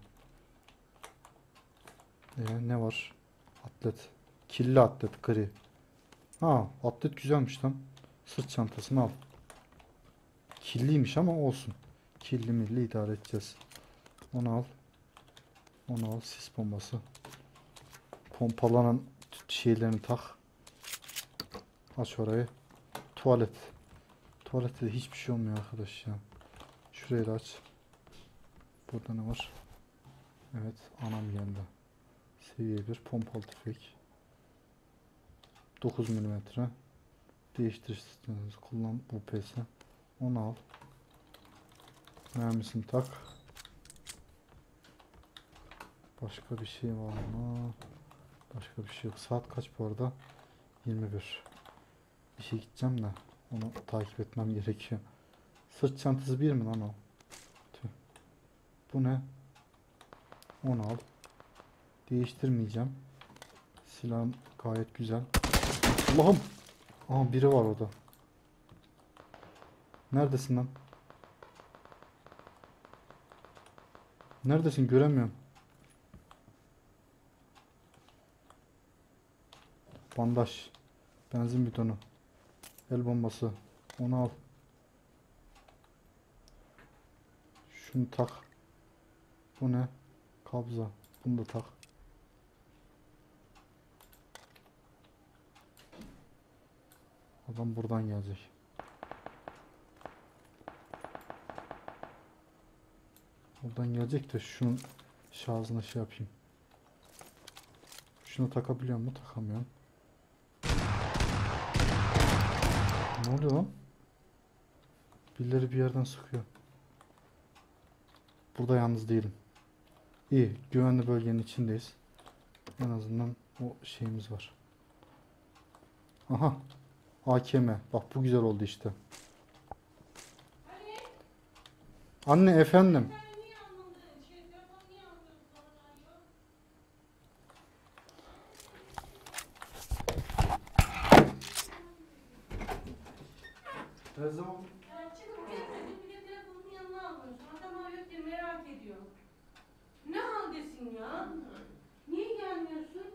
Ee, ne var? Atlet. Killi atlet gri. Ha atlet güzelmiş lan. Sırt çantasını al. Killiymiş ama olsun. Killi milli idare edeceğiz. Onu al. Onu al. Sis bombası. Pompalanan şeylerini tak. Aç orayı. Tuvalet. Tuvalette de hiçbir şey olmuyor arkadaş ya. Şurayı da aç. Burada ne var? Evet anam geldi. Seviye 1 pompalı tüfek. 9 mm. Sistemimiz kullan UPS. Onu al. Mermisini tak. Başka bir şey var mı? Başka bir şey yok. Saat kaç bu arada? 21. Bir şey gideceğim de onu takip etmem gerekiyor. Sırt çantası bir mi lan o? Tüh. Bu ne? Onu al. Değiştirmeyeceğim. Silahım gayet güzel. Allah'ım. Aha biri var orada. Neredesin lan? Neredesin? Göremiyorum. Bandaj. Benzin bidonu. El bombası. Onu al. Şunu tak. Bu ne? Kabza. Bunu da tak. Adam buradan gelecek. Buradan gelecek de şunun şarjına şey yapayım. Şunu takabiliyor mu? Takamıyorum. Ne oluyor lan? Birileri bir yerden sıkıyor. Burada yalnız değilim. İyi, güvenli bölgenin içindeyiz. En azından o şeyimiz var. Aha. AKM. Bak bu güzel oldu işte. Anne efendim. Her zaman Ya çıkıp gelmedin bir de telefonun yanına almıyorsun. Adam arıyor diye merak ediyor. Ne haldesin ya? Niye gelmiyorsun?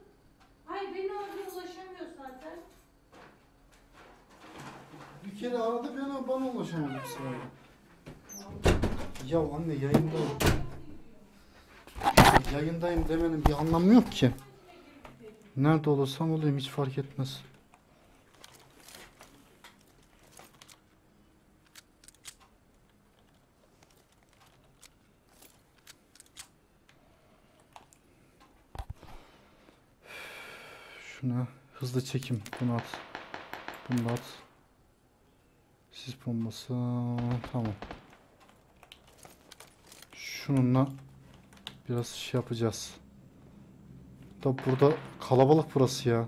Hayır beni orada ulaşamıyor zaten. bir kere aradı bana bana ulaşamadım sonra. Ya anne yayındayım. Yayındayım demenin bir anlamı yok ki. Nerede olursam olayım hiç fark etmez. Şuna hızlı çekim. Bunu at. Bunu at. Sis bombası. Tamam. Şununla biraz şey yapacağız. Da burada kalabalık burası ya.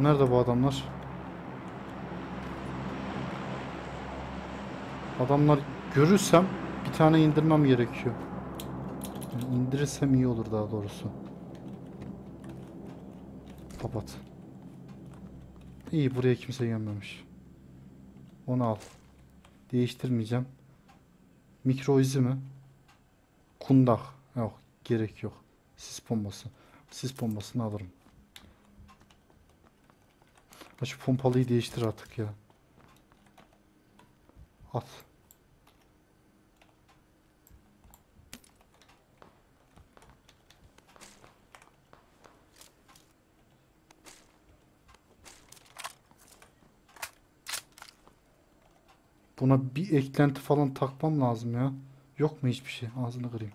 Nerede bu adamlar? Adamlar görürsem bir tane indirmem gerekiyor. Yani indirirsem iyi olur daha doğrusu. Kapat. İyi buraya kimse gelmemiş. Onu al. Değiştirmeyeceğim. Mikro izi mi? Kundak. Yok gerek yok. Sis bombası. Sis bombasını alırım. Şu pompalıyı değiştir artık ya. At. Buna bir eklenti falan takmam lazım ya. Yok mu hiçbir şey? Ağzını kırayım.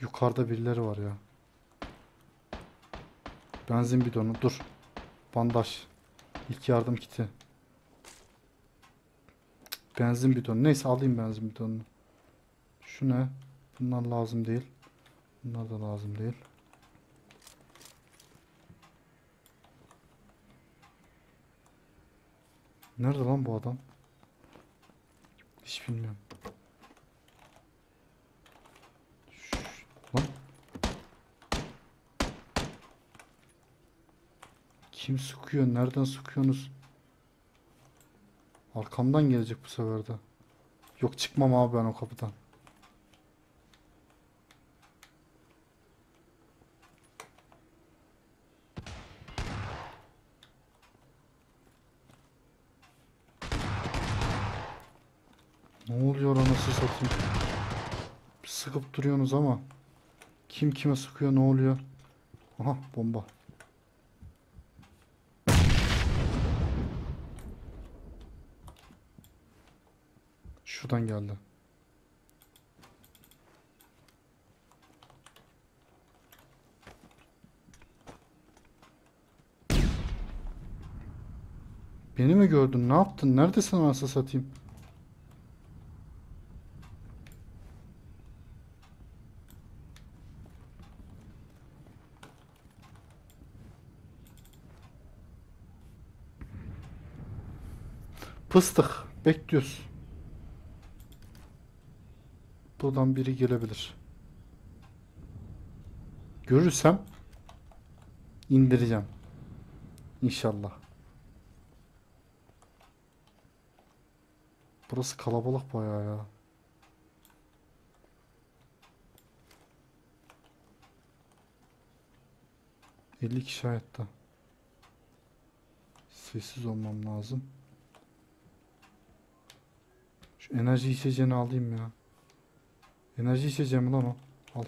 Yukarıda birileri var ya. Benzin bidonu. Dur. Bandaj. İlk yardım kiti. Benzin bidonu. Neyse alayım benzin bidonunu. Şu ne? Bunlar lazım değil. Bunlar da lazım değil. Nerede lan bu adam? Hiç bilmiyorum. Lan. Kim sıkıyor? Nereden sıkıyorsunuz? Arkamdan gelecek bu sefer de. Yok çıkmam abi ben o kapıdan. Ne oluyor anasını satayım? Sıkıp duruyorsunuz ama kim kime sıkıyor ne oluyor? Aha bomba. Şuradan geldi. Beni mi gördün? Ne yaptın? Neredesin anasını satayım? Pıstık. Bekliyoruz. Buradan biri gelebilir. Görürsem indireceğim. İnşallah. Burası kalabalık bayağı ya. Elli kişi hayatta. Sessiz olmam lazım. Şu enerji içeceğini alayım ya. Enerji içeceğim lan o. Al.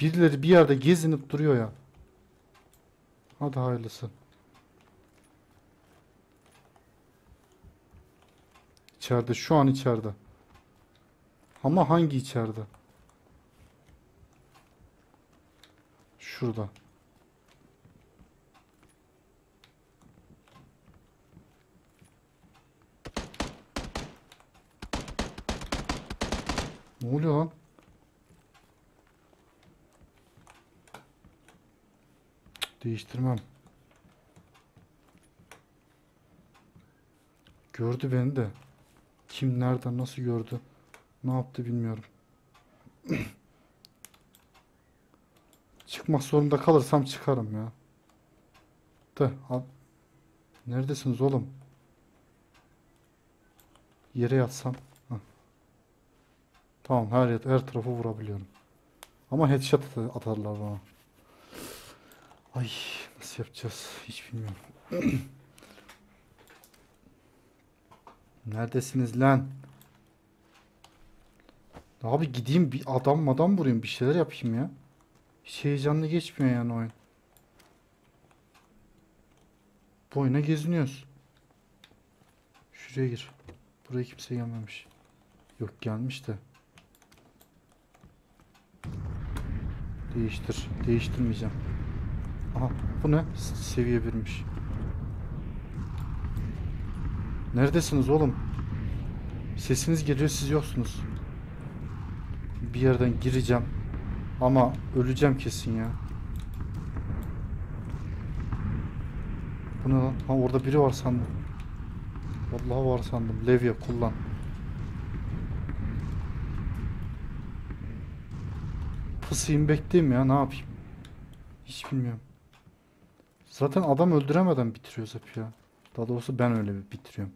Birileri bir yerde gezinip duruyor ya. Hadi hayırlısı. İçeride şu an içeride. Ama hangi içeride? Şurada. Ne oluyor lan? Değiştirmem. Gördü beni de. Kim nereden nasıl gördü? Ne yaptı bilmiyorum. [clears throat] Çıkmak zorunda kalırsam çıkarım ya. De, al. Neredesiniz oğlum? Yere yatsam. Tamam her yer, her tarafı vurabiliyorum. Ama headshot at- atarlar bana. Ay nasıl yapacağız hiç bilmiyorum. [clears throat] Neredesiniz lan? Abi gideyim bir adam adam vurayım bir şeyler yapayım ya. Hiç heyecanlı geçmiyor yani oyun. Boyuna geziniyoruz. Şuraya gir. Buraya kimse gelmemiş. Yok gelmiş de. Değiştir. Değiştirmeyeceğim. Aha bu ne? Seviye birmiş. Neredesiniz oğlum? Sesiniz geliyor siz yoksunuz. Bir yerden gireceğim. Ama öleceğim kesin ya. Bu ne lan? Ha orada biri var sandım. Vallahi var sandım. Levye kullan. Pısayım bekleyeyim ya ne yapayım. Hiç bilmiyorum. Zaten adam öldüremeden bitiriyoruz hep ya. Daha doğrusu ben öyle bir bitiriyorum.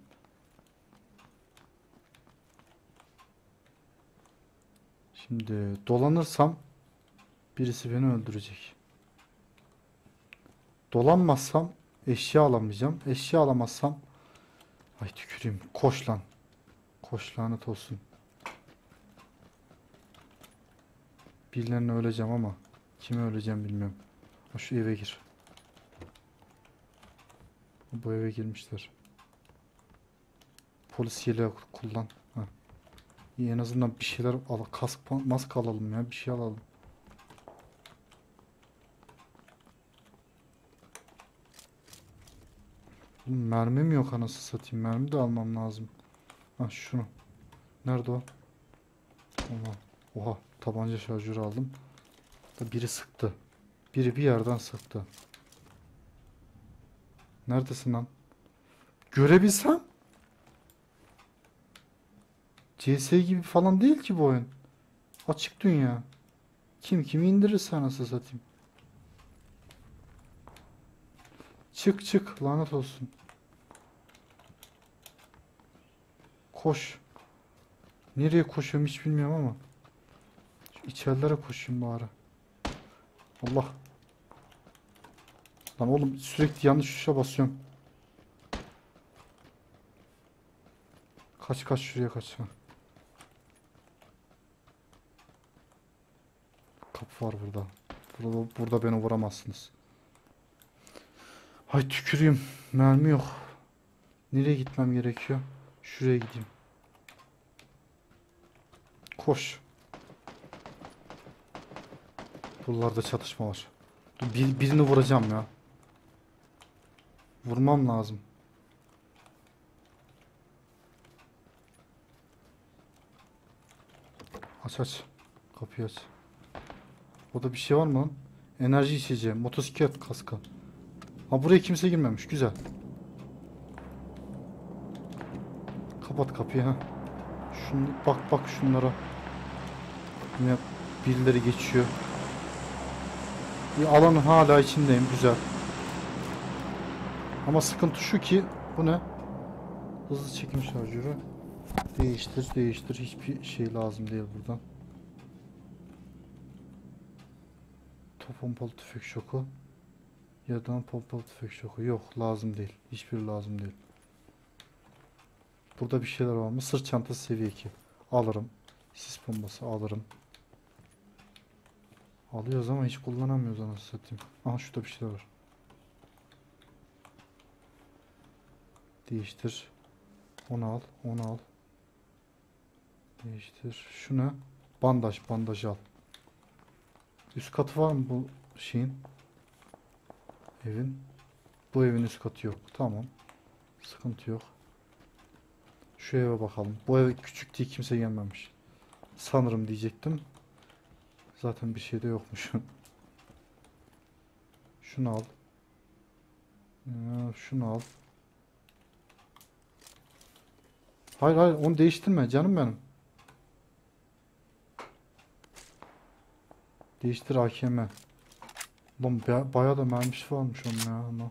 Şimdi dolanırsam birisi beni öldürecek. Dolanmazsam eşya alamayacağım. Eşya alamazsam ay tüküreyim. Koş lan. Koş lanet olsun. Birilerine öleceğim ama kime öleceğim bilmiyorum. Ha, şu eve gir. Bu eve girmişler. Polis yeleği kullan. Ha. En azından bir şeyler al. Kask, mask alalım ya. Bir şey alalım. Mermim yok anasını satayım. Mermi de almam lazım. Ha şunu. Nerede o? Oha. Oha. Tabanca şarjörü aldım. Da biri sıktı. Biri bir yerden sıktı. Neredesin lan? Görebilsem. CS gibi falan değil ki bu oyun. Açık dünya. Kim kimi indirirse anasını satayım. Çık çık lanet olsun. Koş. Nereye koşuyorum hiç bilmiyorum ama. İçerilere koşayım bari. Allah. Lan oğlum sürekli yanlış tuşa basıyorum. Kaç kaç şuraya kaç. Ha. Kapı var burada. Burada, burada beni vuramazsınız. Hay tüküreyim. Mermi yok. Nereye gitmem gerekiyor? Şuraya gideyim. Koş. Buralarda çatışma var. Dur, bir, birini vuracağım ya. Vurmam lazım. Aç aç. Kapıyı aç. Orada bir şey var mı lan? Enerji içeceği. Motosiklet kaskı. Ha buraya kimse girmemiş. Güzel. Kapat kapıyı ha. Şunu, bak bak şunlara. Yine birileri geçiyor. Alanın hala içindeyim. Güzel. Ama sıkıntı şu ki bu ne? Hızlı çekim şarjörü. Değiştir, değiştir. Hiçbir şey lazım değil buradan. Top pompalı tüfek şoku. Yerden pompalı tüfek şoku. Yok, lazım değil. Hiçbiri lazım değil. Burada bir şeyler var mı? Sırt çantası seviye 2. Alırım. Sis bombası alırım. Alıyoruz ama hiç kullanamıyoruz anasını satayım. Aha şurada bir şeyler var. Değiştir. Onu al, onu al. Değiştir. Şu ne? Bandaj, bandaj al. Üst katı var mı bu şeyin? Evin. Bu evin üst katı yok. Tamam. Sıkıntı yok. Şu eve bakalım. Bu ev küçük diye kimse gelmemiş. Sanırım diyecektim. Zaten bir şey de yokmuş. Şunu al. Ee, Şunu al. Hayır hayır onu değiştirme canım benim. Değiştir AKM. Lan baya, da mermisi varmış onun ya ama.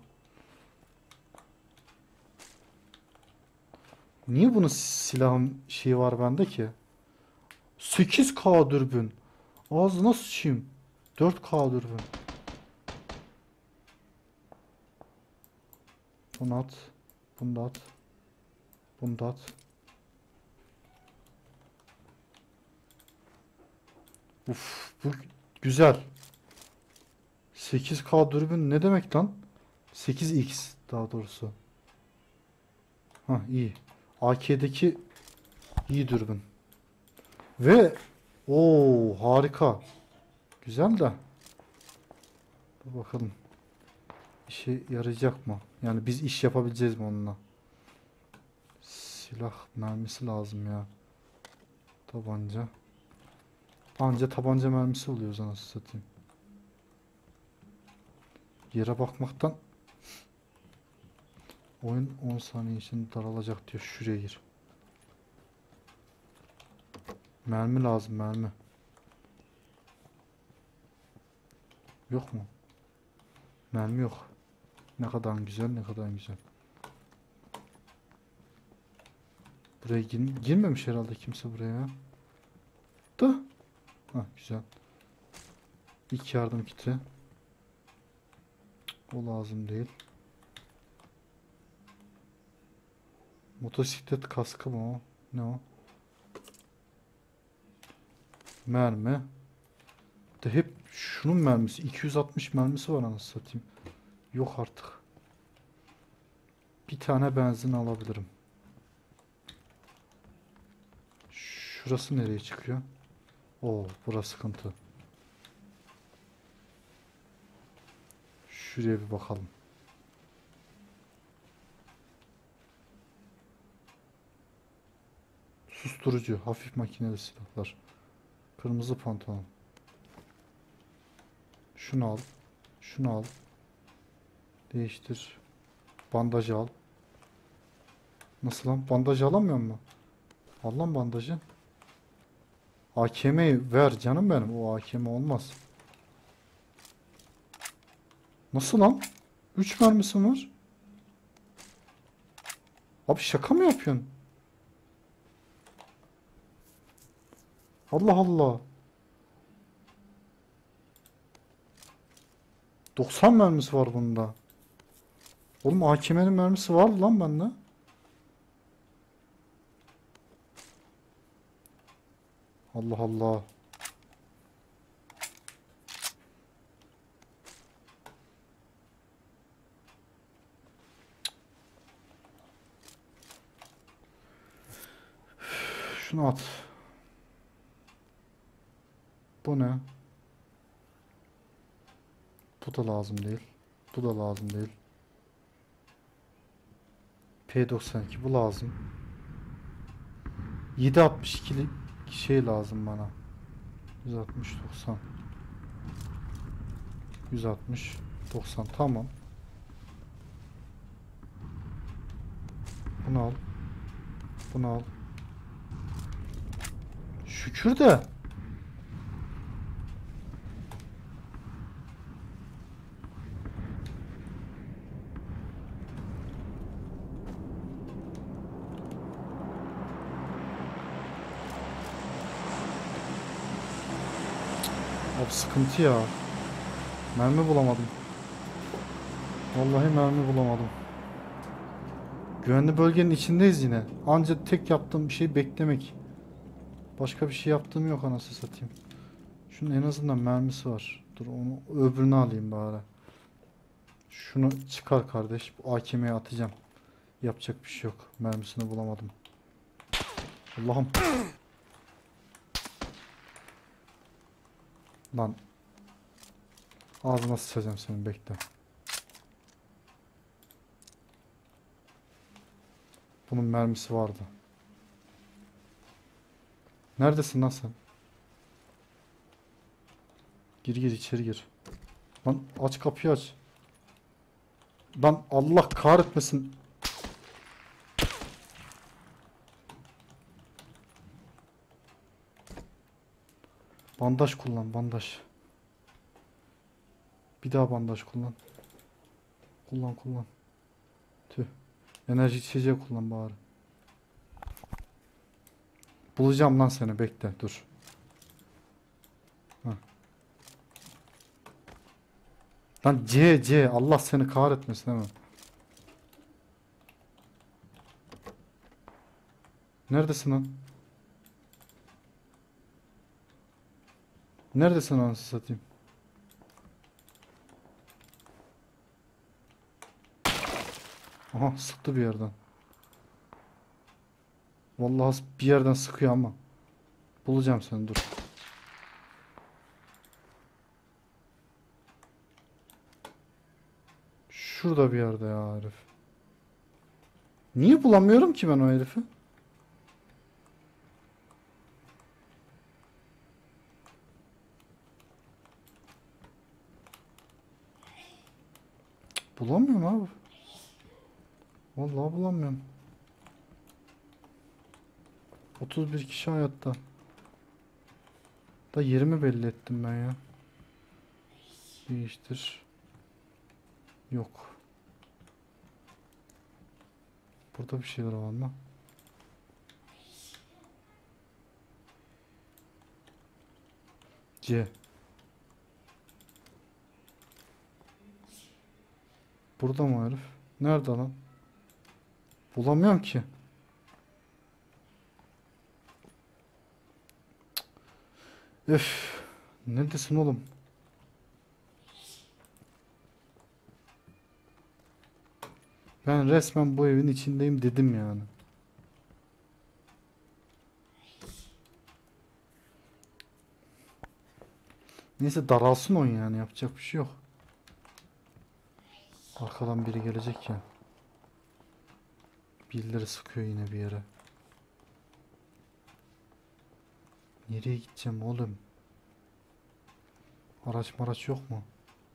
Niye bunun silahın şeyi var bende ki? 8K dürbün. Ağzına sıçayım. 4K dürbün. Bunu at. Bunu da at. Bunu da at. Uf, bu güzel. 8K dürbün ne demek lan? 8X daha doğrusu. Ha iyi. AK'deki iyi dürbün. Ve o harika. Güzel de. Dur bakalım. İşe yarayacak mı? Yani biz iş yapabileceğiz mi onunla? Silah mermisi lazım ya. Tabanca. Anca tabanca mermisi oluyor anasını satayım. Yere bakmaktan [laughs] oyun 10 saniye için daralacak diyor. Şuraya gir. Mermi lazım mermi. Yok mu? Mermi yok. Ne kadar güzel ne kadar güzel. Buraya gir girmemiş herhalde kimse buraya. Da. Ha güzel. İlk yardım kiti. O lazım değil. Motosiklet kaskı mı o? Ne o? Mermi. De hep şunun mermisi. 260 mermisi var anasını satayım. Yok artık. Bir tane benzin alabilirim. Şurası nereye çıkıyor? Oo, burası sıkıntı. Şuraya bir bakalım. Susturucu, hafif makineli silahlar. Kırmızı pantolon. Şunu al. Şunu al. Değiştir. Bandajı al. Nasıl lan? Bandajı alamıyor mu? Al lan bandajı. AKM'yi ver canım benim. O AKM olmaz. Nasıl lan? 3 mermisi mi var? Abi şaka mı yapıyorsun? Allah Allah. 90 mermisi var bunda. Oğlum AKM'nin mermisi var lan bende. Allah Allah. Şunu at. Bu ne? Bu da lazım değil. Bu da lazım değil. P92 bu lazım. 7.62'lik şey lazım bana. 160 90. 160 90 tamam. Bunu al. Bunu al. Şükür de. Abi sıkıntı ya. Mermi bulamadım. Vallahi mermi bulamadım. Güvenli bölgenin içindeyiz yine. Anca tek yaptığım bir şey beklemek. Başka bir şey yaptığım yok anasını satayım. Şunun en azından mermisi var. Dur onu öbürünü alayım bari. Şunu çıkar kardeş. AKM'ye atacağım. Yapacak bir şey yok. Mermisini bulamadım. Allah'ım. Lan. Ağzına sıçacağım senin bekle. Bunun mermisi vardı. Neredesin lan sen? Gir gir içeri gir. Lan aç kapıyı aç. Lan Allah kahretmesin. Bandaj kullan bandaj. Bir daha bandaj kullan. Kullan kullan. Tüh. Enerji içeceği kullan bari. Bulacağım lan seni bekle dur. Heh. Lan C C Allah seni kahretmesin hemen. Neredesin lan? Neredesin anasını satayım? Aha sıktı bir yerden. Vallahi bir yerden sıkıyor ama. Bulacağım seni dur. Şurada bir yerde ya herif. Niye bulamıyorum ki ben o herifi? Cık, Bulamıyorum abi. Vallahi bulamıyorum. 31 kişi hayatta. Da yerimi belli ettim ben ya. Değiştir. Yok. Burada bir şeyler var mı? C. Burada mı herif? Nerede lan? Bulamıyorum ki. Öf. Neredesin oğlum? Ben resmen bu evin içindeyim dedim yani. Neyse daralsın oyun yani yapacak bir şey yok. Arkadan biri gelecek ya. Birileri sıkıyor yine bir yere. Nereye gideceğim oğlum? Araç maraç yok mu?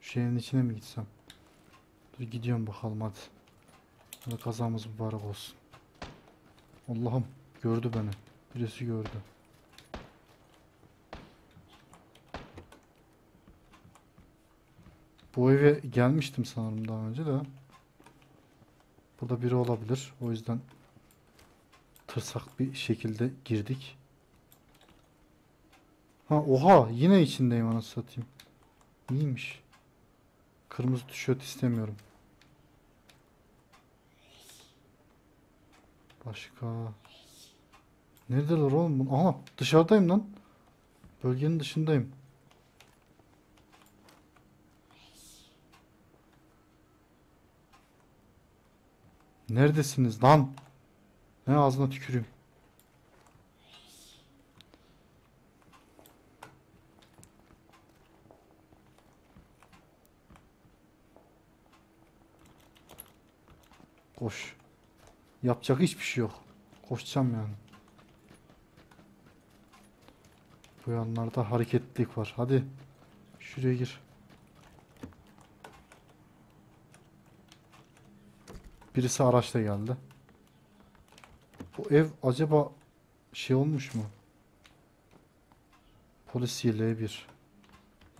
Şu evin içine mi gitsem? Dur gidiyorum bakalım hadi. Hadi kazamız mübarek olsun. Allah'ım gördü beni. Birisi gördü. Bu eve gelmiştim sanırım daha önce de. Burada biri olabilir. O yüzden tırsak bir şekilde girdik. Ha oha yine içindeyim anasını satayım. İyiymiş. Kırmızı tişört istemiyorum. Başka. Neredeler oğlum? Aha dışarıdayım lan. Bölgenin dışındayım. Neredesiniz lan? Ne ağzına tüküreyim. Koş. Yapacak hiçbir şey yok. Koşacağım yani. Bu yanlarda hareketlilik var. Hadi. Şuraya gir. Birisi araçla geldi. Bu ev acaba şey olmuş mu? Polis yeleği bir.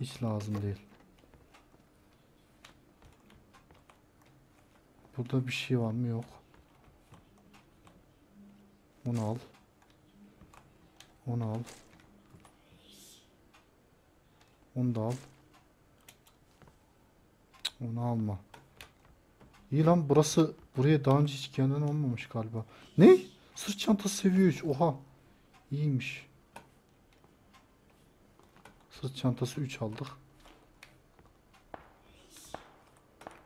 Hiç lazım değil. Burada bir şey var mı? Yok. Onu al. Onu al. Onu da al. Onu alma. İyi lan burası buraya daha önce hiç kendin olmamış galiba. Ne? Sırt çantası seviye 3. Oha. İyiymiş. Sırt çantası 3 aldık.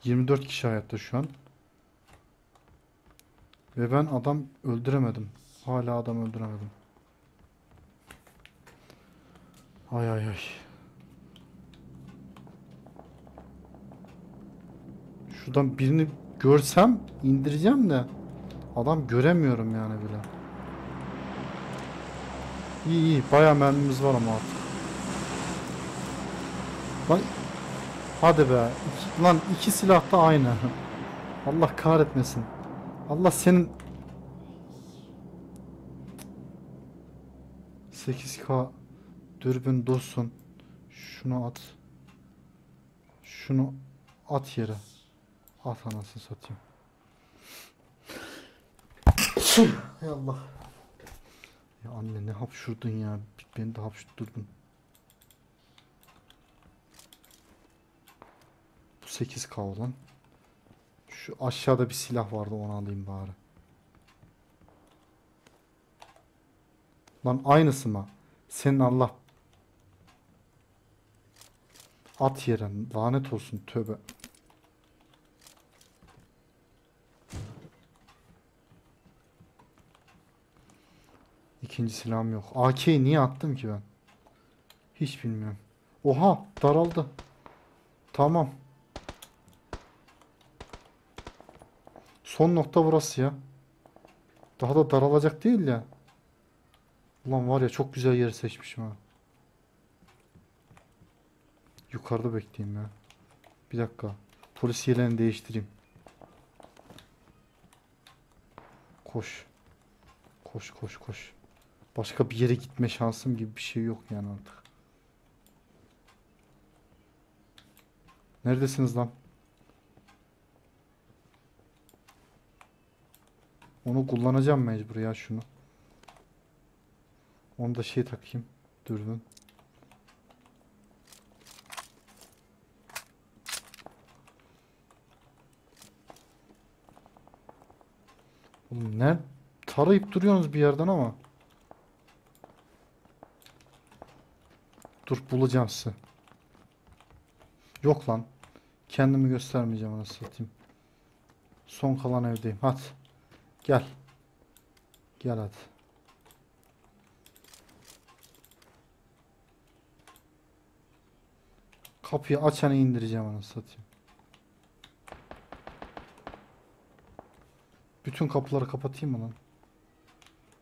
24 kişi hayatta şu an. Ve ben adam öldüremedim. Hala adam öldüremedim. Ay ay ay. Şuradan birini görsem indireceğim de adam göremiyorum yani bile. İyi iyi bayağı mermimiz var ama artık. Lan hadi be. İki- lan iki silah da aynı. [laughs] Allah kahretmesin. Allah senin 8K dürbün dursun. Şunu at. Şunu at yere. At anasını satayım. Hay Allah. Ya anne ne hapşurdun ya. Beni de hapşurdun. Bu 8K olan. Şu aşağıda bir silah vardı onu alayım bari. Lan aynısı mı? Senin Allah. At yere lanet olsun tövbe. İkinci silahım yok. AK'yi niye attım ki ben? Hiç bilmiyorum. Oha daraldı. Tamam. Son nokta burası ya. Daha da daralacak değil ya. Ulan var ya çok güzel yeri seçmişim ha. Yukarıda bekleyeyim ya. Bir dakika. Polis yeleğini değiştireyim. Koş. Koş koş koş. Başka bir yere gitme şansım gibi bir şey yok yani artık. Neredesiniz lan? Onu kullanacağım mecbur ya şunu. Onu da şey takayım. Dürbün. Oğlum ne tarayıp duruyorsunuz bir yerden ama. Dur bulacağım sizi. Yok lan. Kendimi göstermeyeceğim anasını satayım. Son kalan evdeyim. Hadi. Gel. Gel hadi. Kapıyı açanı indireceğim anasını satayım. Bütün kapıları kapatayım mı lan?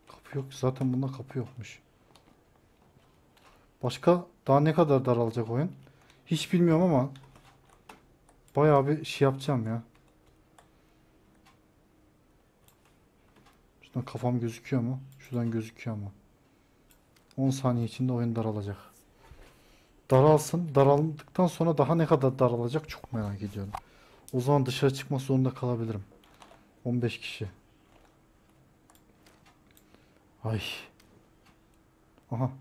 Kapı yok. Zaten bunda kapı yokmuş. Başka daha ne kadar daralacak oyun? Hiç bilmiyorum ama Bayağı bir şey yapacağım ya. Şuradan kafam gözüküyor mu? Şuradan gözüküyor mu? 10 saniye içinde oyun daralacak. Daralsın. Daraldıktan sonra daha ne kadar daralacak çok merak ediyorum. O zaman dışarı çıkmak zorunda kalabilirim. 15 kişi. Ay. Aha.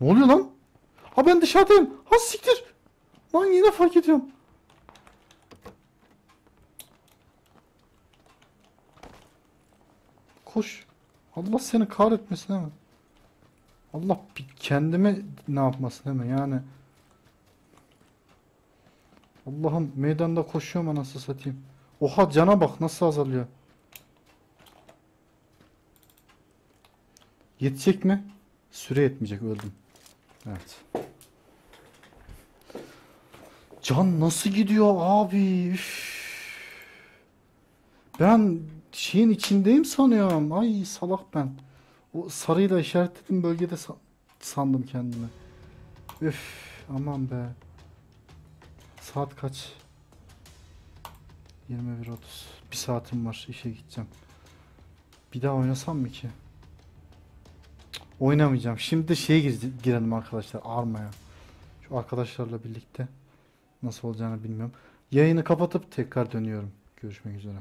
Ne oluyor lan? Ha ben dışarıdayım. Ha siktir. Lan yine fark ediyorum. Koş. Allah seni kahretmesin hemen. Allah bir kendime ne yapmasın hemen yani. Allah'ım meydanda koşuyorum anasını satayım. Oha cana bak nasıl azalıyor. Yetecek mi? Süre yetmeyecek öldüm. Evet. Can nasıl gidiyor abi? Üf. Ben şeyin içindeyim sanıyorum. Ay salak ben. O sarıyla işaretledim bölgede sa- sandım kendimi. Üf aman be. Saat kaç? 21.30. Bir saatim var işe gideceğim. Bir daha oynasam mı ki? Oynamayacağım. Şimdi şeye gir- girelim arkadaşlar. Arma'ya. Şu arkadaşlarla birlikte. Nasıl olacağını bilmiyorum. Yayını kapatıp tekrar dönüyorum. Görüşmek üzere.